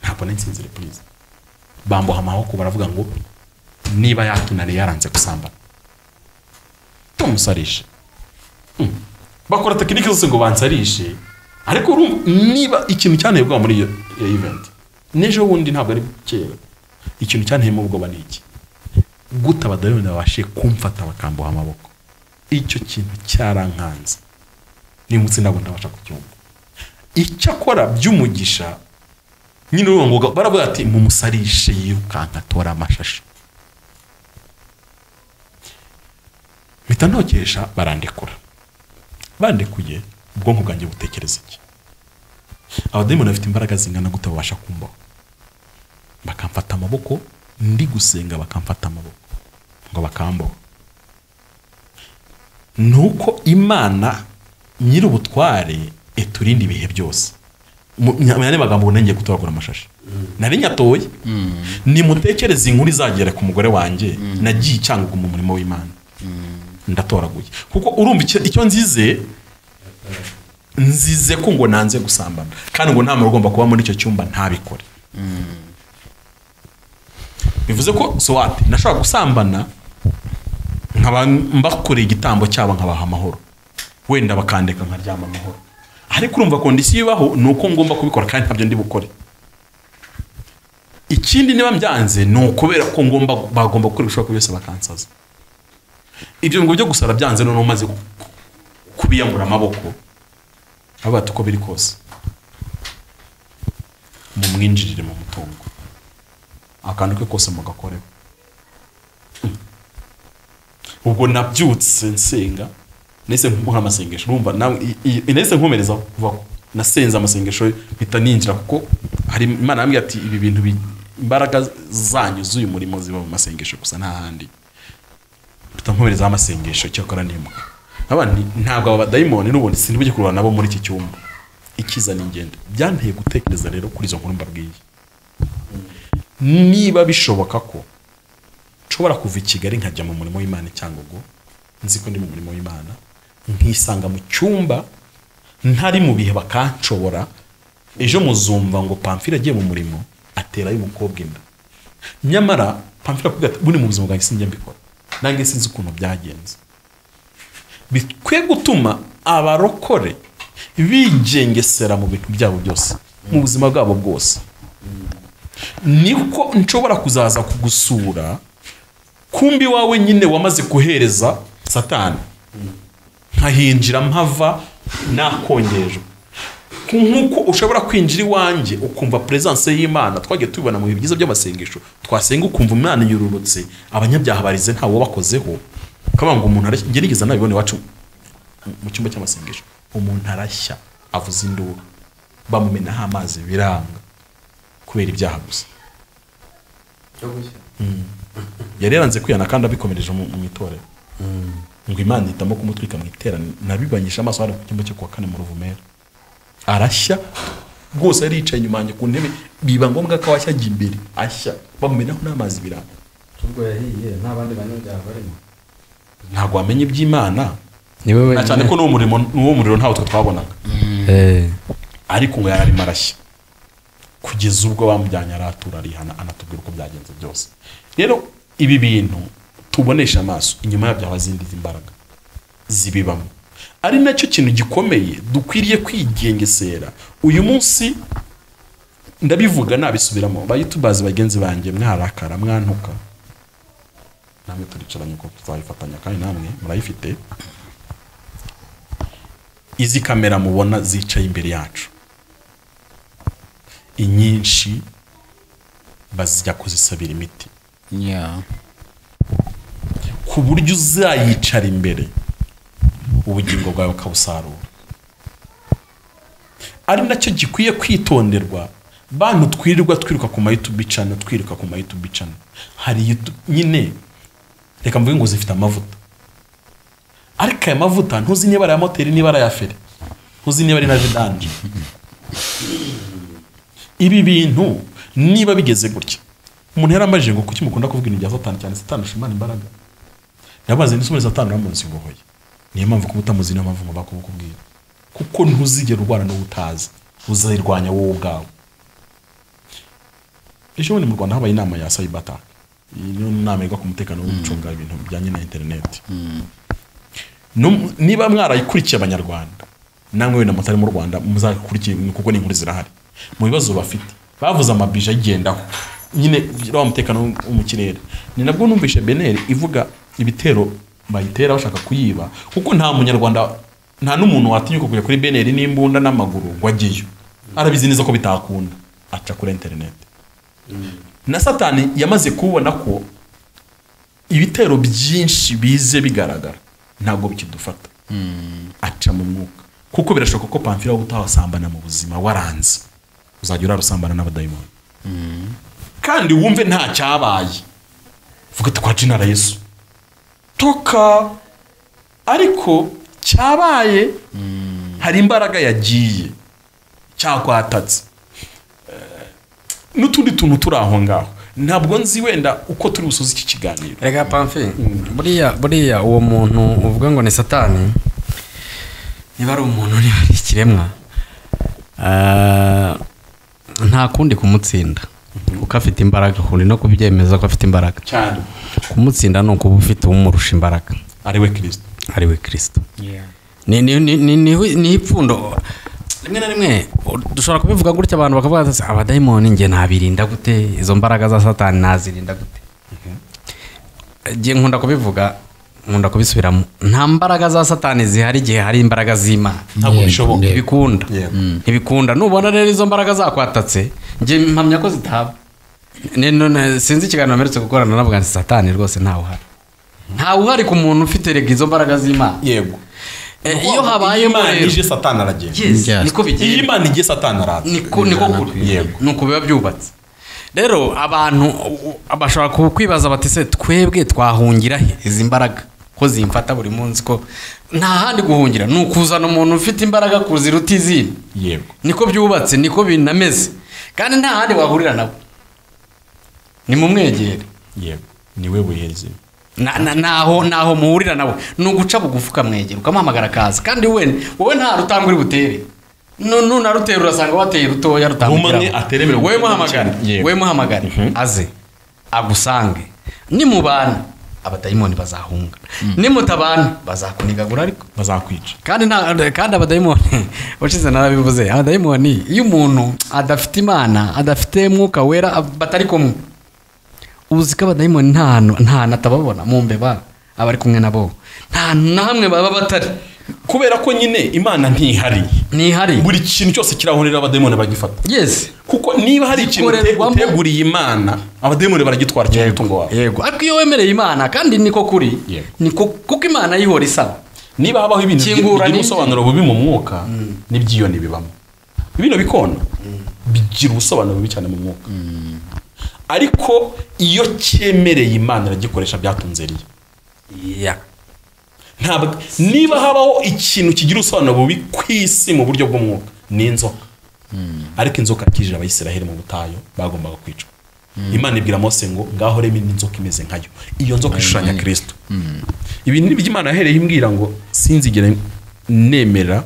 S2: ntabwo nsinzire purize bamboha amaboko baravuga ngo niba yatunaniye yaranze gusambana. Tumusarishe. Mm. bakora tekinike zose ngo bansarishe. Ariko niba ikintu cyanteye ubwoba muri iyo iyo event n'ejo bundi ntabwo ari kera ikintu cyanteyemo ubwoba ni iki? Gute abadayimoni babashe kumfata bakambuha amaboko. Icyo kintu cyarankanze. Nimutse ntabwo ndabasha kucyumva. Icyakora by'umugisha nyine uwo ngo baravuga ati mumusarishe yirukanka atora amashashi. Mpita ntokesha barandekura. Bandekuye ubwonko bwanjye butekereza iki? Abadayimoni bafite imbaraga zingana gute babasha kumbaho? Bakamfata amaboko ndi gusenga bakamfata amaboko. Ngo bakambaho ni uko imana nyir'ubutware iturinda ibihe byose. Yandi magambo ubu ngiye gutoragura amashashi. Nari nyatoye. Nimutekereze inkuru izagera ku mugore wanjye nagiye icyangugu mu murimo w'imana. Ndatoraguye. Kuko urumva icyo nzize nzize ko ngo nanze gusambana. Kandi ngo nta muntu ugomba kuba muri icyo cyumba ntabikore. Bivuze ko sowati nashobora gusambana nkaba mbakoreye igitambo cyabo nkabaha amahoro. Wenda bakandeka nkaryama amahoro. Ariko urumva kondisiyo ibaho ni uko ngomba kubikora kandi ntabyo ndi bukore ikindi niba byanze ni ukubera ko ngomba bagomba gukora ibishoboka byose bakansaza. Ibyo ngo byo gusara byanze noneho umaze ku- kubiyamura amaboko ati uko biri kose. Mumwinjirire mu mutungo. Akantu ke kose mugakoreho ubwo nabyutse nsenga nkumuha amasengesho. Urumva nawe nahise nkomereza kuva nasenze amasengesho mpita ninjira kuko hari imana yambwiye ati ibi bintu bi- imbaraga zanyu z'uyu murimo ziba mu masengesho gusa nta handi. Mpita nkomerezaho amasengesho cyakora nimuka. Abandi ntabwo aba badayimoni n'ubundi sinibujye kurwana nabo muri iki cyumba. Ikiza ni ingendo byanteye gutekereza rero kuri izo nkuru mbabwiye. Niba bishoboka ko nshobora kuva i kigali nkajya mu murimo w'imana i cyangugu nzi ko ndi mu murimo w'imana nkisanga mu cyumba ntari mu bihe bakanshobora ejo muzumva ngo pamfile agiye mu murimo aterayo umukobwa inda. Nyamara pamfile akubwira ati buri mu buzima bwanjye sinjya mbikora. Nange sinzi ukuntu byagenze. Bikwiye gutuma abarokore bigengesera mu bintu byabo byose mu buzima bwabo bwose. Niko nshobora kuzaza kugusura kumbi wawe nyine wamaze kohereza satani. Nkahinjira mpava nakongejwe. Nk'uko ushobora kwinjira iwanjye ukumva peresanse y'imana twagiye tubibona mu bihe byiza by'amasengesho twasenga ukumva imana yururutse abanyabyaha barize ntawe wabakozeho. Ukavuga ngo umuntu arashya njye nigeze nabibona iwacu mu cyumba cy'amasengesho. Umuntu arashya avuza induru bamumenaho amazi biranga. Kubera ibyaha gusa. Yari yaranze kwiyana kandi abikomereje mu itorero ngo imana ihitamo kumutwika mu iteraniro nabibanyisha amaso hano ku cyumba cyo kuwa kane mu ruvumera. Arashya. Rwose aricaye inyuma yanjye ku ntebe. Biba ngombwa ko washya ajya imbere. Ashya. Bamumenaho n'amazi biranga
S1: ubwo yahiye nta bandi banyabyaha barimo.
S2: Ntabwo wamenya iby'imana. Na cyane ko n'uwo muriro ntawe twe twabonaga. Ariko ngo yari arimo arashya kugeza ubwo bamujyanye aratura arihana anatubwira uko byagenze byose. Rero ibi bintu tubonesha amaso inyuma yabyo haba izindi imbaraga zibibamo. Ari na cyo kintu gikomeye dukwiriye kwigengesera. Uyu munsi ndabivuga nabisubiramo. Bayitubazi bagenzi banjye mwarakara mwantuka. Namwe turicaranye ko tuzayifatanya kandi namwe murayifite izi kamera mubona zicaye imbere yacu. Inyinshi bazijya kuzisabira imiti. Ku buryo uzayicara imbere ubugingo bwawe ukabusarura ari na cyo gikwiye kwitonderwa. Bantu twirirwa twiruka ku mayutubi cana twiruka ku mayutubi cana hari nyine reka mvuge ngo zifite amavuta. Ariko aya mavuta ntuzi niba ari aya moteri niba ari aya feri. Ntuzi niba ari na vidanje ibi bintu niba bigeze gutya. Umuntu yarambajije ngo kuki mukunda kuvuga ibintu bya satani? Cyane satani ashimana imbaraga. Yabaze n'isumire satani uramuzi ngo hoya niyo mpamvu kuba utamuzi niyo mpamvu ngomba kubikubwira kuko ntuzigera urwana n'uwo utazi uzayirwanya wowe ubwawe. Ejo bundi mu rwanda habaye inama ya sayibata iyi niyo nama yiga ku mutekano wo gucunga ibintu bijyanye na interineti No- niba mwarayikurikiye abanyarwanda namwe wenda mutari mu rwanda muzakurikiye kuko n'inkuru zirahari. Mu bibazo bafite. Bavuze amabije agendaho nyine wa mutekano wo mu kirere. Ni nabwo numvishe beneri ivuga ibitero bayitera bashaka kuyiba kuko nta munyarwanda nta n'umuntu watinyuka kujya kuri beneri n'imbunda n'amaguru ngo ajyeyo arabizi neza ko bitakunda. Aca kuri interineti na satani yamaze kubona ko ibitero byinshi bize bigaragara ntabwo bikidufata. Aca mu mwuka. Kuko birashoboka ko pamfira wowe utawasambana mu buzima waranze. Uzajya urarusambana n'abadayimoni kandi wumve nta cyabaye. Vuga ati kwa jinara yesu. Toka. Ariko cyabaye hari imbaraga yagiye. Cyakwatatse Eh, n'utundi tuntu turi aho ngaho. Ntabwo nzi wenda uko turi busoze iki kiganiro.
S1: Reka pamfi buriya buriya uwo muntu uvuga ngo ni satani niba ari umuntu niba ari ikiremwa ah, nta kundi kumutsinda. Kuko afite imbaraga uri no kubyemeza ko afite imbaraga.
S2: Cyane
S1: kumutsinda ni ukuba ufite umurusha imbaraga.
S2: Ari we kirisito
S1: ari we kirisito ni ni ni ni ni ni ipfundo. Rimwe na rimwe dushobora kubivuga gutya abantu bakavuga bati abadayimoni njye nabirinda gute? Izo mbaraga za satani nazirinda gute? Nkunda kubivuga nkunda kubisubiramo. Nta mbaraga za satani zihari igihe hari imbaraga z'imana.
S2: Ntabwo bishoboka
S3: yego.
S1: ntibikunda
S2: Yego.
S1: ntibikunda nubona rero izo mbaraga zakwatatse njye mpamya ko zitaba. Sinzi ikiganiro mperutse gukorana navuga nti satani rwose ntawe uhari ntawe uhari ku muntu ufite rega izo mbaraga z'imana.
S2: Yego.
S1: Eh, iyo habayemo
S2: imana
S1: rero
S2: ije satani aragenda.
S1: Niko
S2: iyo
S1: bigenda.
S2: Imana igiye satani araza
S1: niko niko kuri
S2: Yego.
S1: nuko biba byubatse. Rero abantu bashobora kwibaza bati se twebwe twahungira he? Izi mbaraga. Ko zimfata buri munsi ko nta handi guhungira. Ni ukuzana umuntu ufite imbaraga kuziruta izindi.
S2: Yego.
S1: Niko byubatse niko binameze. Kandi nta handi wahurira nabo. Ni mu mwegere.
S2: Yego. Niwe
S1: Na- na- naho naho muhurira nawe ni uguca bugufi ukamwegera ukamuhamagara akaza. Kandi we wowe nta rutambwe uri butere Nu- nunarutera urasanga wateye rutoya
S2: Umwe
S1: rutambukira
S2: atere mirongo
S1: we muhamagare. we muhamagare. Aze. Agusange. Nimubana abadayimoni bazahunga. Nimutabana bazakunigagura ariko
S2: bazakwica.
S1: Kandi kandi abadayimoni ushize narabivuze abadayimoni iyo umuntu adafite imana adafite mwuka wera batari kumwe uzi ko abadayimoni nta hantu atababona mu mbeba aba ari kumwe nabo nta na hamwe baba batari.
S2: Kubera ko nyine imana ntihari.
S1: Ntihari.
S2: Buri kintu cyose kirahurira abadayimoni bagifata
S1: yesi
S2: kuko niba hari ikintu uteguriye imana abadayimoni baragitwara cyane umutungo wawe
S1: yego. Ariko iyo wemereye imana kandi niko kuri niko kuko imana yihora isaba.
S2: Niba habaho ibintu bigira ubusobanuro bubi mu mwuka n'ibyiyoni bibamo bino bikona bigira ubusobanuro bubi cyane mu mwuka. Ariko iyo cyemereye imana iragikoresha byatunze riya
S1: ya
S2: ntabwo niba habaho ikintu kigira ubusobanuro bubi ku isi mu buryo bw'umwuka ni inzoka. Ariko inzoka yakijije abayisiraheli mu butayu bagombaga kwicwa. Imana ibwira mose ngo ngaho reba indi nzoka imeze nkayo. Iyo nzoka ishushanya kirisito ibi ni byo imana yahereye imbwira ngo sinzigera nemera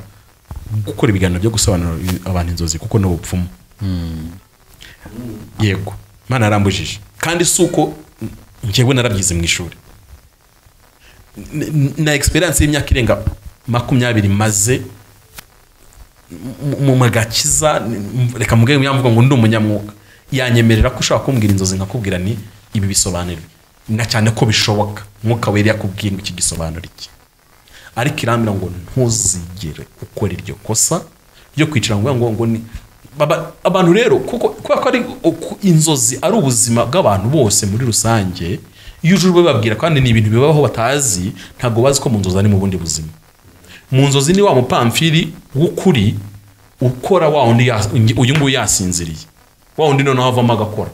S2: gukora ibiganiro byo gusobanurira abantu inzozi kuko ni ubupfumu. Yego. Imana yarambujije. Kandi si uko njyewe narabyize mu ishuri. Na experience y'imyaka irenga makumyabiri maze mu- magakiza reka mubwire mvuga ngo ndi umunyamwuka yanyemerera ko ushobora kumbwira inzozi nkakubwira ni ibi bisobanura ibi. na cyane ko bishoboka. Mwuka wera yakubwiye ngo iki gisobanura iki? Ariko irambwira ngo ntuzigere ukora iryo kosa ryo kwicara ngo ngo ngo ni abantu rero kuko kubera ko ari inzozi ari ubuzima bw'abantu bose muri rusange iyo uje ubibabwira kandi ni ibintu bibaho batazi ntabwo bazi ko mu nzozi ari mu bundi buzima. Mu nzozi ni wa mupamfiri w'ukuri ukora wa wundi uyu nguyu yasinziriye. Wa wundi noneho avamo agakora.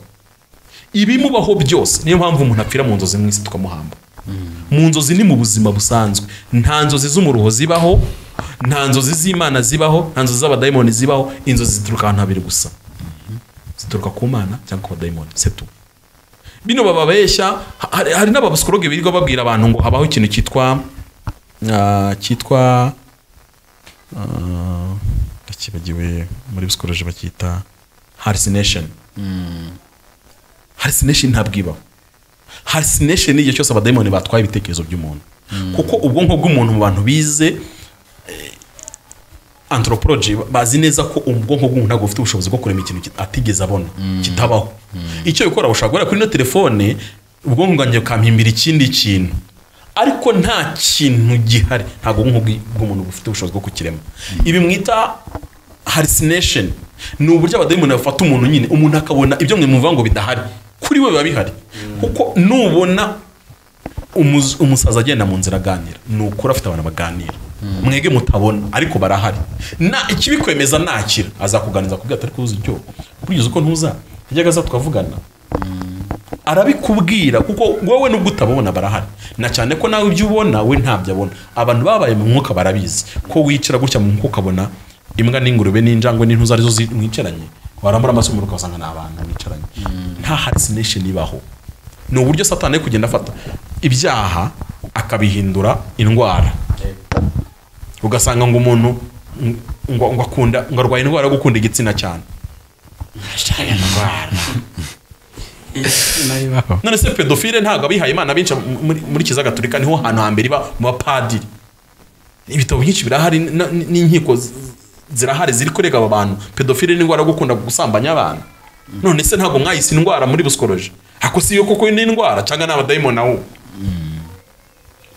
S2: Ibimubaho byose niyo mpamvu umuntu apfira mu nzozi isi tukamuhamba. Mu nzozi ni mu buzima busanzwe. Nta nzozi z'umuruho zibaho nta nzozi z'imana zibaho nta nzozi z'abadayimoni zibaho inzozi zituruka ahantu habiri gusa. Zituruka ku mana cyangwa ku badayimoni setu bino bababeshya ha- hari, n'abapsikologe birirwa babwira abantu ngo habaho ikintu cyitwa ah, cyitwa ah, ndakibagiwe muri psikoloji bacyita hallucination. Hallucination ntabwo ibaho hallucination ni igihe cyose abadayimoni batwaye ibitekerezo by'umuntu. Kuko ubwonko bw'umuntu mu bantu bize anthropology bazi neza ko ubwonko bw'umuntu ntabwo bufite ubushobozi bwo kurema ikintu atigeze abona kitabaho. Icyo bikora bushobora guhera kuri ino telefone ubwonko bwanjye bukampimbira ikindi kintu. Ariko nta kintu gihari. Ntabwo ubwonko bw'umuntu bufite ubushobozi bwo kukirema. Ibi mwita hallucination. Ni uburyo abadayimoni bafata umuntu nyine umuntu akabona ibyo mwe muvuga ngo bidahari. Kuri we biba bihari. Kuko nubona umusaza agenda mu nzira aganira. Ni ukuri afite abantu baganira. Mwege mutabona. Ariko barahari. Ikibikwemeza nakira. Azakuganiza kubwira atari kuzi icyo? Kugeza uko ntuza? Yajyaga aza tukavugana. Arabikubwira. Kuko wowe nubwo utabona barahari. Na cyane ko nawe ibyo ubona we ntabyo abona. Abantu babaye mu mwuka barabizi. Ko wicara gutya mu mwuka ukabona imbwa n'ingurube n'injangwe n'intuza ari zo mwicaranye warambura amaso mu ukasanga ni abantu mwicaranye nta hallucination ibaho. Ni uburyo satani ari kugenda afata. Ibyaha akabihindura indwara. Ugasanga ngo umuntu ngo, akunda ngo arwaye indwara yo gukunda igitsina cyane. None se pedofile ntabwo abihaye imana benshi muri, kiza gatolika ni ho hantu hambere iba mu bapadiri. Ibitabo byinshi birahari n'inkiko zirahari ziri kurega aba bantu. Pedofile ni indwara yo gukunda gusambanya abana none se ntabwo mwayise indwara muri busikoroji ako si yo koko ni indwara cyangwa ni abadayimoni aho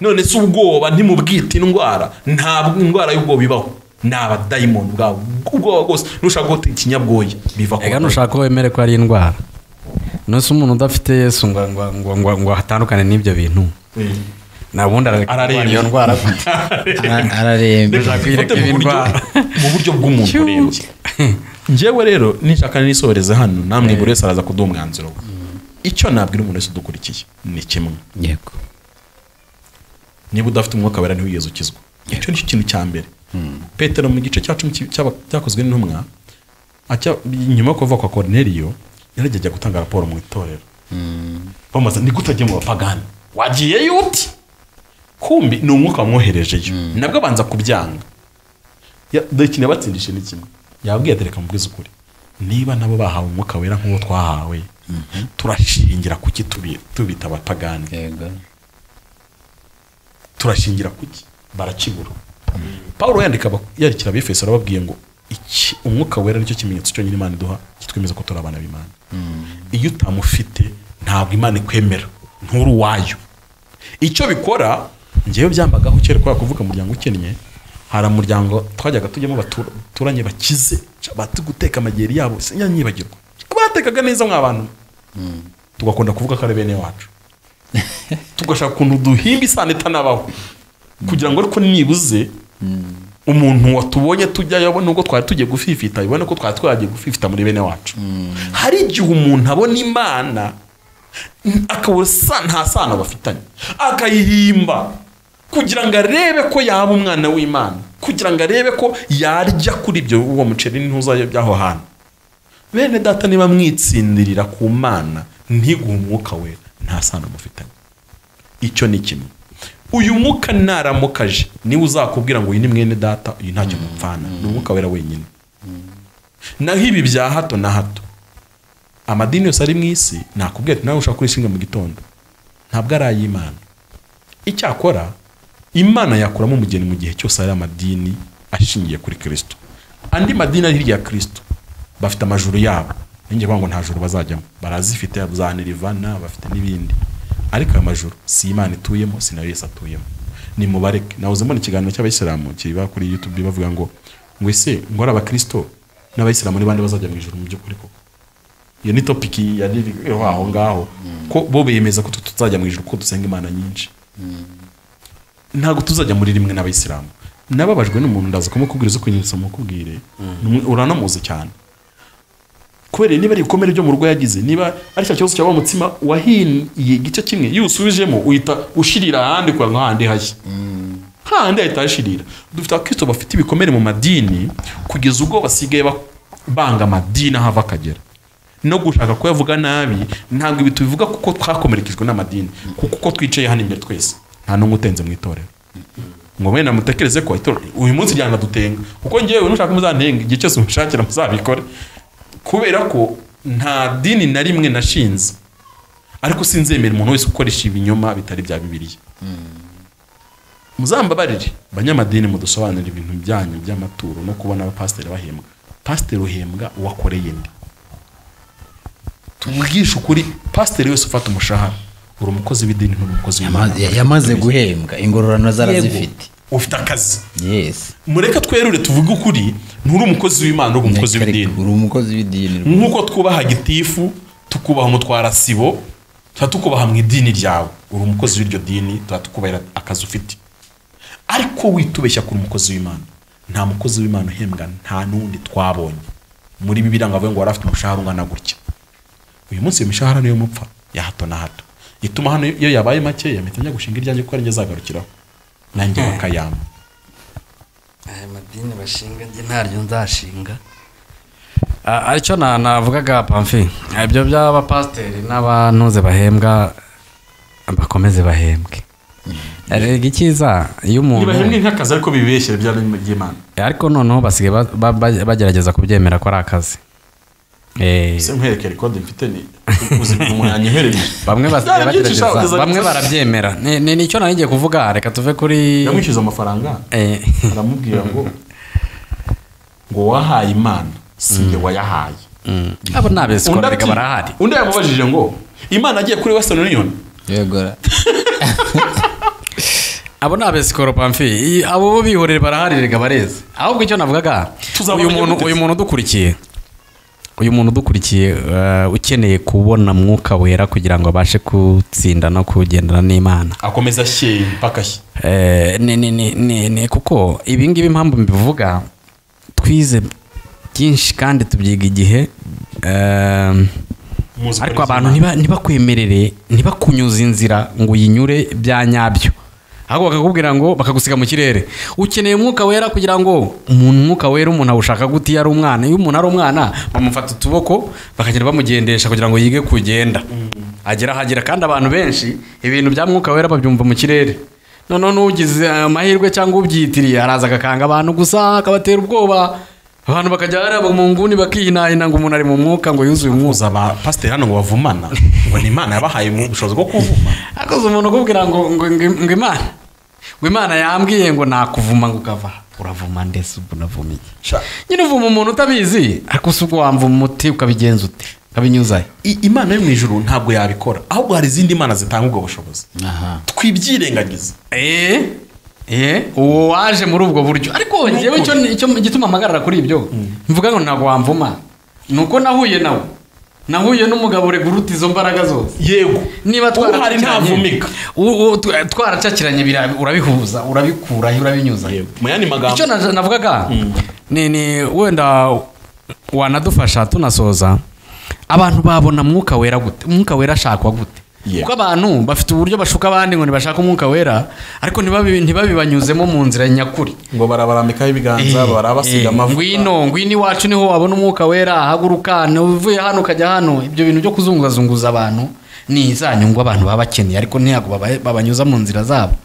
S2: none se ubwoba ntimubwite indwara ntabwo indwara y'ubwoba ibaho. Ni abadayimoni ubwabo ubwoba bwose nushaka gufata ikinyabwoya biva ku
S1: ko wemere ko ari indwara. Nose umuntu udafite yesu ngo ngo ngo ngo ngo hatandukane n'ibyo bintu. Ubundi arareka
S2: Ararembye.
S1: kurwara iyo ndwara
S2: twifate mu buryo- bw'umuntu urembye njyewe rero nishaka nisohoreze hano namwe buri wese araza kuduha umwanzuro we. Icyo nabwira umuntu wese udukurikiye ni kimwe.
S3: Yego.
S2: Niba udafite umwuka wera ntiwigeze ukizwa. Icyo ni cyo kintu cya mbere. Petero mu gice cya cumi cyakozwe n'intumwa nyuma yo kuva kwa korineriyo yarajya gutanga raporo mu itorero. Bamaze ni gute agiye mu bapagani? Wagiyeyo uti kumbi ni umwuka wamwoherejeyo. Nabwo abanza kubyanga. Ya- dore ikintu yabatsindishe ni kimwe. Yababwiye ati reka mubwize ukuri. Niba nabo bahawe umwuka wera nk'uwo twahawe turashingira kuki tubi- tubita abapagani turashingira kuki? Barakibura. Pawulo yandika yandikira abefeso arababwiye ngo iki umwuka wera ni cyo kimenyetso cyonyine imana iduha kitwemeza ko turi abana b'imana. Iyo utamufite ntabwo imana ikwemera. Nturi uwayo. Icyo bikora ngewe byambagaho kera kubera kuvuga umuryango ukennye hari umuryango twajyaga tujyamo batura- baturanye bakize bati guteka amageri yabo sinyanyibagirwa batekaga neza mw'abantu tugakunda kuvuga ko ari bene wacu. Tugashaka ukuntu duhimba isano itanabaho kugira ngo ariko nibuze umuntu watubonye tujyayo abona ubwo twari tugiye gufifita bibone ko twari twagiye gufifita muri bene wacu. Hari igihe umuntu abona imana akabura sa nta sano bafitanye. Akayihimba. Kugira ngo arebe ko yaba umwana w'imana. Kugira ngo arebe ko yarya kuri ibyo uwo muceri ntuzajya by'aho hantu. Bene data niba mwitsindirira ku mana ntiguhe umwuka we nta sano mufitanye. Icyo ni kimwe. Uyu mwuka naramukaje ni we uzakubwira ngo uyu ni mwene data uyu ntacyo mupfana. Ni umwuka wera wenyine. Naho ibi bya hato na hato amadini yose ari mu isi nakubwira ati nawe ushaka kurishinga mu gitondo. Ntabwo ari ay'imana. Icyakora imana yakuramo umugeni mu gihe cyose hari amadini ashingiye kuri kirisito andi madini ari hirya ya kirisito bafite amajuru yabo. Ninjye ngo nta juru bazajyamo. Barazifite zanirivana bafite n'ibindi. Ariko ayo majuru si imana ituyemo si nayo yesi atuyemo. Ni mubareke nahoze mbona ikiganiro cy'abayisilamu kiba kuri youtube bavuga ngo ngo ese ngo ari abakristo n'abayisilamu ni bande bazajya mu ijuru mu by'ukuri koko? Iyo ni topiki yari iriho aho ngaho. Ko bo bemeza ko tuzajya mu ijuru ko dusenga imana nyinshi. Ntabwo tuzajya muri rimwe n'abayisilamu. Nababajwe n'umuntu ndaza kumukubwira zo kunyibutsa mukubwire uranamuzi cyane kubera niba ari ibikomere byo mu rugo yagize niba ari cya kibazo cyaba umutsima wahiye igice kimwe iyo usubijemo uhita ushirira ahandi kugira ngo ahandi hashye hahandi hahita hashirira dufite abakristo bafite ibikomere mu madini kugeza ubwo basigaye ba- banga amadini aho ava akagera. No gushaka kuyavuga nabi ntabwo ibi tubivuga kuko twakomerekejwe n'amadini. Kuko uko twicaye hano imbere twese nta n'umwe utenze mu itorero. Ngo wenda mutekereze ko uyu munsi ryanga dutenga. Kuko ngewe nushaka muzantenga igihe cyose mushakira muzabikore. Kubera ko nta dini na rimwe nashinze. Ariko sinzemera umuntu wese ukoresha ibinyoma bitari bya bibiliya. Muzambabarire banyamadini mudusobanurire ibintu byanyu by'amaturo no kubona abapasiteri bahembwa. Pasiteri uhembwa uwakoreye ndi tubwishe ukuri pasiteri wese ufata umushahara. Uri umukozi w'idini nturi umukozi w'imana.
S3: Yamaze- guhembwa ingororano zarazifite
S2: ufite akazi.
S3: Yes.
S2: Mureke twerure tuvuge ukuri nturi umukozi w'imana uri umukozi w'idini.
S3: uri umukozi w'idini.
S2: Nk'uko twubaha gitifu tukubaha umutwara sibo tuba tukubaha mu idini ryawe. Uri umukozi w'iryo dini tuba tukubahira akazi ufite. Ariko witubeshya kuri umukozi w'imana. Nta mukozi w'imana uhembwa nta n'undi twabonye. Muri bibiri ngo avuge ngo wari afite umushahara ungana gutya. Uyu munsi iyo mishahara niyo mupfa ya hato na hato. Ituma hano iyo yabaye makeya mpita njya gushinga iryanjye kuko ari njye azagarukiraho nanjye bakayama
S1: aya madini bashinga njye ntaryo nzashinga Ah, ari cyo na- navugaga pamfi ibyo by'abapasiteri n'abantuze bahembwa bakomeze bahembwe. Rega icyiza iyo umuntu
S2: ntibahembwe nk'akazi ariko bibeshyira ibya by'imana.
S1: Ariko noneho basigaye ba- ba- ba- bagerageza kubyemera ko ari akazi. Eh,
S2: se nkwereke rekodi mfite ni uzi umuntu yanyohereje
S1: bamwe bagerageza bamwe barabyemera. Ni- ni ni cyo nari ngiye kuvuga. Reka tuve kuri
S2: yamwishyuza amafaranga?
S1: Eh,
S2: aramubwira ngo ngo wahaye imana si njye wayahaye.
S1: Abo ni abesikora reka barahari.
S2: undi yamubajije ngo imana agiye kuri western union?
S3: Yego
S1: abo ni abesikoro pamfi abo bo bihorere barahari reka bareze. Ahubwo icyo navugaga uyu muntu udukurikiye uyu muntu udukurikiye eh, ukeneye kubona mwuka wera kugira ngo abashe gutsinda no kugendana n'imana.
S2: Akomeza ashyeye mpaka ashye
S1: Eh, ni, ni, ni, ni, ni kuko ibi ngibi impamvu mbivuga twize byinshi kandi tubyiga igihe eh, ariko
S2: ari
S1: abantu ntibakwemerere ntibakunyuze inzira ngo uyinyure bya nyabyo. Ahubwo bakakubwira ngo bakagusiga mu kirere. Ukeneye umwuka wera kugira ngo umuntu umwuka wera umuntu awushaka gute iyo ari umwana. Iyo umuntu ari umwana bamufata utuboko bakagenda bamugendesha kugira ngo yige kugenda. Agera ahagera kandi abantu benshi ibintu bya mwuka wera babyumva mu kirere. Noneho n'ugize amahirwe cyangwa ubyitiriye araza agakanga abantu gusa akabatera ubwoba. Abantu bakajya bareba mu nguni bakihinahina ngo umuntu ari mu mwuka ngo yuzuye umwuka
S2: muzi abapasiteri hano ngo bavumana ngo ni imana yabahaye ubushobozi bwo kuvuma.
S1: Akoze umuntu ukubwira ngo ngo ngo- ngo imana. Ngo imana yambwiye ngo nakuvuma ngo ukava. Uravuma ndetse ubwo unavumiye
S2: Sha,
S1: nyine uvuma umuntu utabizi ariko si ubwo wamvuma umuti ukabigenza ute ukabinyuzayo.
S2: Imana yo mu ijuru ntabwo yabikora ahubwo hari izindi mana zitanga ubwo bushobozi.
S3: Aha.
S2: Twibyirengagiza
S1: eee eee uwo waje muri ubwo buryo. Ariko njyewe icyo icyo gituma mpagarara kuri ibyo. Mvuga ngo ntabwo wamvuma. Ni uko nahuye nawe. Nahuye n'umugabo urega uruta izo mbaraga zose.
S2: Yego.
S1: Niba twaracakiranye urabihuza urabikuraho urabinyuza.
S2: Mu yandi magambo.
S1: Icyo na- navugaga ni ni wenda wanadufasha tunasoza abantu babona mwuka wera gute? Umwuka wera ashakwa gute. Kuko abantu bafite uburyo bashuka abandi ngo ntibashake umwuka wera ariko ntibabi- ntibabibanyuzemo mu nzira nyakuri.
S2: Ngo barabarambikaho ibiganza
S1: Eh,
S2: barabasiga
S1: eh,
S2: amavuta.
S1: ngwino ngwino iwacu ni ho wabona umwuka wera haguruka uvuye hano ukajya hano. Ibyo bintu byo kuzungazunguza abantu ni za nyungu abantu baba bakeneye ariko ntabwo baba- babanyuza mu nzira zabo.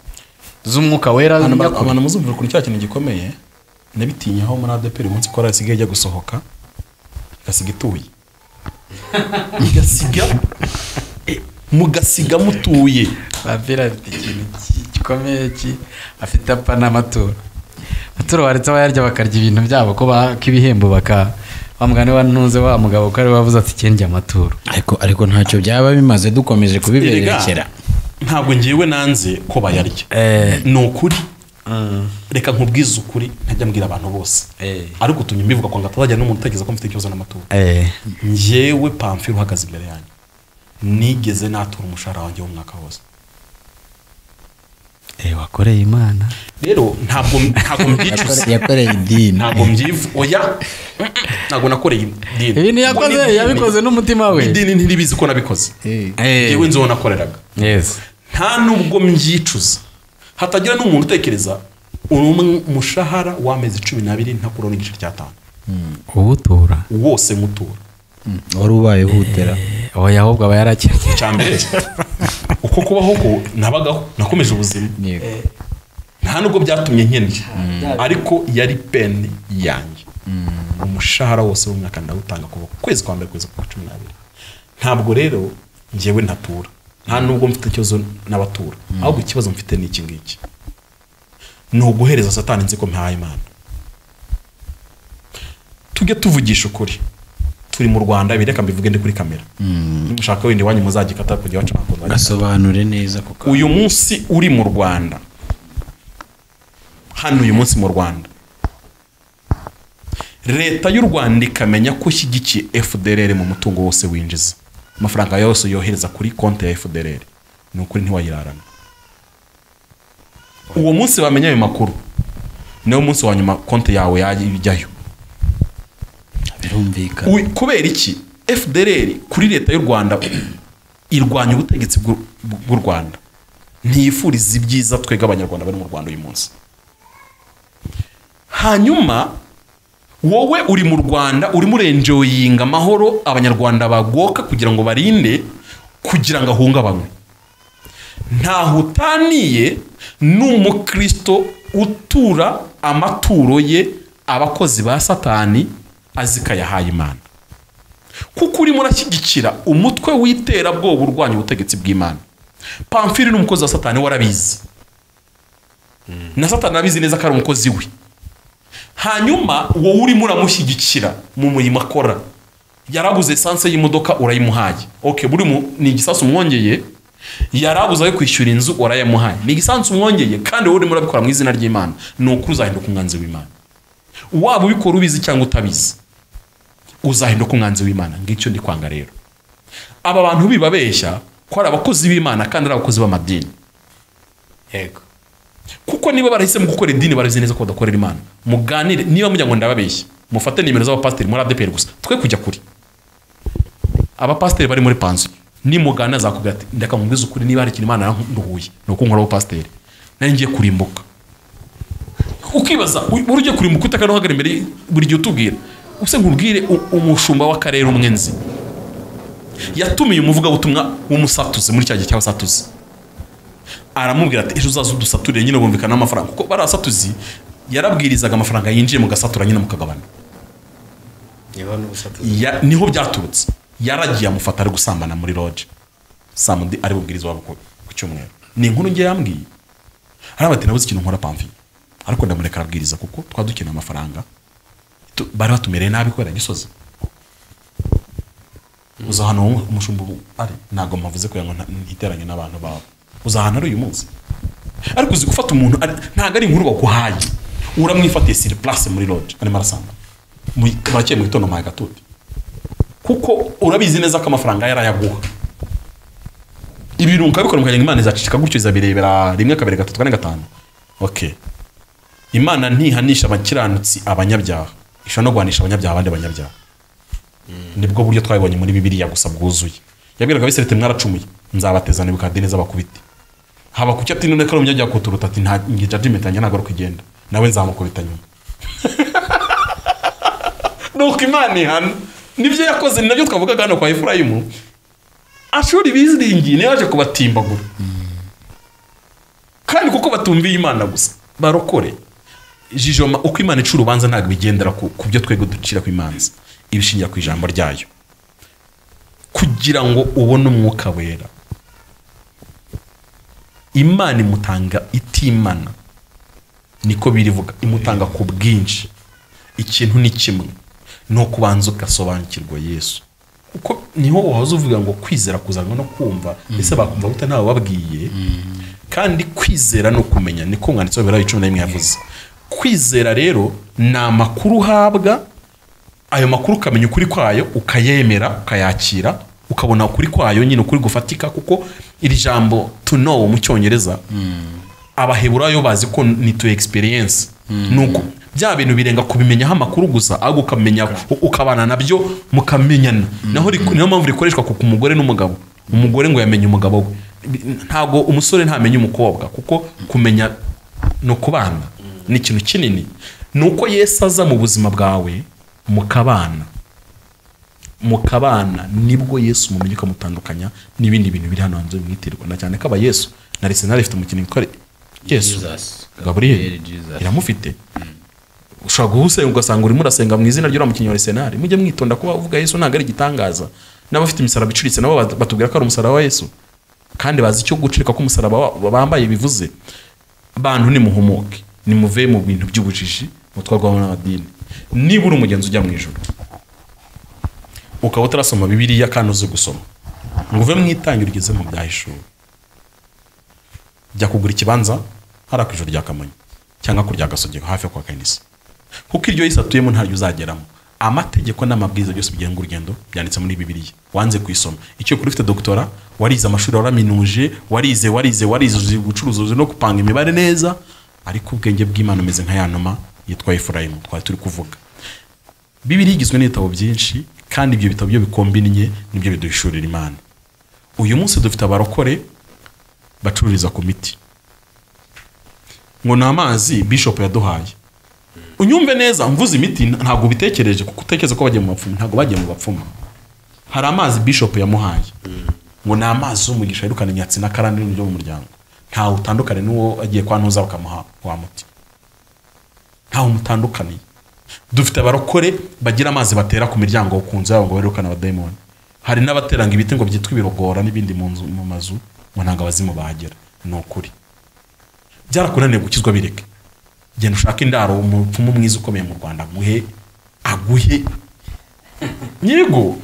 S1: Z'umwuka wera
S2: Abantu ba-
S1: nyakuri.
S2: abantu muzumvira kuri cya kintu gikomeye nabitinyaho muri adeperi umunsi ko isigaye ijya gusohoka igasiga ituye. Igasiga. Mugasiga mutuye.
S1: Afite ikintu ki- gikomeye ki afite apfa n'amaturo amaturo baretse abayarya bakarya ibintu byabo ko baka ibihembo baka wa mugani wa ntuze wa mugabo ko ari wavuze ati kendya amaturo
S3: ariko ariko ntacyo byaba bimaze dukomeje kubiberekera.
S2: Ntabwo ngewe nanze ko bayarya.
S1: Eh.
S2: ni ukuri reka nkubwize ukuri ntajya mbwira abantu bose.
S1: Eh.
S2: ariko utumye mbivuga ko ngo atazajya n'umuntu utekereza ko mfite ikibazo n'amaturo
S1: eh.
S2: Ngewe pamfire uhagaze imbere yanjye. Nigeze natura umushahara wanjye w'umwaka wose
S1: eh wakoreye imana
S2: rero ntabwo ntabwo mbyicuza
S3: yakoreye idini
S2: ntabwo mbyivu oya ntabwo nakoreye idini
S1: ibintu yakoze yabikoze n'umutima we
S2: idini ntiribizi ko nabikoze yewe nzi uwo nakoreraga
S1: yes
S2: nta nubwo mbyicuza hatagira n'umuntu utekereza uri umushahara w'amezi cumi n'abiri ntakuraho n'igice cy'atanu
S1: uwutura
S2: wose mutura
S3: wari ubaye hutera
S1: oya ahubwo aba yarakennye
S2: cya mbere. Uko kubaho ko nabagaho nakomeje ubuzima. Nta nubwo byatumye nkennye ariko yari peni yanjye. Umushahara wose w'umwaka ndawutanga kuva ku kwezi kwa mbere kugeza ku kwa cumi n'abiri. Ntabwo rero ngewe ntatura nta nubwo mfite ikibazo n'abatura. Ahubwo ikibazo mfite ni iki ngiki? Ni uguhereza satani nzi ko mpaye imana. Tujye tuvugisha ukuri. Turi mu rwanda ibi reka mbivuge ndi kuri kamera. Nimushaka wenda iwanyu muzagikata kujya baca amakuru
S3: gasobanure neza kuko
S2: uyu munsi uri mu rwanda. Hano uyu munsi mu rwanda. Leta y'u rwanda ikamenya ko ishyigikiye fdrr mu mutungo wose winjiza. Amafaranga yose yohereza kuri konti ya fdrr ni ukuri ntiwayirarana. Uwo munsi bamenya ayo makuru. Niwo munsi wa nyuma konti yawe yajyayo.
S3: Birumvikana.
S2: Kubera iki? Fdrr kuri leta y'u rwanda irwanya ubutegetsi bw'u rwanda. Ntiyifuriza ibyiza twebwe abanyarwanda bari mu rwanda uyu munsi. Hanyuma wowe uri mu rwanda urimo urenjoyinga amahoro abanyarwanda bagoka kugira ngo barinde kugira ngo ahungabanywe. Ntaho utaniye n'umukristo utura amaturo ye abakozi ba satani azi ko ayahaye imana. Kuko urimo urashyigikira umutwe w'iterabwoba urwanya ubutegetsi bw'imana. Pamfiri ni umukozi wa satani warabizi. Na satani arabizi neza ko ari umukozi we. Hanyuma wowe urimo uramushyigikira mu murimo akora. Yarabuze esanse y'imodoka urayimuhaye. Ok buri mu ni igisasu umwongeye yarabuze ayo kwishyura inzu urayamuhaye. Ni igisasu umwongeye kandi wowe urimo urabikora mu izina ry'imana. Ni ukuri uzahinduka umwanzi w'imana. Waba ubikora ubizi cyangwa utabizi. Uzahinduka umwanzi w'imana ngicyo ndi kwanga rero. Aba bantu bibabeshya ko ari abakozi b'imana kandi ari abakozi b'amadini.
S1: Yego.
S2: Kuko niba barahisemo gukora idini barazi neza ko badakorera imana. Muganire niba mujya ngo ndababeshya mufate nimero z'abapasiteri muri adeperi gusa. Twe kujya kuri abapasiteri bari muri pansiyo nimugana azakubwira ati ndeka mubwize ukuri niba hari ikintu imana yanduhuye ni uko nkora abapasiteri. Nari ngiye kurimbuka. Ukibaza u- wari ugiye kurimbuka utaka imbere? Buri gihe utubwira. Use nkubwire umushumba w'akarere umwe nzi yatumiye umuvugabutumwa w'umusatuzi muri cya gihe cy'abasatuzi. Aramubwira ati ejo uzaza udusaturire nyine bumvikana amafaranga kuko bari asatuzi yarabwirizaga amafaranga yinjiye mugasatura nyine mukagabana ni ho byaturutse. Yaragiye amufata ari gusambana muri loge samudi ari bubwiriza wabo ku cyumweru. Ni inkuru nge yambwiye. Hariya bati nabuze ikintu nkora pamfi ariko ndamureka arabwiriza kuko twaba dukeneye amafaranga. Bari batumereye nabi kubera gisozi. Uza ahantu umushumba ari ntabwo mpavuze kugira ngo ntiteranye n'abantu bawe uza ahantu ari uyu munsi. Ariko uzi gufata umuntu ntabwo ari inkuru baguhaye. Uramwifatiye siri muri loge arimo arasamba Mu- barakeye mu gitondo mpaye kuko urabizi neza ko amafaranga yarayaguha ibintu ukabikora mukagira imana izacicika gutyo izabirebera rimwe kabiri gatatu kane gatanu. Ok. Imana ntihanisha abakiranutsi abanyabyaha. Ishobora no guhanisha abanyabyaha abandi banyabyaha. Nibwo buryo twabibonye muri bibiliya gusa bwuzuye. Yabwiraga abisirayeli mwaracumuye. Nzabateza nebukadineza bakubite haba kuki ati none kari umunyajya kuturuta ati nta judgment yanjye ntabwo ari uko igenda nawe nzamukubita nyuma. Nuko imana ihana. Nibyo yakoze ni na byo twavugaga hano kwa efurayimu. Ashuri biziringiye niyo yaje kubatimbagura. Kandi kuko batumviye imana gusa barokore. Jijoma uko imana ica urubanza ntabwo bigendera ku, byo twebwe ducira ku imanza. Ibishingira ku ijambo ryayo. Kugira ngo ubone umwuka wera. Imana imutanga itimana. Niko birivuga imutanga ku bwinshi. Ikintu ni kimwe. Ni ukubanza ugasobanukirwa yesu. Kuko ni ho wahoze uvuga ngo kwizera kuzanwa no kumva. Ese bakumva gute? Ntawe babwiye kandi kwizera ni ukumenya. Niko umwanditsi wa bibiri cumi na rimwe yavuze. Kwizera rero ni amakuru uhabwa ayo makuru ukamenya ukuri kwayo ukayemera ukayakira ukabona ukuri kwayo nyine ukuri gufatika kuko iri jambo to know mu cyongereza abaheburayo bazi ko ni to experience. Nuko bya bintu birenga kubimenyaho amakuru gusa ahubwo ukamenya ukabana na byo mukamenyana. Naho ri- niyo mpamvu rikoreshwa ku mugore n'umugabo. Umugore ngo yamenye umugabo we. Ntabwo umusore ntamenya umukobwa kuko kumenya ni ukubana ni ikintu kinini. Ni uko yesu aza mu buzima bwawe mukabana mukabana ni bwo yesu mumenya ukamutandukanya n'ibindi bintu biri hano hanze bimwitirwa na cyane ko aba yesu na arisenali ifite umukinnyi witwa yesu. Gaburiyeli iramufite. Ushobora guhusenga ugasanga urimo urasenga mu izina ry'uriya mukinnyi wa arisenali mujye mwitonda kuba uvuga yesu ntabwo ari igitangaza. N'abafite imisaraba icuritse nabo bat- batubwira ko ari umusaraba wa yesu. Kandi bazi icyo gucurika ko umusaraba wa- bambaye bivuze. Bantu nimuhumuke. Nimuve mu bintu by'ubujiji mutwarwamo n'amadini. Niba uri umugenzi ujya mu ijoro ukaba utarasoma bibiliya kandi uzi gusoma ngo uve mu itangira ugeze mu byahishuri jya kugura ikibanza hariya ku ijoro rya kamonyi cyangwa ku rya gasogero hafi yo kwa kanisa kuko iryo yisi atuyemo ntaryo uzageramo. Amategeko n'amabwiriza byose bigenga urugendo byanditse muri bibiliya. Wanze kuyisoma. Icyo kuri ufite doktora warize amashuri waraminuje warize warize warize uzi gucuruza no gupanga imibare neza ariko ubwenge bw'imana umeze nka ya numa yitwa efurayimu. Twari turi kuvuga. Bibiri igizwe n'ibitabo byinshi kandi ibyo bitabo byo bikombiniye ni byo biduhishurira imana. Uyu munsi dufite abarokore bacururiza ku miti. Ngo ni amazi bishop yaduhaye. Unyumve neza mvuze imiti ntabwo ubitekereje kuko utekereza ko bagiye mu bapfumu ntabwo bagiye mu bapfumu. Hari amazi bishop yamuhaye. Ngo ni amazi y'umugisha yirukana inyatsi n'akarande n'ibyo mu muryango. Ntawe utandukane n'uwo agiye kwa ntuza bakamuha wa muti. Ntawe mutandukaniye dufite abarokore bagira amazi batera ku miryango ku nzu yabo ngo birukane abadayimoni. Hari n'abateranga ibiti ngo byitwa ibirogora n'ibindi mu nzu mu mazu ngo ntabwo abazimu bahagera. Ni ukuri. Byarakunaniye gukizwa bireke. Genda ushake indaro umupfumu mwiza ukomeye mu rwanda aguhe aguhe. Yego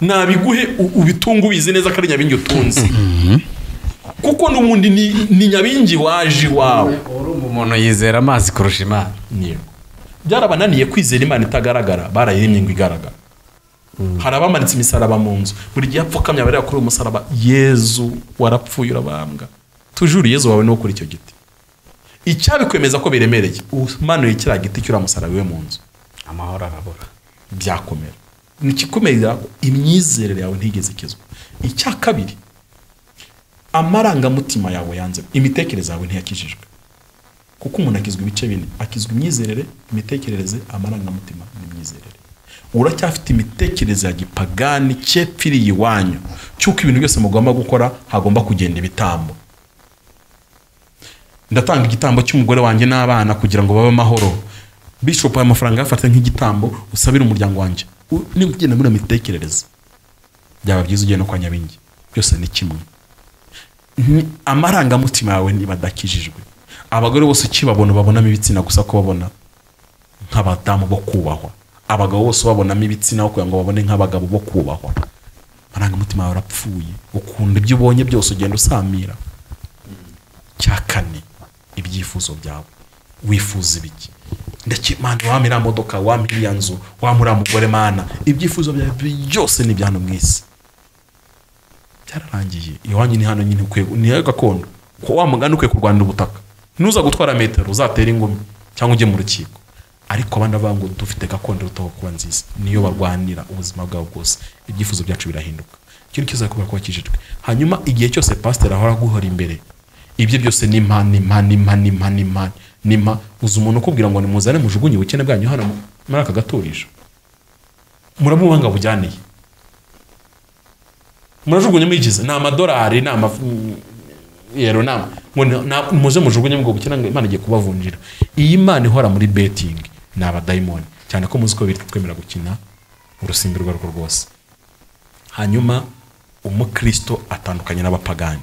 S2: nabiguhe u- ubitunge ubizi neza ko ari nyabingi utunze. Kuko n'ubundi ni, nyabingi waje iwawe.
S1: Urumva umuntu yizera amazi kurusha imana.
S2: Byarabananiye kwizera imana itagaragara barayiremye ngo igaragara. Hari abamanitse imisaraba mu nzu. Buri gihe apfukamye abareba kuri uwo musaraba yezu warapfuye urabambwa. Tujuru yezu wawe ni wo kuri icyo giti. Icyabikwemeza ko biremereye umanuye kiriya giti cy'uriya musaraba iwe mu nzu.
S1: Amahoro arabura
S2: byakomera. Ni ikikumenya ko imyizerere yawe ntigeze ikizwa. Icya kabiri amarangamutima yawe yanze. Imitekerereze yawe ntiyakijijwe. Kuko umuntu akizwa ibice bine. Akizwa imyizerere imitekerereze amarangamutima n'imyizerere. Uracyafite imitekerereze ya gipagani cyepfiriye iwanyu cy'uko ibintu byose mugomba gukora hagomba kugenda ibitambo. Ndatanga igitambo cy'umugore wanjye n'abana kugira ngo babe amahoro. Bishop aya mafaranga yafata nk'igitambo usabire umuryango wanjye. Niba ugenda muri iyo mitekerereze byaba byiza ugiye no kwa nyabingi. Byose ni kimwe. Amarangamutima yawe niba adakijijwe abagore bose ukibabona babonamo ibitsina gusa ko babona nk'abadamu bo kubahwa. Abagabo bose babonamo ibitsina kugira ngo babone nk'abagabo bo kubahwa. Amarangamutima yawe arapfuye. Ukunda ibyo ubonye byose ugenda usamira. Cya kane ibyifuzo byawe. Wifuza ibiki? Ndetse mana wampa iriya modoka wampa iriya nzu wampa uriya mugore mana. Ibyifuzo byawe byose ni ibyano mu isi. Byararangiye iwanyu ni hano nyine ukwiye ni gakondo? Ko wa mugani ukwiye kurwanira ubutaka? Nuza gutwara metero uzatera ingumi cyangwa ujye mu rukiko. Ariko abandi bavuga ngo dufite gakondo irutaho kuba nziza. Niyo barwanira ubuzima bwabo bwose. Ibyifuzo byacu birahinduka. Icyo ni cyo uzakubwira ko hanyuma igihe cyose pasiteri ahora aguhora imbere ibyo byose ni mpa ni mpa ni mpa ni mpa ni mpa ni mpa. Uzi umuntu ukubwira ngo nimuzane mujugunye ubukene bwanyu. Hano mu- muri aka gaturisho muramuha ngo murajugunye mwigize ni amadolari ni ama yero nama ngo ni- na- muze mujugunye ngo bukene ngo imana igiye kubavunjira. Iyi mana ihora muri betingi ni abadayimoni. Cyane ko muzi ko biri twemera gukina urusimbi urwo arirwo rwose. Hanyuma umukristo atandukanye n'abapagani.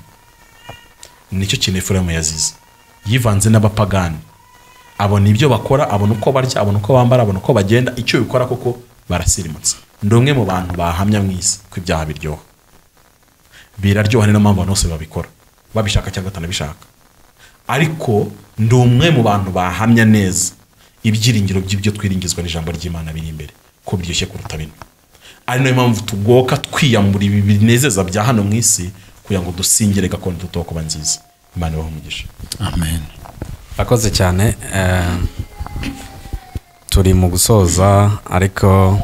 S2: Nicyo kintu efurayimu yazize. Yivanze n'abapagani. Abona ibyo bakora abona uko barya abona uko bambara abona uko bagenda icyo bikora koko barasirimutse. Ndi umwe mu bantu bahamya mu isi ko ibyaha biryoha. Biraryoha ni na yo mpamvu abantu bose babikora. Babishaka cyangwa batanabishaka. Ariko ndi umwe mu bantu bahamya neza ibyiringiro by'ibyo twiringizwa n'ijambo ry'imana biri imbere ko biryoshye kuruta bino ari na yo mpamvu tugoka twiyambura ibi binezeza bya hano mu isi kugira ngo dusingire gakondo tutoho kuba nziza. Imana ibahe umugisha.
S3: Amen.
S1: Akoze cyane eh, turi mu gusoza ariko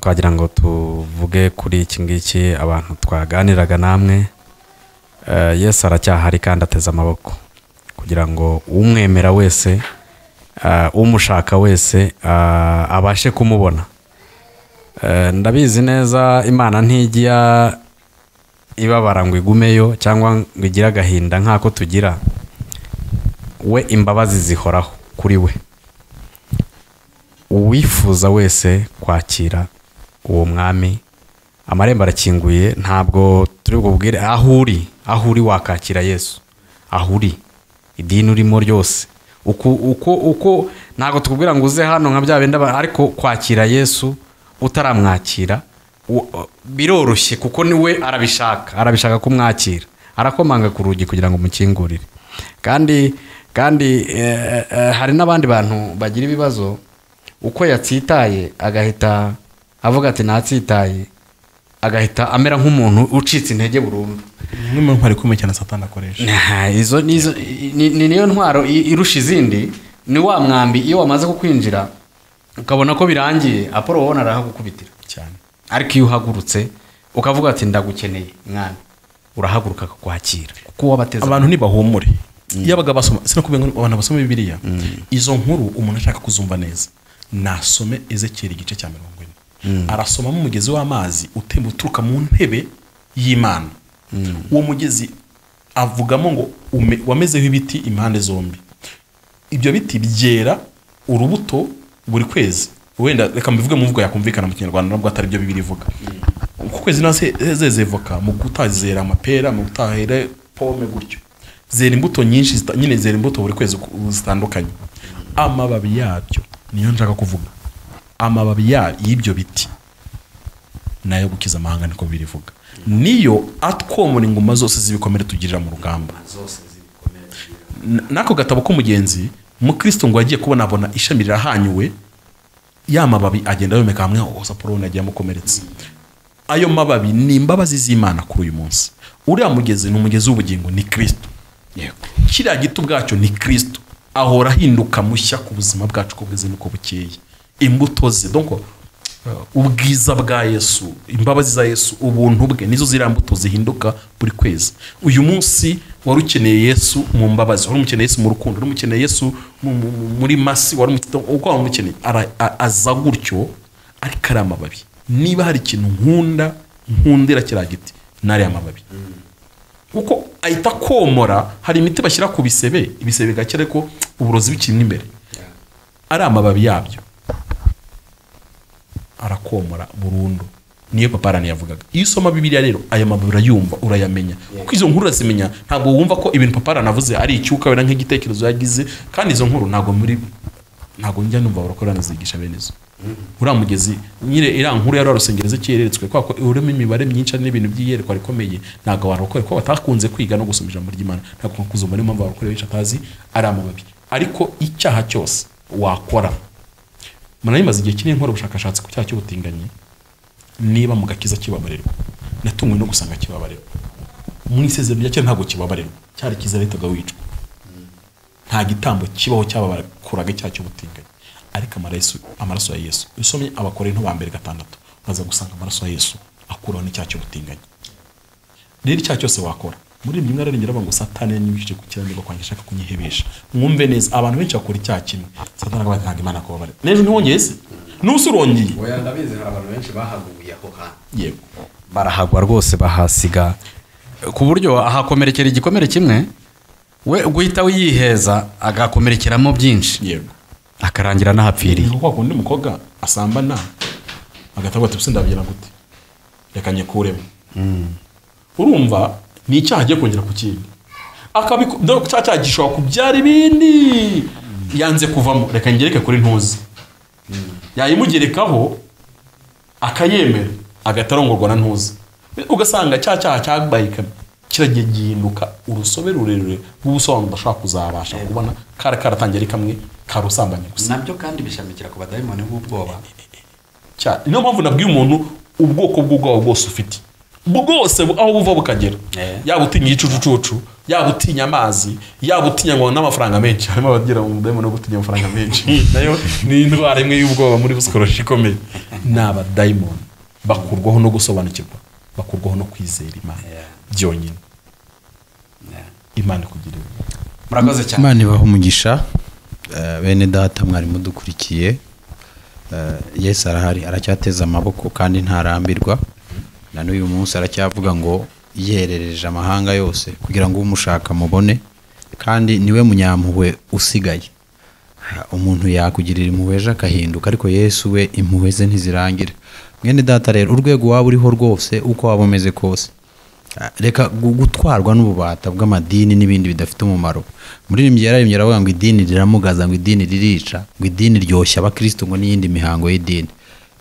S1: twagira ngo tuvuge kuri iki ngiki abantu twaganiraga namwe Eh, yesu aracyahari kandi ateze amaboko. Kugira ngo umwemera wese eh, umushaka wese eh, abashe kumubona. Ndabizi neza imana ntijya ibabara ngo igumeyo cyangwa ngo igire agahinda nk'ako tugira. We imbabazi zihoraho kuri we. Uwifuza wese kwakira uwo mwami. Amarembo arakinguye ntabwo turi bubwire aho uri aho uri wakakira yesu. Aho uri idini urimo ryose. Uko uko ntabwo tukubwira ngo uze hano nka bya bindi ariko kwakira yesu utaramwakira biroroshye kuko ni we arabishaka. Arabishaka kumwakira arakomanga ku rugi kugira ngo umukingurire. Kandi kandi eh, eh, hari n'abandi bantu bagira ibibazo. Uko yatsitaye agahita avuga ati natsitaye. Agahita amera nk'umuntu ucitse intege burundu.
S2: Imwe mu ntwari ikomeye cyane satani akoresha.
S1: Ni ni niyo ntwaro irusha izindi. Ni wa mwambi iyo wamaze kukwinjira ukabona ko birangiye apolo wabona arahagukubitira.
S2: Cyane.
S1: Ariko iyo uhagurutse ukavuga ati ndagukeneye mwana urahaguruka akakwakira kuko wabateze
S2: abantu ntibahumure. Yabaga basoma sinakubwiye ngo abantu basoma bibiliya izo nkuru umuntu ashaka kuzumva neza nasome ezekiyeli igice cya mirongo arasomamo umugezi w'amazi utemba uturuka mu ntebe y'imana. Uwo mugezi avugamo ngo wamezeho ibiti impande zombi. Ibyo biti byera urubuto buri kwezi. Wenda reka mbivuge mu mvugo yakumvikana mu kinyarwanda nubwo atari byo bibiri ivuga. Uku kwezi naho se- zeze voka mu gutaha zera amapera mu gutaha hera pome gutyo. Zera imbuto nyinshi nyine zera imbuto buri kwezi zitandukanye. Amababi yabyo niyo nshaka kuvuga. Amababi y'ibyo biti. Nayo gukiza amahanga niko birivuga. Niyo atwomora inguma zose z'ibikomere tugirira mu rugamba. N'ako gatabo k'umugenzi mukristo ngo yagiye kubona abona ishami rirahanyuwe ya mababi agenda yomeka hamwe hose apoloni agiye amukomeretsa. Ayo mababi ni imbabazi z'imana kuri uyu munsi. Uriya mugezi ni umugezi w'ubugingo ni kristo. Kiriya giti ubwacyo ni kristo. Ahora ahinduka mushya ku buzima bwacu uko bweze n'uko bukeye. Imbuto ze. Ubwiza bwa yesu imbabazi za yesu ubuntu bwe nizo ziriya mbuto zihinduka buri kwezi. Uyu munsi wari ukeneye yesu mu mbabazi wari umukeneye yesu mu rukundo wari umukeneye yesu mu- mu- mu- muri masi wari uko a- aza gutyo ariko ari amababi. Niba hari ikintu nkunda nkundira kiriya giti ni ariya mababi kuko ahita komora hari imiti bashyira ku bisebe ibisebe bigakira ko uburozi bukiri imbere. Ari amababi yabyo. Arakomora burundu. Niyo paparani yavugaga. Iyo usoma bibiliya rero aya mababi urayumva urayamenya. Kuko izo nkuru urazimenya ntabwo wumva ko ibintu paparani avuze ari icyuka wenda nk'igitekerezo yagize. Kandi izo nkuru ntabwo muri ntabwo njya numva barakorana zigisha bene zo uriya mugezi nyine iriya nkuru yari warusengereza cyereretswe kubera ko urimo imibare myinshi n'ibintu by'iyerekwa rikomeye. Ntabwo warokore kuko batakunze kwiga no gusoma ijambo ry'imana. Ntabwo kuzumva niyo mpamvu abarokore benshi atazi ari amababi ariko icyaha cyose wakora murayimaze igihe kinini nkora ubushakashatsi ku cyaha cy'ubutinganyi niba mu gakiza kibabarirwa. Natunguwe no gusanga kibabarirwa. Mu isezerano rya kera ntabwo kibabarirwa. Cyari kiza letaga wicwa. Nta gitambo kibaho cyabakuraga icyaha cy'ubutinganyi. Ariko amaraso ya yesu. Usomye abakorinto ba mbere gatandatu. Baza gusanga amaraso ya yesu akuraho n'icyaha cy'ubutinganyi. Rero icyaha cyose wakora muri ibi rimwe ararengera ngo satani yanyibishije ku kiranirwa kwanjye ashaka kunyihebesha. Mwumve neza abantu benshi bakora icyaha kimwe. Satani akabaye ntabwo imana kubabare n'ejo ntiwongeye se n'ubu urongeye?
S1: Oya ndabizi hari abantu benshi bahaguye aho hantu.
S2: Yego.
S1: Barahagwa rwose bahasiga. Ku buryo ahakomerekera igikomere kimwe we guhita yiheza agakomerekeramo byinshi.
S2: Yego.
S1: Akarangira n'ahapfiriye.
S2: Ni kwa kundi umukobwa asambana agahita avuga ati "Ubuse ndabigira gute? Reka nyikuremo urumva ni icyaha agiye kongera ku kindi cya cyaha gishobora kubyara ibindi. Yanze kuvamo. Reka ngereke kuri ntuzi. Yayimugerekaho akayemera. Agahita arongorwa na ntuzi. Ugasanga cya cyaha cyabaye kiragiye gihinduka. Urusobe rurerure rw'ubusobanuro udashobora kuzabasha kubona. Kari karatangiye ari kamwe karusambanyi gusa.
S1: Nabyo kandi bishamikira ku badayimoni b'ubwoba
S2: cyane niyo mpamvu nabwiye umuntu ubwoko bw'ubwoba bwose ufite. Bwose aho buva bukagera.
S1: Eh.
S2: yaba utinya igicucucucu yaba utinya amazi yaba utinya ngo n'amafaranga menshi. Harimo abagira umudayimoni wo gutinya amafaranga menshi. Nayo. Ni indwara imwe y'ubwoba muri busikoroshi ikomeye. Ni abadayimoni bakurwaho no gusobanukirwa. Bakurwaho no kwizera imana. Byonyine. Imana ikugirira
S1: murakoze cyane.
S3: Imana ibaha umugisha. Eh, bene data mwari mudukurikiye Eh, yesu arahari aracyateza amaboko kandi ntarambirwa. Na n'uyu munsi aracyavuga ngo yiherereje amahanga yose kugira ngo umushaka mubone kandi ni we munyampuhwe usigaye. Ah, umuntu yakugirira impuhwe ejo akahinduka ariko yesu we impuhwe ze ntizirangira mwene data rero urwego waba uriho rwose uko waba umeze kose. Ah, reka gu- gutwarwa n'ububata bw'amadini n'ibindi bidafite umumaro. Muririmbyi yararimbye aravuga ngo idini riramugaza ngo idini ririca ngo idini ryoshya abakristo ngo n'iyindi mihango y'idini.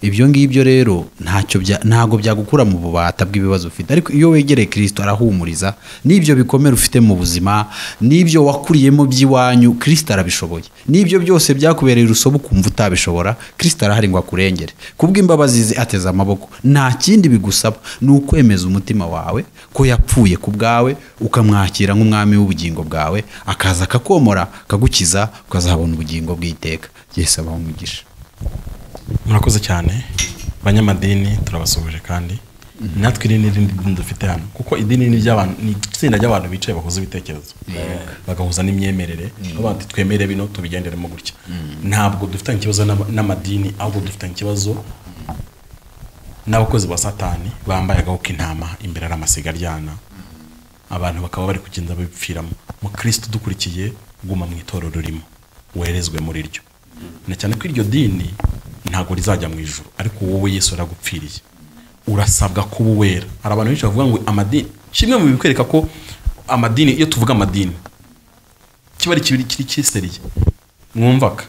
S3: Ibyo ngibyo rero ntacyo ntabwo byagukura mu bubata bw'ibibazo ufite. Ariko iyo wegereye kirisito arahumuriza n'ibyo bikomere ufite mu buzima n'ibyo wakuriyemo by'iwanyu kirisito arabishoboye. N'ibyo byose byakubereye urusobe ukumva utabishobora kirisito arahari ngo akurengere. Kubw'imbabazi ze ateze amaboko. Nta kindi bigusaba. Ni ukwemeza umutima wawe ko yapfuye ku bwawe ukamwakira nk'umwami w'ubugingo bwawe akaza akakomora akagukiza ukazahabona ubugingo bw'iteka. Yesu abaho umugisha.
S2: Murakoze cyane. Banyamadini turabasuhuje kandi. Natwe iri ni irindi dini dufite hano. Kuko idini ni itsinda ry'abantu bicaye bahuza ibitekerezo. Bagahuza n'imyemerere. Bavuga bati twemere bino tubigenderemo gutya. Ntabwo dufitanye ikibazo n'ama- n'amadini ahubwo dufitanye ikibazo n'abakozi ba satani bambaye agahu k'intama imbere ari amasiga aryana. Abantu bakaba bari kugenda babipfiramo mukristo dukurikiye guma mu itorero urimo werezwe muri ryo. Na cyane ko iryo dini ntabwo rizajya mu ijuru ariko wowe yesu yaragupfiriye urasabwa kuba uwera. Hari abantu benshi bavuga ngo amadini kimwe mu bikwereka ko amadini iyo tuvuga amadini kiba ari kibiri kiri kiseriye mwumvaga?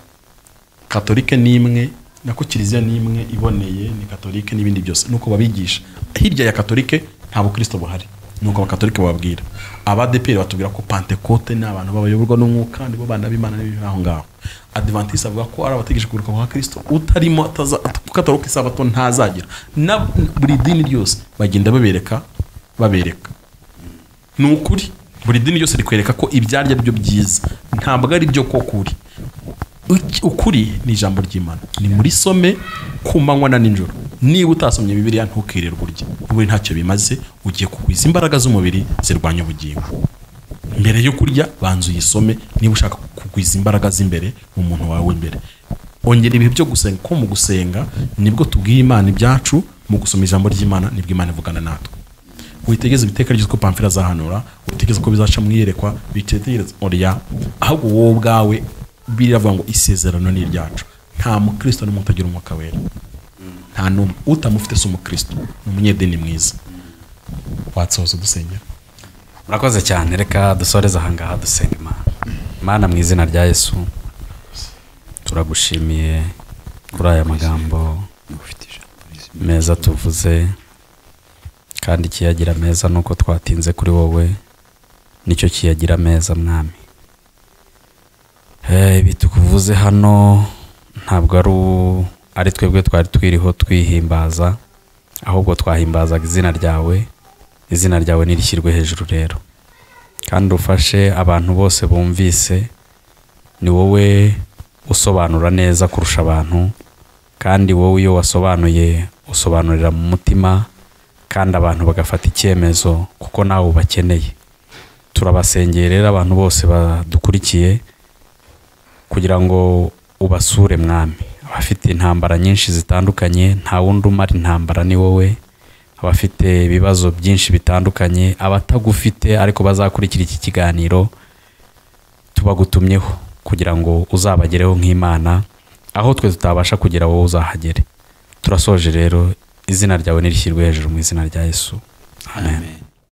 S2: Katolike ni imwe nako kiliziya ni imwe iboneye ni katolike n'ibindi byose. Nuko babigisha hirya ya katolike nta bukristo buhari nuko abakatolike bababwira. Abadeperi batubwira ko pantekote ni abantu babayoborwa n'umwuka nibo bana b'imana n'ibiri aho ngaho. Adventiste avuga ko ari abategereje kugaruka kwa kristo utarimo ataza- kataruka isabato ntazagira. Na buri dini ryose bagenda babereka babereka. Ni ukuri buri dini ryose rikwereka ko ibyarya byo byiza. Ntabwo ari byo ko kuri Uki- ukuri ni ijambo ry'imana. Ni muri some ku manywa na nijoro. Niba utasomye bibiliya ntukirirwe urya ubundi ntacyo bimaze ugiye kugwiza imbaraga z'umubiri zirwanya ubugingo. Mbere yo kurya banza uyisome. Niba ushaka kugwiza imbaraga z'imbere mu muntu wawe imbere ongera ibihe byo gusenga. Ko mu gusenga ni bwo tubwiye imana ibyacu mu gusoma ijambo ry'imana ni bwo imana ivugana natwe. Witegeze ibiteka ryose ko pamfira azahanura witegeze ko bizaca mu iyerekwa bitegereze oya ahubwo wowe ubwawe biravuga ngo isezerano ni iryacu. Nta mukristo n'umwe utagira umwuka wera. Nta n'umwe. Utamufite si umukristo. Ni umunyedini mwiza. Watsoza udusengera
S1: murakoze cyane reka dusoreze ahangaha dusenga imana. Imana mu izina rya yesu turagushimiye kuri aya magambo meza tuvuze kandi kiyagira meza nuko twatinze kuri wowe ni cyo kiyagira meza mwami. Eh, ibi tukuvuze hano ntabwo ari ari twebwe twari twiriho twihimbaza ahubwo twahimbazaga izina ryawe. Izina ryawe nirishyirwe hejuru rero. Kandi ufashe abantu bose bumvise ni wowe usobanura neza kurusha abantu kandi wowe iyo wasobanuye usobanurira mu mutima kandi abantu bagafata icyemezo kuko nawe ubakeneye. Turabasengeye rero abantu bose badukurikiye kugira ngo ubasure mwami. Abafite intambara nyinshi zitandukanye nta wundi umara intambara ni wowe. Abafite ibibazo byinshi bitandukanye abatagufite ariko bazakurikira iki kiganiro tubagutumyeho kugira ngo uzabagereho nk'imana aho twe tutabasha kugera wowe uzahagere. Turasoje rero izina ryawe nirishyirwe hejuru mu izina rya yesu. Amen.